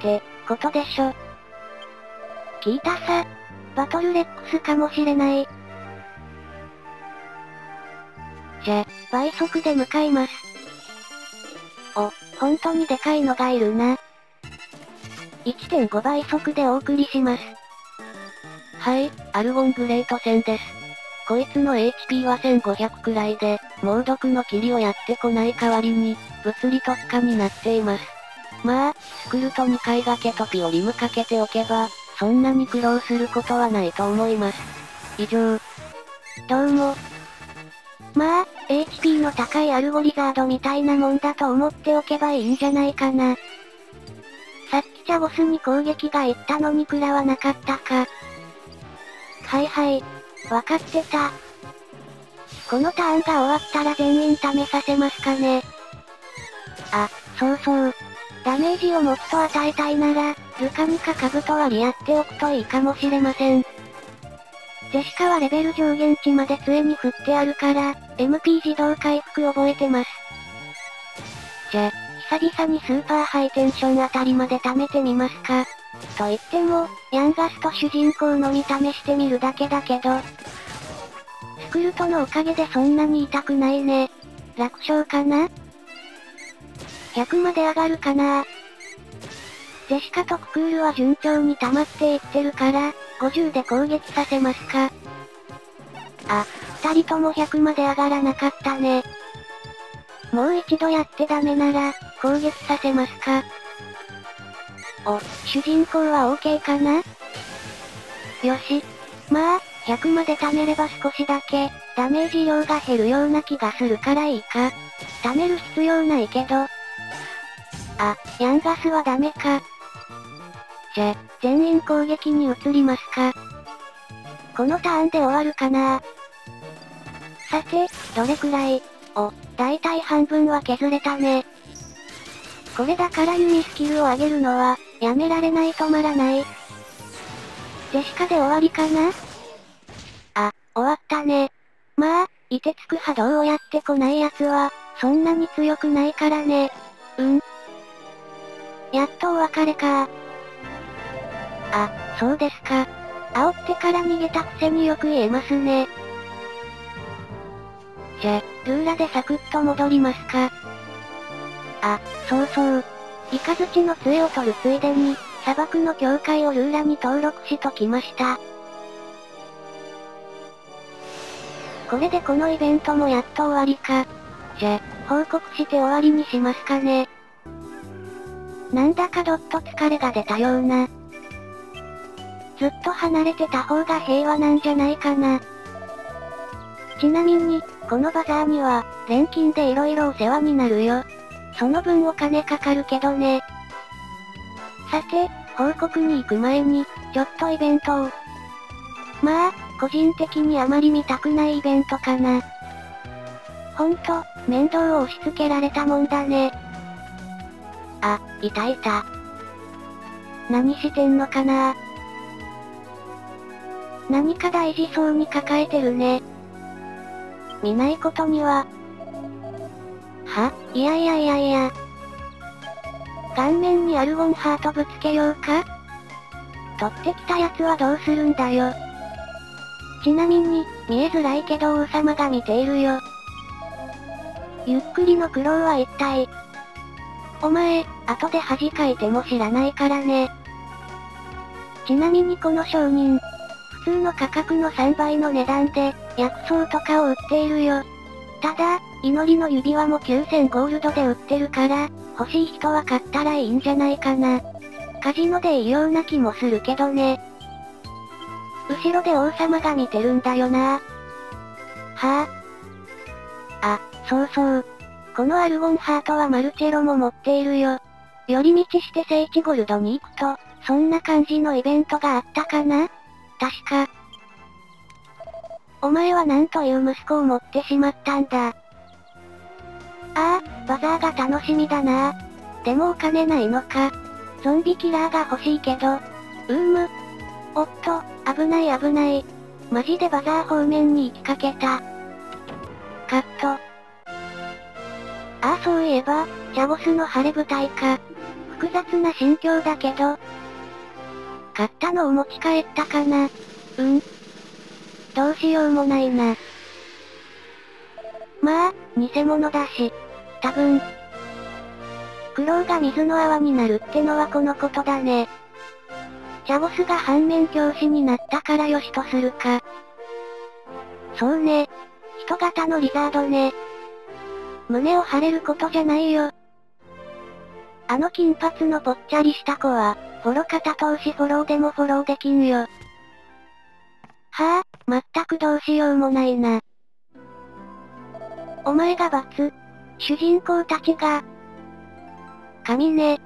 て、ことでしょ。聞いたさ。バトルレックスかもしれない。じゃ、倍速で向かいます。お、本当にでかいのがいるな。1.5倍速でお送りします。はい、アルゴングレート戦です。こいつの HP は1500くらいで、猛毒の霧をやってこない代わりに、物理特化になっています。まあ、スクルト2回掛けとピオリムかけておけば、そんなに苦労することはないと思います。以上。どうも。まあ、HP の高いアルゴリザードみたいなもんだと思っておけばいいんじゃないかな。さっきチャボスに攻撃がいったのに食らわなかったか。はいはい。わかってた。このターンが終わったら全員試させますかね。あ、そうそう。ダメージをもっと与えたいなら、ルカニかカブトはリアっておくといいかもしれません。ジェシカはレベル上限値まで杖に振ってあるから、MP 自動回復覚えてます。じゃ、久々にスーパーハイテンションあたりまで貯めてみますか。と言っても、ヤンガスと主人公の見た目してみるだけだけど。スクルトのおかげでそんなに痛くないね。楽勝かな ?100 まで上がるかな？ジェシカとククールは順調に溜まっていってるから、50で攻撃させますか？あ、二人とも100まで上がらなかったね。もう一度やってダメなら、攻撃させますか？お、主人公は OK かな？よし。まあ、100まで貯めれば少しだけ、ダメージ量が減るような気がするからいいか。貯める必要ないけど。あ、ヤンガスはダメか。じゃ、全員攻撃に移りますか。このターンで終わるかなさて、どれくらい？お、だいたい半分は削れたね。これだからユニスキルを上げるのは、やめられない止まらない。ジェシカで終わりかな？あ、終わったね。まあ、凍てつく波動をやってこない奴は、そんなに強くないからね。うん。やっとお別れかあ、そうですか。煽ってから逃げたくせによく言えますね。じゃ、ルーラでサクッと戻りますか。あ、そうそう。イカズチの杖を取るついでに、砂漠の境界をルーラに登録しときました。これでこのイベントもやっと終わりか。じゃ、報告して終わりにしますかね。なんだかどっと疲れが出たような。ずっと離れてた方が平和なんじゃないかな。ちなみに、このバザーには、錬金で色々お世話になるよ。その分お金かかるけどね。さて、報告に行く前に、ちょっとイベントを。まあ、個人的にあまり見たくないイベントかな。ほんと、面倒を押し付けられたもんだね。あ、いたいた。何してんのかな何か大事そうに抱えてるね。見ないことには。は？いやいやいやいや。顔面にアルゴンハートぶつけようか？取ってきたやつはどうするんだよ。ちなみに、見えづらいけど王様が見ているよ。ゆっくりの苦労は一体。お前、後で恥かいても知らないからね。ちなみにこの商人、通の価格の3倍の値段で、薬草とかを売っているよ。ただ、祈りの指輪も9000ゴールドで売ってるから、欲しい人は買ったらいいんじゃないかな。カジノでいいような気もするけどね。後ろで王様が見てるんだよな。はぁ、あ。あ、そうそう。このアルゴンハートはマルチェロも持っているよ。寄り道して聖地ゴルドに行くと、そんな感じのイベントがあったかな？確か。お前は何という息子を持ってしまったんだ？ああ、バザーが楽しみだなでもお金ないのか。ゾンビキラーが欲しいけど。うーむ。おっと、危ない危ない。マジでバザー方面に行きかけた。カット。ああそういえば、チャボスの晴れ舞台か。複雑な心境だけど。買ったのを持ち帰ったかな。うん。どうしようもないな。まあ、偽物だし。多分。苦労が水の泡になるってのはこのことだね。チャボスが反面教師になったからよしとするか。そうね。人型のリザードね。胸を張れることじゃないよ。あの金髪のぽっちゃりした子は、フォロ肩通しフォローでもフォローできんよ。はぁ、あ、全くどうしようもないな。お前が罰。主人公たちが。神ね。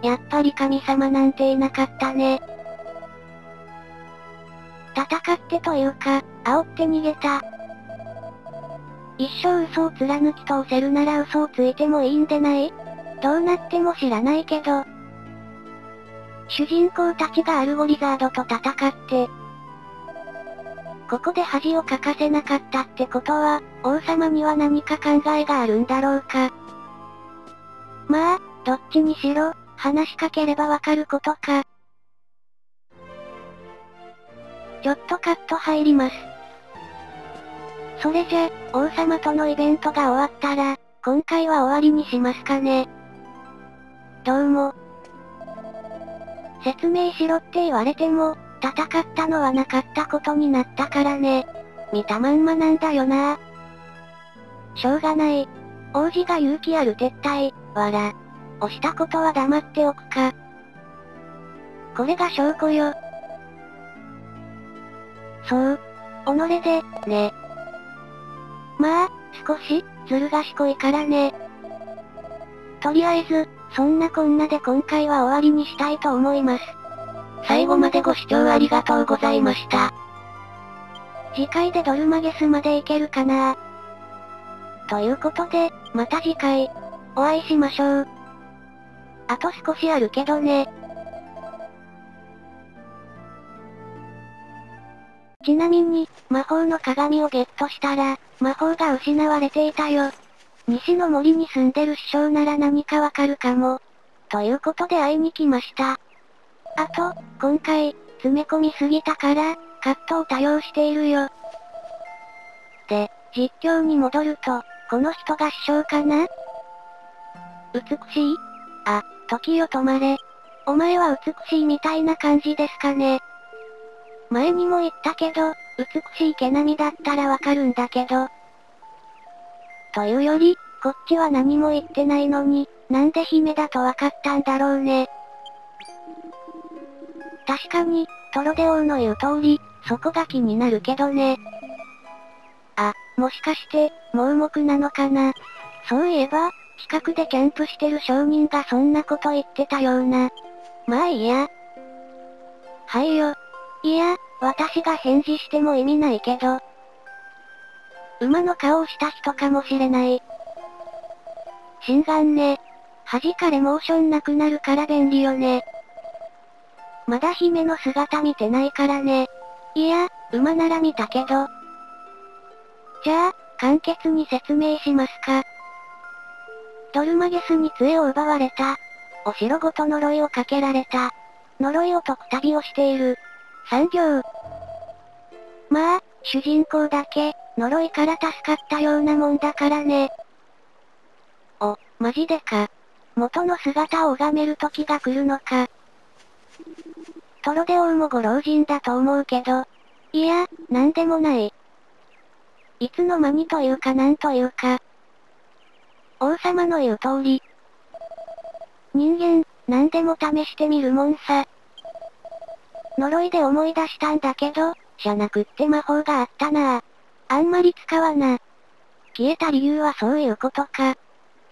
やっぱり神様なんていなかったね。戦ってというか、煽って逃げた。一生嘘を貫き通せるなら嘘をついてもいいんでない？どうなっても知らないけど。主人公たちがアルゴリザードと戦って、ここで恥をかかせなかったってことは、王様には何か考えがあるんだろうか。まあ、どっちにしろ、話しかければわかることか。ちょっとカット入ります。それじゃ、王様とのイベントが終わったら、今回は終わりにしますかね。どうも。説明しろって言われても、戦ったのはなかったことになったからね。見たまんまなんだよなしょうがない。王子が勇気ある撤退、わら。押したことは黙っておくか。これが証拠よ。そう。己で、ね。まあ、少し、ずる賢いからね。とりあえず、そんなこんなで今回は終わりにしたいと思います。最後までご視聴ありがとうございました。次回でドルマゲスまでいけるかなということで、また次回、お会いしましょう。あと少しあるけどね。ちなみに、魔法の鏡をゲットしたら、魔法が失われていたよ。西の森に住んでる師匠なら何かわかるかも。ということで会いに来ました。あと、今回、詰め込みすぎたから、カットを多用しているよ。で、実況に戻ると、この人が師匠かな？美しい？あ、時よ止まれ。お前は美しいみたいな感じですかね。前にも言ったけど、美しい毛並みだったらわかるんだけど。というより、こっちは何も言ってないのに、なんで姫だとわかったんだろうね。確かに、トロデオの言う通り、そこが気になるけどね。あ、もしかして、盲目なのかな。そういえば、近くでキャンプしてる商人がそんなこと言ってたような。まあいいや。はいよ。いや、私が返事しても意味ないけど。馬の顔をした人かもしれない。心眼ね。弾かれモーションなくなるから便利よね。まだ姫の姿見てないからね。いや、馬なら見たけど。じゃあ、簡潔に説明しますか。ドルマゲスに杖を奪われた。お城ごと呪いをかけられた。呪いを解く旅をしている。産業。まあ、主人公だけ、呪いから助かったようなもんだからね。お、マジでか。元の姿を拝める時が来るのか。トロデオウもご老人だと思うけど。いや、なんでもない。いつの間にというかなんというか。王様の言う通り。人間、何でも試してみるもんさ。呪いで思い出したんだけど、じゃなくって魔法があったなあんまり使わな。消えた理由はそういうことか。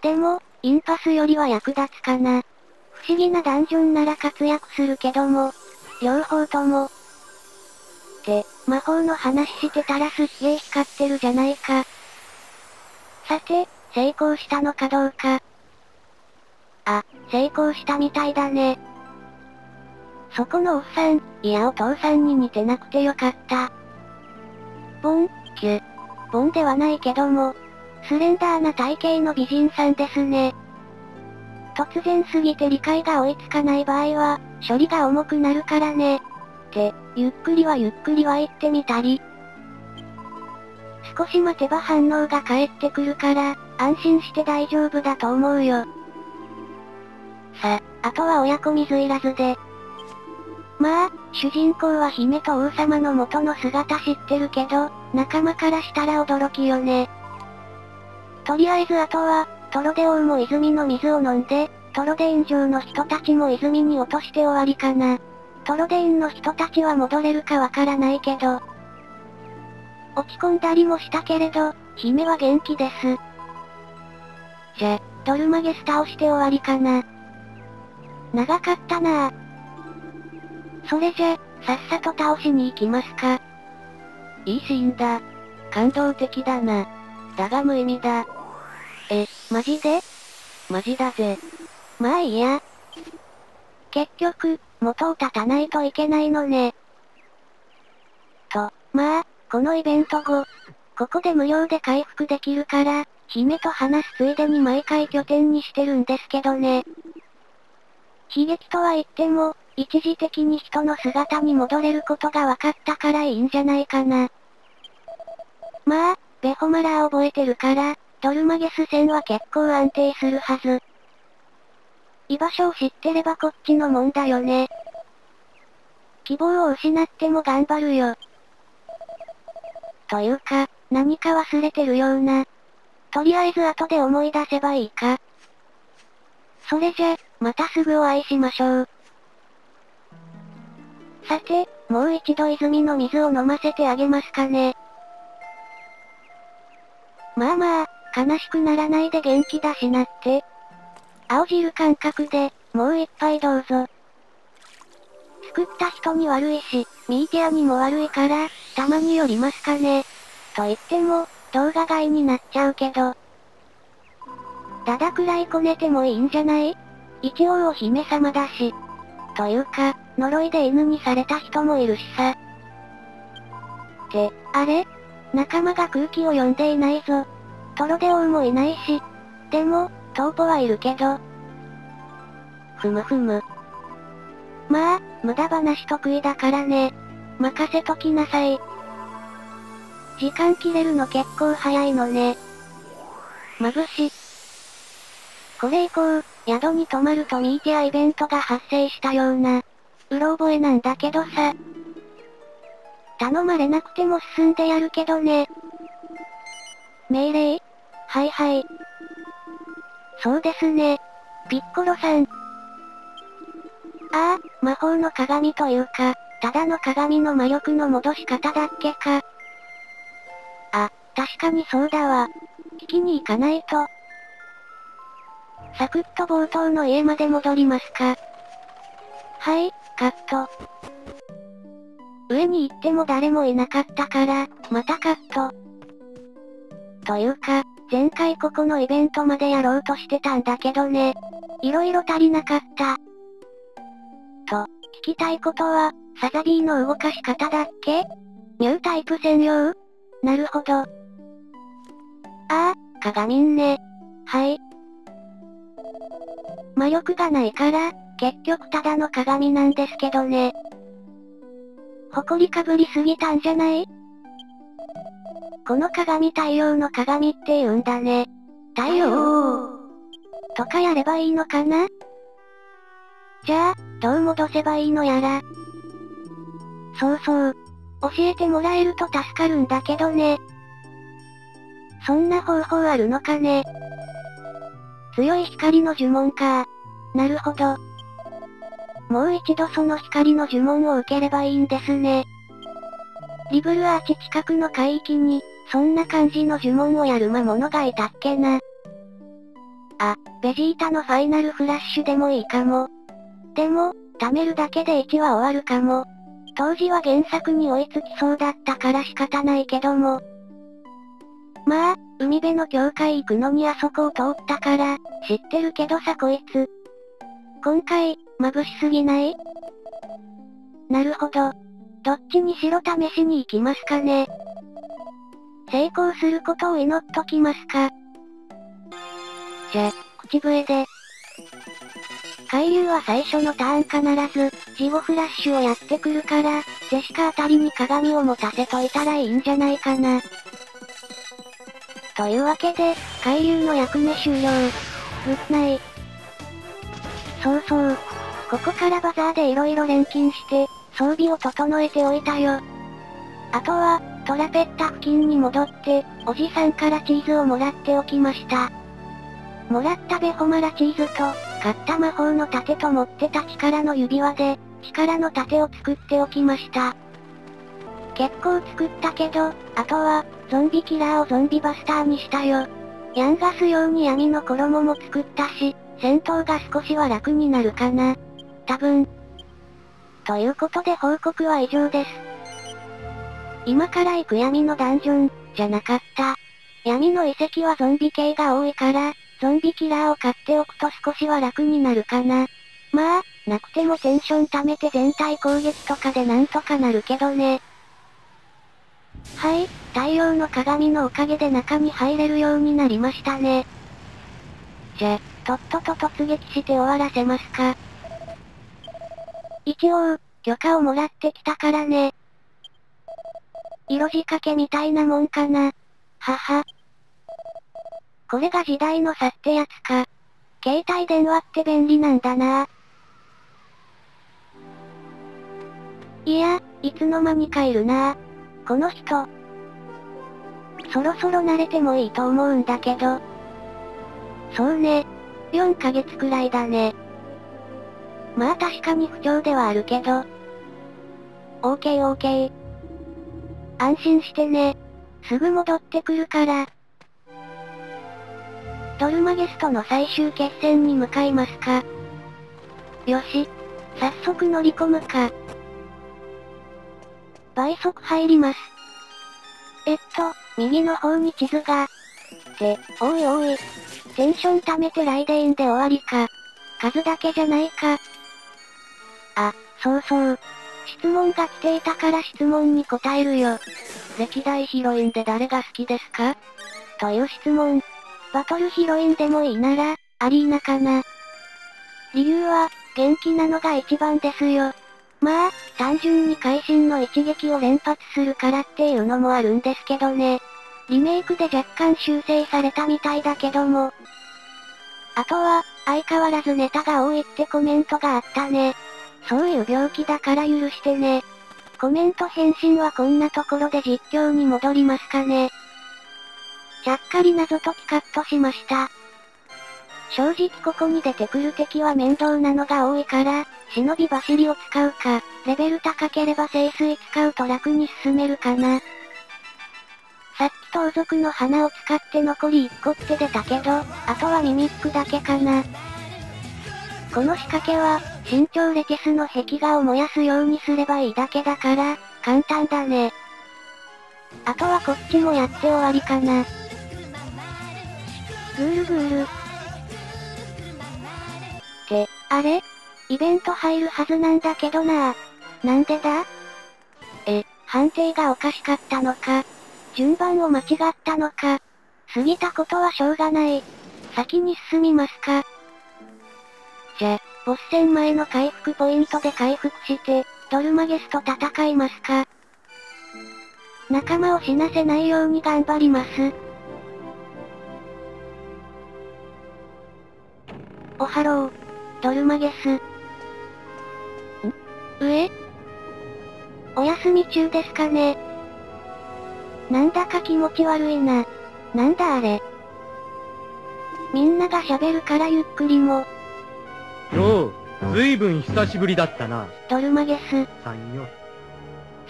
でも、インパスよりは役立つかな。不思議なダンジョンなら活躍するけども、両方とも。って、魔法の話してたらすっげー光ってるじゃないか。さて、成功したのかどうか。あ、成功したみたいだね。そこのおっさん、いやお父さんに似てなくてよかった。ボン、キュ。ボンではないけども、スレンダーな体型の美人さんですね。突然すぎて理解が追いつかない場合は、処理が重くなるからね。って、ゆっくりはゆっくりは言ってみたり。少し待てば反応が返ってくるから、安心して大丈夫だと思うよ。さ、あとは親子水いらずで。まあ、主人公は姫と王様の元の姿知ってるけど、仲間からしたら驚きよね。とりあえずあとは、トロデ王も泉の水を飲んで、トロデイン城の人たちも泉に落として終わりかな。トロデインの人たちは戻れるかわからないけど。落ち込んだりもしたけれど、姫は元気です。じゃ、ドルマゲス倒して終わりかな。長かったなそれじゃ、さっさと倒しに行きますか。いいシーンだ。感動的だな。だが無意味だ。え、マジで？マジだぜ。まあいいや。結局、元を立たないといけないのね。と、まあ、このイベント後、ここで無料で回復できるから、姫と話すついでに毎回拠点にしてるんですけどね。悲劇とは言っても、一時的に人の姿に戻れることが分かったからいいんじゃないかな。まあ、ベホマラー覚えてるから、ドルマゲス戦は結構安定するはず。居場所を知ってればこっちのもんだよね。希望を失っても頑張るよ。というか、何か忘れてるような。とりあえず後で思い出せばいいか。それじゃ、またすぐお会いしましょう。さて、もう一度泉の水を飲ませてあげますかね。まあまあ、悲しくならないで元気だしなって。青汁感覚で、もう一杯どうぞ。作った人に悪いし、ミーティアにも悪いから、たまに寄りますかね。と言っても、動画外になっちゃうけど。だだくらいこねてもいいんじゃない？一応お姫様だし。というか、呪いで犬にされた人もいるしさ。って、あれ？仲間が空気を読んでいないぞ。トロデオウもいないし。でも、トーポはいるけど。ふむふむ。まあ、無駄話得意だからね。任せときなさい。時間切れるの結構早いのね。眩し。これ以降、宿に泊まるとミーティアイベントが発生したような、うろ覚えなんだけどさ。頼まれなくても進んでやるけどね。命令はいはい。そうですね。ピッコロさん。ああ、魔法の鏡というか、ただの鏡の魔力の戻し方だっけか。あ、確かにそうだわ。聞きに行かないと。サクッと冒頭の家まで戻りますか。はい、カット。上に行っても誰もいなかったから、またカット。というか、前回ここのイベントまでやろうとしてたんだけどね。色々足りなかった。と、聞きたいことは、サザビーの動かし方だっけ？ニュータイプ専用？なるほど。ああ、鏡ね。はい。魔力がないから、結局ただの鏡なんですけどね。埃かぶりすぎたんじゃない？この鏡太陽の鏡って言うんだね。太陽とかやればいいのかな？じゃあ、どう戻せばいいのやら。そうそう。教えてもらえると助かるんだけどね。そんな方法あるのかね？強い光の呪文か。なるほど。もう一度その光の呪文を受ければいいんですね。リブルアーチ近くの海域に、そんな感じの呪文をやる魔物がいたっけな。あ、ベジータのファイナルフラッシュでもいいかも。でも、貯めるだけで1話終わるかも。当時は原作に追いつきそうだったから仕方ないけども。まあ、海辺の教会行くのにあそこを通ったから、知ってるけどさこいつ。今回、眩しすぎない？なるほど。どっちにしろ試しに行きますかね。成功することを祈っときますか。じゃ、口笛で。海流は最初のターン必ず、事後フラッシュをやってくるから、ジェシカあたりに鏡を持たせといたらいいんじゃないかな。というわけで、海流の役目終了。グッナイ。そうそう。ここからバザーで色々錬金して、装備を整えておいたよ。あとは、トラペッタ付近に戻って、おじさんからチーズをもらっておきました。もらったベホマラチーズと、買った魔法の盾と持ってた力の指輪で、力の盾を作っておきました。結構作ったけど、あとは、ゾンビキラーをゾンビバスターにしたよ。ヤンガス用に闇の衣も作ったし、戦闘が少しは楽になるかな。多分。ということで報告は以上です。今から行く闇のダンジョン、じゃなかった。闇の遺跡はゾンビ系が多いから、ゾンビキラーを買っておくと少しは楽になるかな。まあ、なくてもテンション貯めて全体攻撃とかでなんとかなるけどね。はい、太陽の鏡のおかげで中に入れるようになりましたね。じゃ、とっとと突撃して終わらせますか。一応、許可をもらってきたからね。色仕掛けみたいなもんかな。はは。これが時代の差ってやつか。携帯電話って便利なんだな。いや、いつの間にかいるなこの人。そろそろ慣れてもいいと思うんだけど。そうね。4ヶ月くらいだね。まあ確かに不調ではあるけど。OKOK。安心してね。すぐ戻ってくるから。ドルマゲストの最終決戦に向かいますか。よし。早速乗り込むか。倍速入ります。えっと、右の方に地図が。って、おいおい。テンション溜めてライデインで終わりか。数だけじゃないか。あ、そうそう。質問が来ていたから質問に答えるよ。歴代ヒロインで誰が好きですか？という質問。バトルヒロインでもいいなら、アリーナかな。理由は、元気なのが一番ですよ。まあ、単純に会心の一撃を連発するからっていうのもあるんですけどね。リメイクで若干修正されたみたいだけども。あとは、相変わらずネタが多いってコメントがあったね。そういう病気だから許してね。コメント返信はこんなところで実況に戻りますかね。ちゃっかり謎解きカットしました。正直ここに出てくる敵は面倒なのが多いから、忍び走りを使うか、レベル高ければ聖水使うと楽に進めるかな。さっき盗賊の花を使って残り1個って出たけど、あとはミミックだけかな。この仕掛けは、身長レティスの壁画を燃やすようにすればいいだけだから、簡単だね。あとはこっちもやって終わりかな。ぐーるぐーる。って、あれ？イベント入るはずなんだけどななんでだ？え、判定がおかしかったのか。順番を間違ったのか。過ぎたことはしょうがない。先に進みますか。じゃ、ボス戦前の回復ポイントで回復して、ドルマゲスと戦いますか。仲間を死なせないように頑張ります。おはろう。ドルマゲス。ん？上お休み中ですかねなんだか気持ち悪いな。なんだあれ。みんなが喋るからゆっくりも。よう、ずいぶん久しぶりだったな。ドルマゲス。さんよ。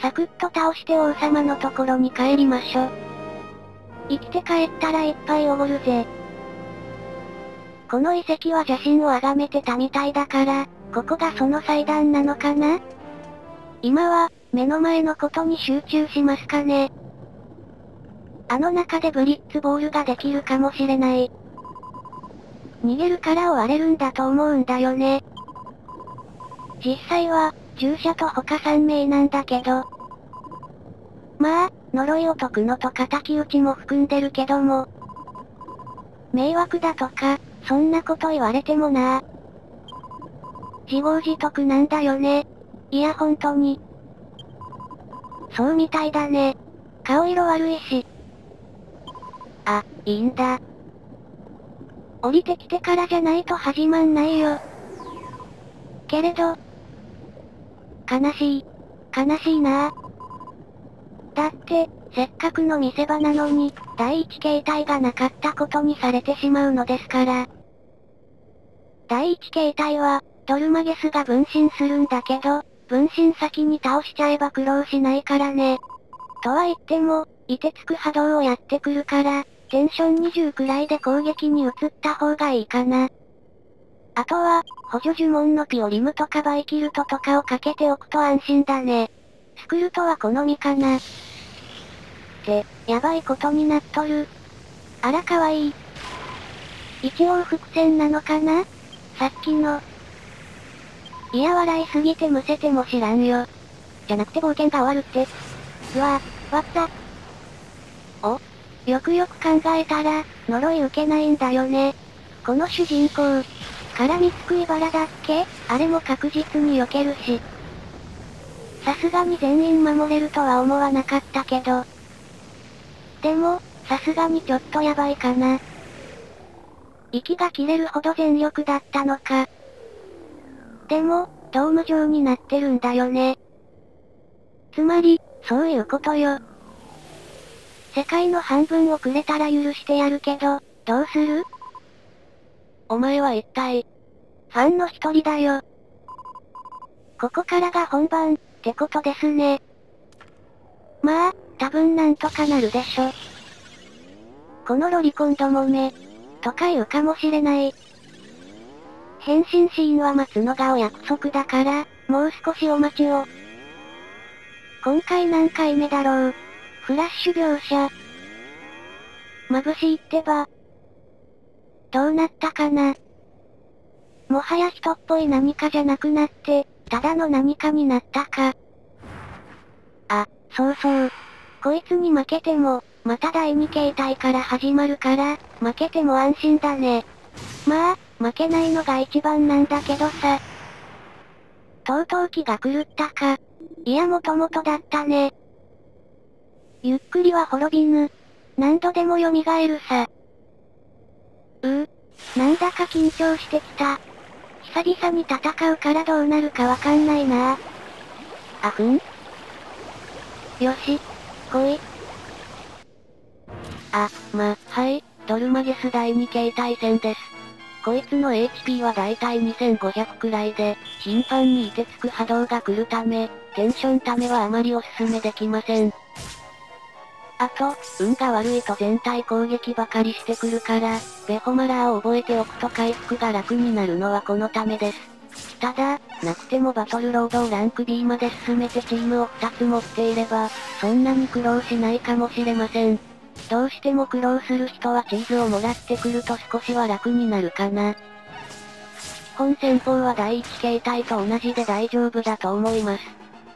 サクッと倒して王様のところに帰りましょ。生きて帰ったらいっぱいおごるぜ。この遺跡は邪神を崇めてたみたいだから、ここがその祭壇なのかな？今は、目の前のことに集中しますかね。あの中でブリッツボールができるかもしれない。逃げるから追われるんだと思うんだよね。実際は、従者と他3名なんだけど。まあ、呪いを解くのと敵討ちも含んでるけども。迷惑だとか、そんなこと言われてもな自業自得なんだよね。いや本当に。そうみたいだね。顔色悪いし。あ、いいんだ。降りてきてからじゃないと始まんないよ。けれど、悲しい。悲しいなだって、せっかくの見せ場なのに、第一形態がなかったことにされてしまうのですから。第一形態は、ドルマゲスが分身するんだけど、分身先に倒しちゃえば苦労しないからね。とは言っても、凍てつく波動をやってくるから、テンション20くらいで攻撃に移った方がいいかな。あとは、補助呪文のピオリムとかバイキルトとかをかけておくと安心だね。スクルトは好みかな。って、やばいことになっとる。あらかわいい。一応伏線なのかな？さっきの。いや笑いすぎてむせても知らんよ。じゃなくて冒険が終わるって。うわ、わった。よくよく考えたら、呪い受けないんだよね。この主人公。絡みつくいばらだっけ？あれも確実に避けるし。さすがに全員守れるとは思わなかったけど。でも、さすがにちょっとやばいかな。息が切れるほど全力だったのか。でも、ドーム状になってるんだよね。つまり、そういうことよ。世界の半分をくれたら許してやるけど、どうする？お前は一体、ファンの一人だよ。ここからが本番、ってことですね。まあ、多分なんとかなるでしょ。このロリコンどもめ、とか言うかもしれない。変身シーンは待つのがお約束だから、もう少しお待ちを。今回何回目だろう？フラッシュ描写。眩しいってば。どうなったかなもはや人っぽい何かじゃなくなって、ただの何かになったか。あ、そうそう。こいつに負けても、また第二形態から始まるから、負けても安心だね。まあ、負けないのが一番なんだけどさ。とうとう気が狂ったか。いやもともとだったね。ゆっくりは滅びぬ。何度でも蘇るさ。うう、なんだか緊張してきた。久々に戦うからどうなるかわかんないなあふんよし、来い。あ、ま、はい、ドルマゲス第2形態戦です。こいつの HP はだいたい2500くらいで、頻繁に凍てつく波動が来るため、テンションためはあまりおすすめできません。あと、運が悪いと全体攻撃ばかりしてくるから、ベホマラーを覚えておくと回復が楽になるのはこのためです。ただ、なくてもバトルロードをランク B まで進めてチームを2つ持っていれば、そんなに苦労しないかもしれません。どうしても苦労する人はチーズをもらってくると少しは楽になるかな。本戦法は第一形態と同じで大丈夫だと思います。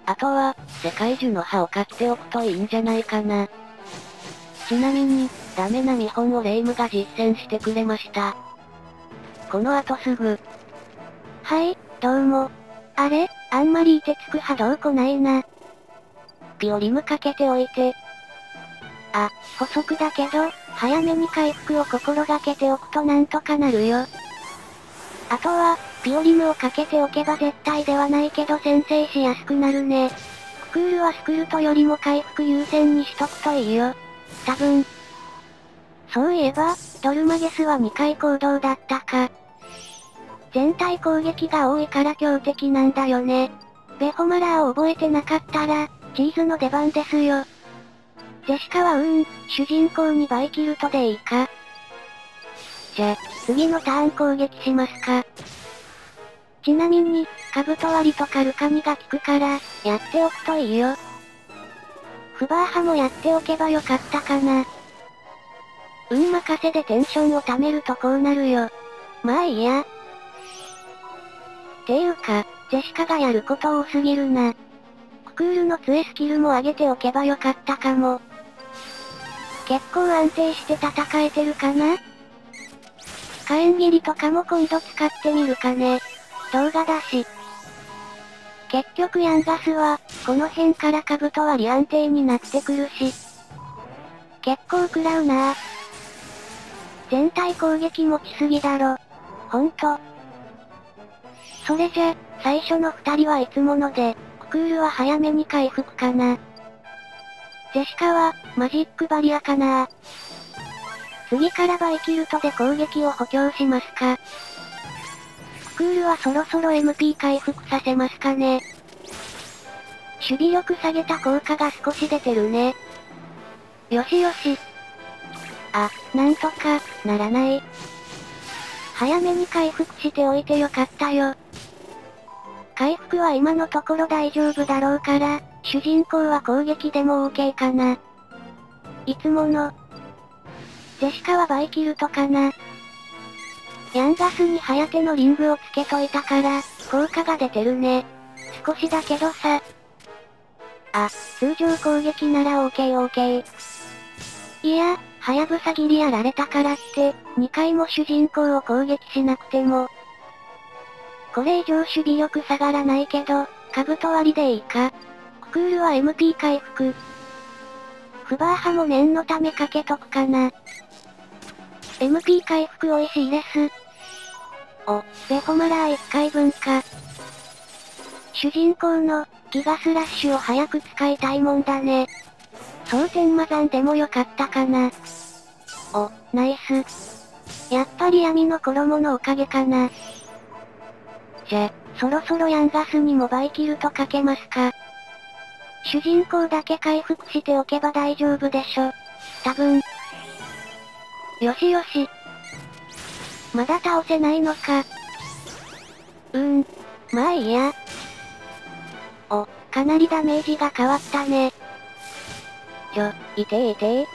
あとは、世界樹の葉を買っておくといいんじゃないかな。ちなみに、ダメな見本をレイムが実践してくれました。この後すぐ。はい、どうも。あれ、あんまり凍てつく波動来ないな。ピオリムかけておいて。あ、補足だけど、早めに回復を心がけておくとなんとかなるよ。あとは、ピオリムをかけておけば絶対ではないけど先制しやすくなるね。ククールはスクルトよりも回復優先にしとくといいよ。多分。そういえば、ドルマゲスは2回行動だったか。全体攻撃が多いから強敵なんだよね。ベホマラーを覚えてなかったら、チーズの出番ですよ。ジェシカはうーん、主人公にバイキルトでいいか。じゃ、次のターン攻撃しますか。ちなみに、カブト割りとかルカニが効くから、やっておくといいよ。フバーハもやっておけばよかったかな。運任せでテンションを貯めるとこうなるよ。まあいいや。ていうか、ジェシカがやること多すぎるな。ククールの杖スキルも上げておけばよかったかも。結構安定して戦えてるかな？火炎切りとかも今度使ってみるかね。動画だし。結局ヤンガスは、この辺からカブト割り安定になってくるし。結構食らうなぁ。全体攻撃持ちすぎだろ。ほんと。それじゃ、最初の二人はいつもので、ククールは早めに回復かな。ジェシカは、マジックバリアかな次からバイキルトで攻撃を補強しますか。クールはそろそろ MP 回復させますかね。守備力下げた効果が少し出てるね。よしよし。あ、なんとか、ならない。早めに回復しておいてよかったよ。回復は今のところ大丈夫だろうから、主人公は攻撃でも OK かな。いつもの。ジェシカはバイキルトかな。ヤンガスにハヤテのリングをつけといたから、効果が出てるね。少しだけどさ。あ、通常攻撃なら OKOK、OK。いや、はやぶさ切りやられたからって、2回も主人公を攻撃しなくても。これ以上守備力下がらないけど、兜割りでいいか。クールは MP 回復。フバーハも念のためかけとくかな。MP 回復美味しいです。お、ベホマラー1回分か。主人公の、ギガスラッシュを早く使いたいもんだね。蒼天魔山でもよかったかな。お、ナイス。やっぱり闇の衣のおかげかな。じゃ、そろそろヤンガスにもバイキルとかけますか。主人公だけ回復しておけば大丈夫でしょ。多分。よしよし。まだ倒せないのか。うーん。まあいいや。お、かなりダメージが変わったね。ちょ、いていて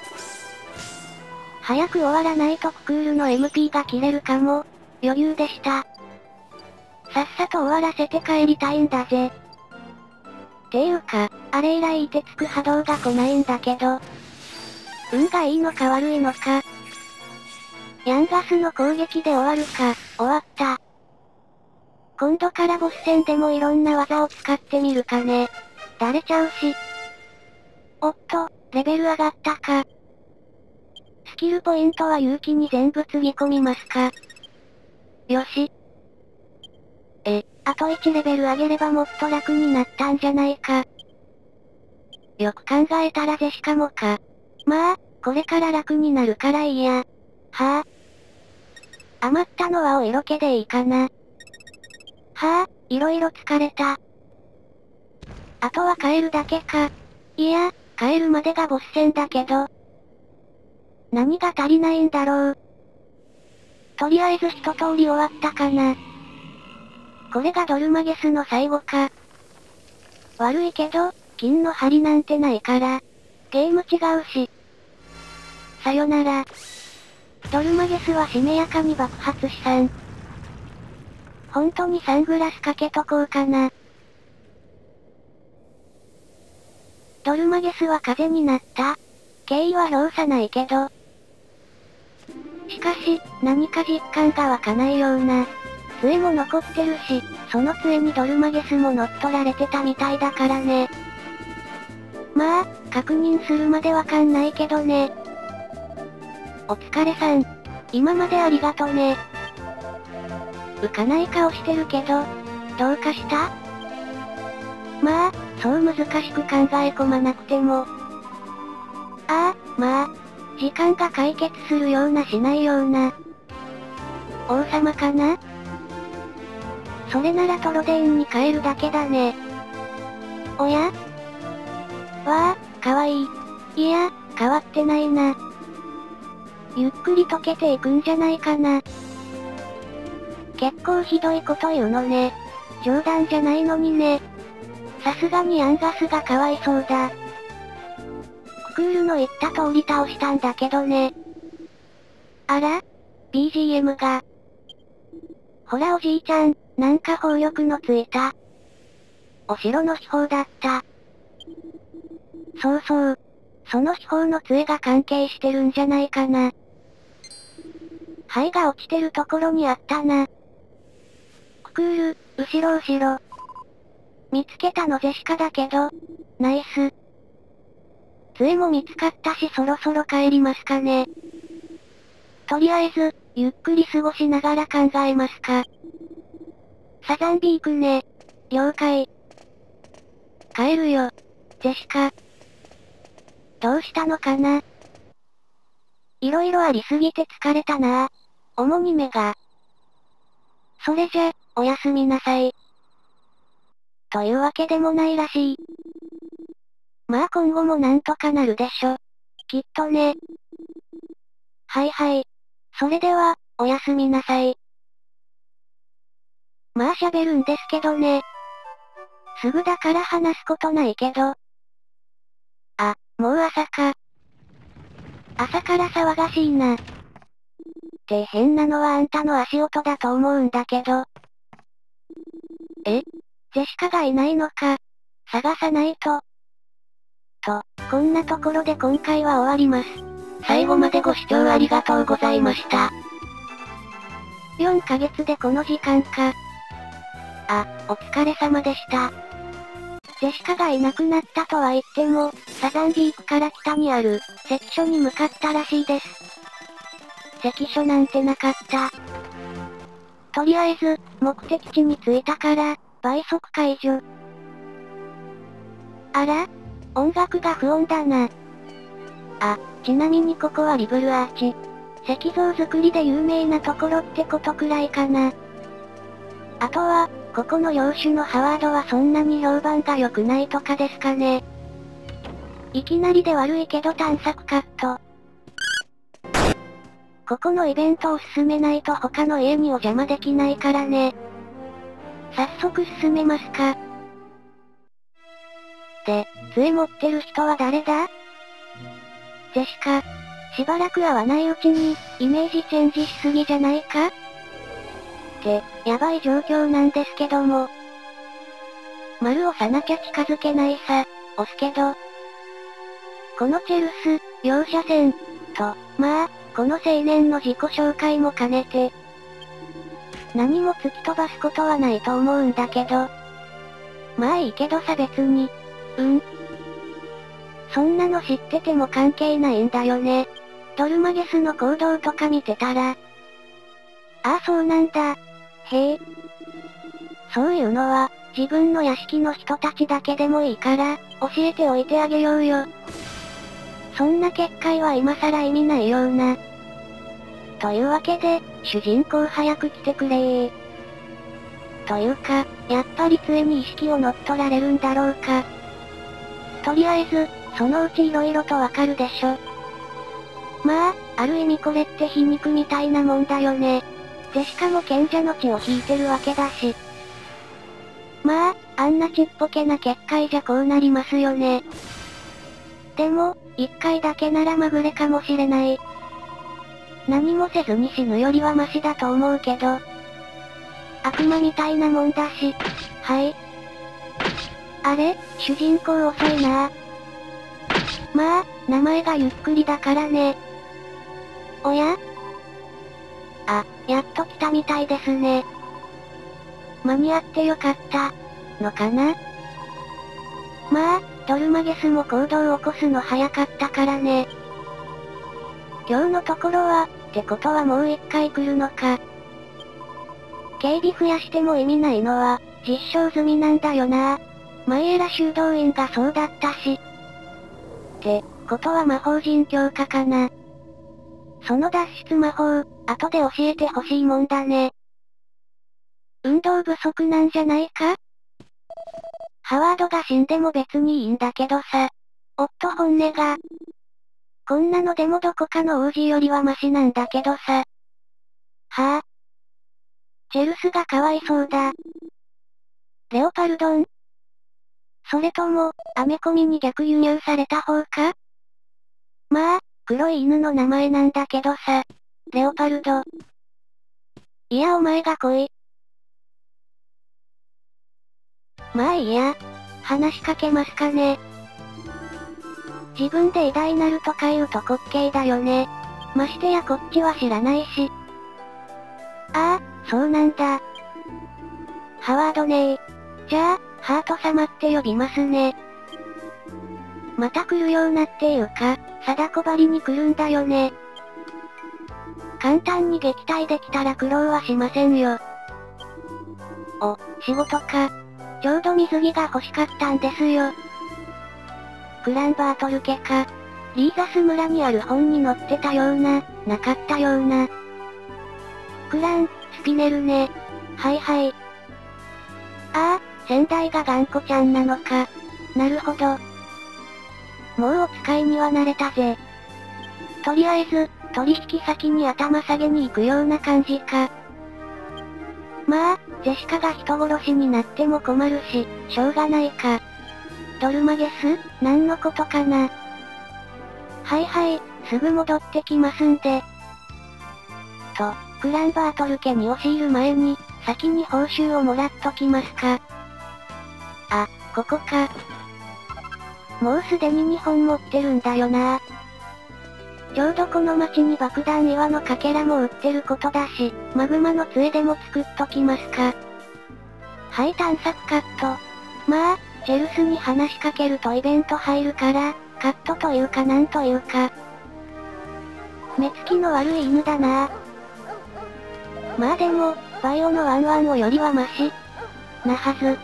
早く終わらないとククールの MP が切れるかも。余裕でした。さっさと終わらせて帰りたいんだぜ。ていうか、あれ以来いてつく波動が来ないんだけど。運がいいのか悪いのか。ヤンガスの攻撃で終わるか、終わった。今度からボス戦でもいろんな技を使ってみるかね。だれちゃうし。おっと、レベル上がったか。スキルポイントは勇気に全部つぎ込みますか。よし。え、あと1レベル上げればもっと楽になったんじゃないか。よく考えたらジェシカもか。まあ、これから楽になるからいいや。はぁ、あ。余ったのはお色気でいいかな。はぁ、あ、いろいろ疲れた。あとは帰るだけか。いや、帰るまでがボス戦だけど。何が足りないんだろう。とりあえず一通り終わったかな。これがドルマゲスの最後か。悪いけど、金の針なんてないから。ゲーム違うし。さよなら。ドルマゲスはしめやかに爆発しさん。本当にサングラスかけとこうかな。ドルマゲスは風になった。経緯は表さないけど。しかし、何か実感が湧かないような。杖も残ってるし、その杖にドルマゲスも乗っ取られてたみたいだからね。まあ、確認するまでわかんないけどね。お疲れさん。今までありがとね。浮かない顔してるけど、どうかした？まあ、そう難しく考え込まなくても。ああ、まあ、時間が解決するようなしないような。王様かな？それならトロデインに帰るだけだね。おや？わあ、かわいい。いや、変わってないな。ゆっくり溶けていくんじゃないかな。結構ひどいこと言うのね。冗談じゃないのにね。さすがにアンガスがかわいそうだ。ククールの言った通り倒したんだけどね。あら ?BGM が。ほらおじいちゃん、なんか砲力のついた。お城の秘宝だった。そうそう。その秘宝の杖が関係してるんじゃないかな。灰が落ちてるところにあったな。ククール、後ろ後ろ。見つけたのジェシカだけど、ナイス。杖も見つかったしそろそろ帰りますかね。とりあえず、ゆっくり過ごしながら考えますか。サザンビークね。了解。帰るよ。ジェシカ。どうしたのかな色々ありすぎて疲れたな主に目が。それじゃ、おやすみなさい。というわけでもないらしい。まあ今後もなんとかなるでしょ。きっとね。はいはい。それでは、おやすみなさい。まあ喋るんですけどね。すぐだから話すことないけど。あ、もう朝か。朝から騒がしいな。って変なのはあんたの足音だと思うんだけど。え？ジェシカがいないのか。探さないと。と、こんなところで今回は終わります。最後までご視聴ありがとうございました。4ヶ月でこの時間か。あ、お疲れ様でした。ジェシカがいなくなったとは言っても、サザンディークから北にある、関所に向かったらしいです。関所なんてなかった。とりあえず、目的地に着いたから、倍速解除。あら？音楽が不穏だな。あ、ちなみにここはリブルアーチ。石像作りで有名なところってことくらいかな。あとは、ここの領主のハワードはそんなに評判が良くないとかですかね。いきなりで悪いけど探索カット。ここのイベントを進めないと他の家にお邪魔できないからね。早速進めますか。で、杖持ってる人は誰だ？ジェシカ。しばらく会わないうちに、イメージチェンジしすぎじゃないか？って、やばい状況なんですけども。丸押さなきゃ近づけないさ、押すけど。このチェルス、容赦線、と、まあ、この青年の自己紹介も兼ねて。何も突き飛ばすことはないと思うんだけど。まあいいけどさ別に。うん。そんなの知ってても関係ないんだよね。ドルマゲスの行動とか見てたら。ああそうなんだ。へえ。そういうのは、自分の屋敷の人たちだけでもいいから、教えておいてあげようよ。そんな結界は今更意味ないような。というわけで、主人公早く来てくれー。というか、やっぱり杖に意識を乗っ取られるんだろうか。とりあえず、そのうち色々とわかるでしょ。まあ、ある意味これって皮肉みたいなもんだよね。でしかも賢者の血を引いてるわけだし。まあ、あんなちっぽけな結界じゃこうなりますよね。でも、一回だけならまぐれかもしれない。何もせずに死ぬよりはマシだと思うけど。悪魔みたいなもんだし。はい。あれ、主人公遅いなまあ、名前がゆっくりだからね。おや？あ、やっと来たみたいですね。間に合ってよかった。のかな？まあ、ドルマゲスも行動を起こすの早かったからね。今日のところは、ってことはもう一回来るのか。警備増やしても意味ないのは、実証済みなんだよなマイエラ修道院がそうだったし。って、ことは魔法陣強化かな。その脱出魔法、後で教えてほしいもんだね。運動不足なんじゃないか？ハワードが死んでも別にいいんだけどさ。おっと本音が。こんなのでもどこかの王子よりはマシなんだけどさ。はぁ、あ、チェルスがかわいそうだ。レオパルドンそれとも、アメコミに逆輸入された方か？まあ、黒い犬の名前なんだけどさ。レオパルド。いやお前が来い。まあいいや。話しかけますかね。自分で偉大なるとか言うと滑稽だよね。ましてやこっちは知らないし。ああ、そうなんだ。ハワードねー。じゃあ、ハート様って呼びますね。また来るようなっていうか、貞子張りに来るんだよね。簡単に撃退できたら苦労はしませんよ。お、仕事か。ちょうど水着が欲しかったんですよ。クランバートル家か。リーザス村にある本に載ってたような、なかったような。クラン、スピネルね。はいはい。ああ、先代が頑固ちゃんなのか。なるほど。もうお使いには慣れたぜ。とりあえず、取引先に頭下げに行くような感じか。まあ、ジェシカが人殺しになっても困るし、しょうがないか。ドルマゲス？何のことかなはいはい、すぐ戻ってきますんで。と、クランバートル家に押し入る前に、先に報酬をもらっときますか。あ、ここか。もうすでに2本持ってるんだよなちょうどこの町に爆弾岩のかけらも売ってることだし、マグマの杖でも作っときますか。はい、探索カット。まあ、チェルスに話しかけるとイベント入るから、カットというかなんというか。目つきの悪い犬だなまあでも、バイオのワンワンをよりはマシ。なはず。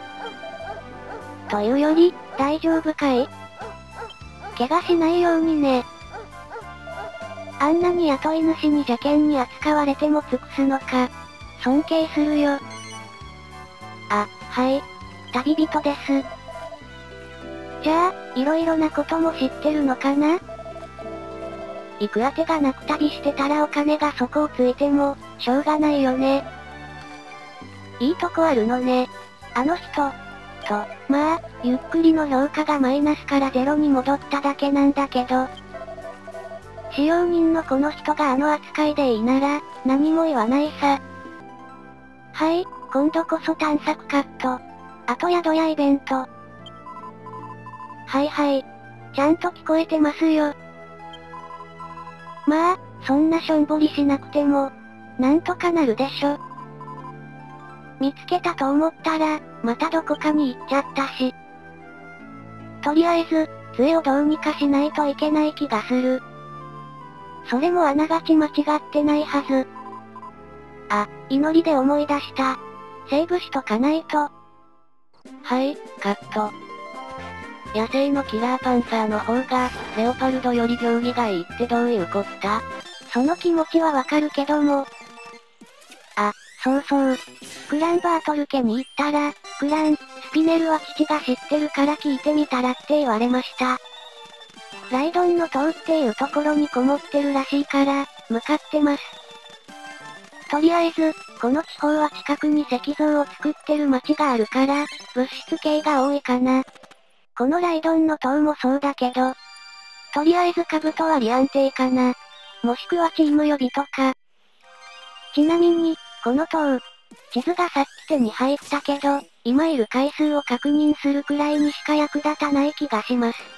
というより、大丈夫かい？怪我しないようにね。あんなに雇い主に邪険に扱われても尽くすのか。尊敬するよ。あ、はい。旅人です。じゃあ、色々なことも知ってるのかな？行くあてがなく旅してたらお金が底をついても、しょうがないよね。いいとこあるのね。あの人。と、まあ、ゆっくりの評価がマイナスからゼロに戻っただけなんだけど、使用人のこの人があの扱いでいいなら、何も言わないさ。はい、今度こそ探索カット。あと宿やイベント。はいはい。ちゃんと聞こえてますよ。まあ、そんなしょんぼりしなくても、なんとかなるでしょ。見つけたと思ったら、またどこかに行っちゃったし。とりあえず、杖をどうにかしないといけない気がする。それもあながち間違ってないはず。あ、祈りで思い出した。セーブしとかないと。はい、カット。野生のキラーパンサーの方が、レオパルドより行儀がいいってどういうこったその気持ちはわかるけども。あ、そうそう。クランバートル家に行ったら、クラン、スピネルは父が知ってるから聞いてみたらって言われました。ライドンの塔っていうところにこもってるらしいから、向かってます。とりあえず、この地方は近くに石像を作ってる町があるから、物質系が多いかな。このライドンの塔もそうだけど、とりあえず兜はリアンテイかな。もしくはチーム予備とか。ちなみに、この塔、地図がさっき手に入ったけど、今いる回数を確認するくらいにしか役立たない気がします。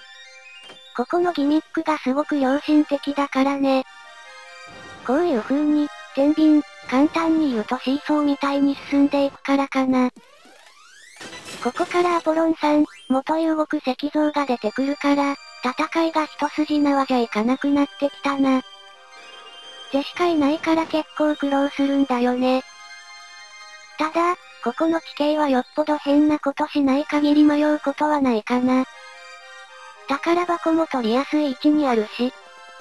ここのギミックがすごく良心的だからね。こういう風に、天秤、簡単に言うとシーソーみたいに進んでいくからかな。ここからアポロンさん、元へ動く石像が出てくるから、戦いが一筋縄じゃいかなくなってきたな。ジェシカいないから結構苦労するんだよね。ただ、ここの地形はよっぽど変なことしない限り迷うことはないかな。宝箱も取りやすい位置にあるし。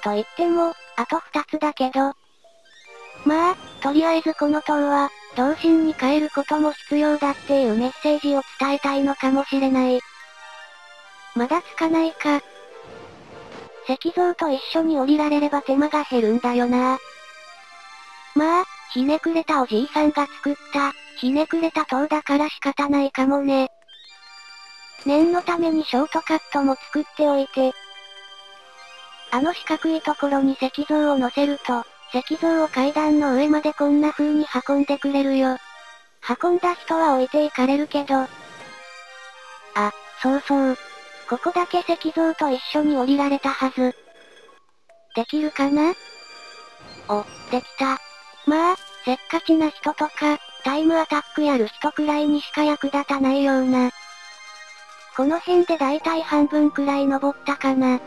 と言っても、あと二つだけど。まあ、とりあえずこの塔は、同心に変えることも必要だっていうメッセージを伝えたいのかもしれない。まだつかないか。石像と一緒に降りられれば手間が減るんだよな。まあ、ひねくれたおじいさんが作った、ひねくれた塔だから仕方ないかもね。念のためにショートカットも作っておいて。あの四角いところに石像を乗せると、石像を階段の上までこんな風に運んでくれるよ。運んだ人は置いていかれるけど。あ、そうそう。ここだけ石像と一緒に降りられたはず。できるかな？お、できた。まあ、せっかちな人とか、タイムアタックやる人くらいにしか役立たないような、この辺でだいたい半分くらい登ったかな。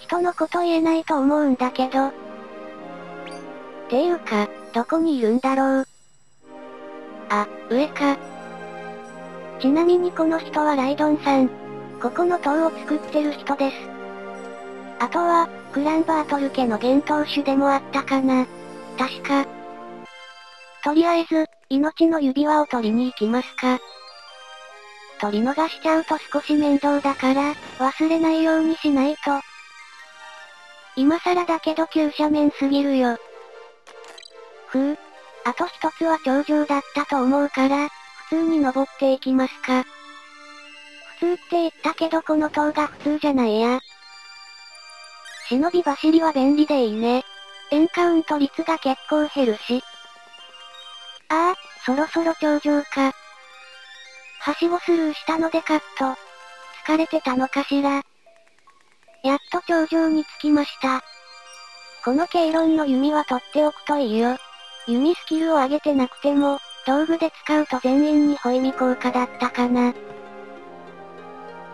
人のこと言えないと思うんだけど。ていうか、どこにいるんだろう。あ、上か。ちなみにこの人はライドンさん。ここの塔を作ってる人です。あとは、クランバートル家の幻冬種でもあったかな。確か。とりあえず、命の指輪を取りに行きますか。取り逃しちゃうと少し面倒だから、忘れないようにしないと。今更だけど急斜面すぎるよ。ふう。あと一つは頂上だったと思うから、普通に登っていきますか。普通って言ったけどこの塔が普通じゃないや。忍び走りは便利でいいね。エンカウント率が結構減るし。ああ、そろそろ頂上か。はしごスルーしたのでカット。疲れてたのかしら。やっと頂上に着きました。このケイロンの弓は取っておくといいよ。弓スキルを上げてなくても、道具で使うと全員にホイミ効果だったかな。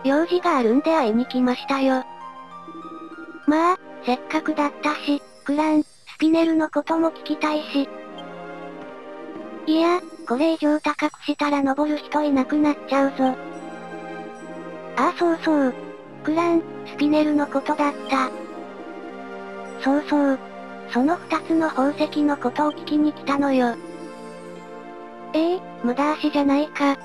用事があるんで会いに来ましたよ。まあ、せっかくだったし、クラン、スピネルのことも聞きたいし。いや、これ以上高くしたら登る人いなくなっちゃうぞ。ああそうそう。クラン、スピネルのことだった。そうそう。その二つの宝石のことを聞きに来たのよ。ええー、無駄足じゃないか。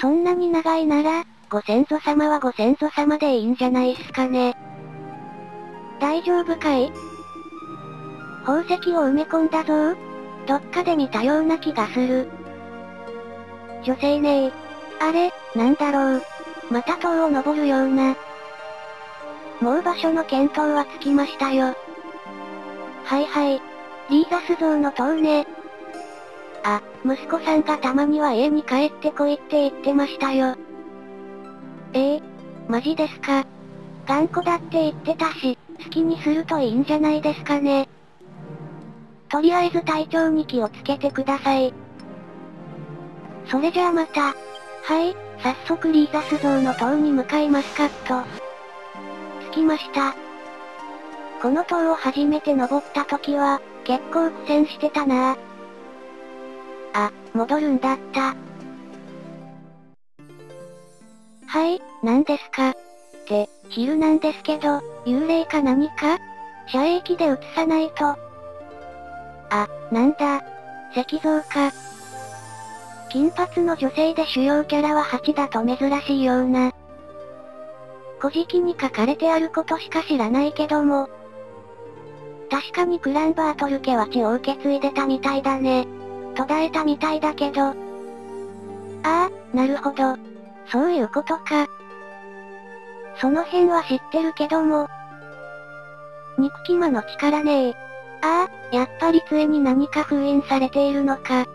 そんなに長いなら、ご先祖様はご先祖様でいいんじゃないっすかね。大丈夫かい？宝石を埋め込んだぞどっかで見たような気がする。女性ねえ。あれ、なんだろう。また塔を登るような。もう場所の検討はつきましたよ。はいはい。リーザス像の塔ね。あ、息子さんがたまには家に帰ってこいって言ってましたよ。ええー、マジですか。頑固だって言ってたし、好きにするといいんじゃないですかね。とりあえず体調に気をつけてください。それじゃあまた。はい、早速リーザス像の塔に向かいますカット。着きました。この塔を初めて登った時は、結構苦戦してたなあ、戻るんだった。はい、何ですか？って、昼なんですけど、幽霊か何か？遮影機で映さないと。あ、なんだ。石像か。金髪の女性で主要キャラは8だと珍しいような。古事記に書かれてあることしか知らないけども。確かにクランバートル家は血を受け継いでたみたいだね。途絶えたみたいだけど。ああ、なるほど。そういうことか。その辺は知ってるけども。憎き魔の力ねえ。ああ、やっぱり杖に何か封印されているのか。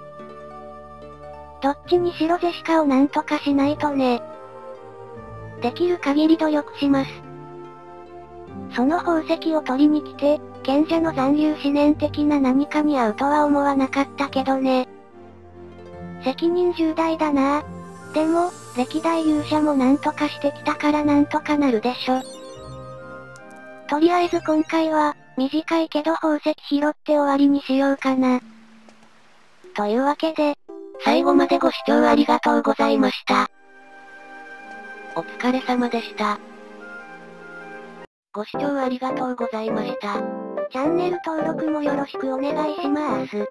どっちにしろジェシカをなんとかしないとね。できる限り努力します。その宝石を取りに来て、賢者の残留思念的な何かに会うとは思わなかったけどね。責任重大だなでも、歴代勇者もなんとかしてきたからなんとかなるでしょ。とりあえず今回は、短いけど宝石拾って終わりにしようかな。というわけで、最後までご視聴ありがとうございました。お疲れ様でした。ご視聴ありがとうございました。チャンネル登録もよろしくお願いします。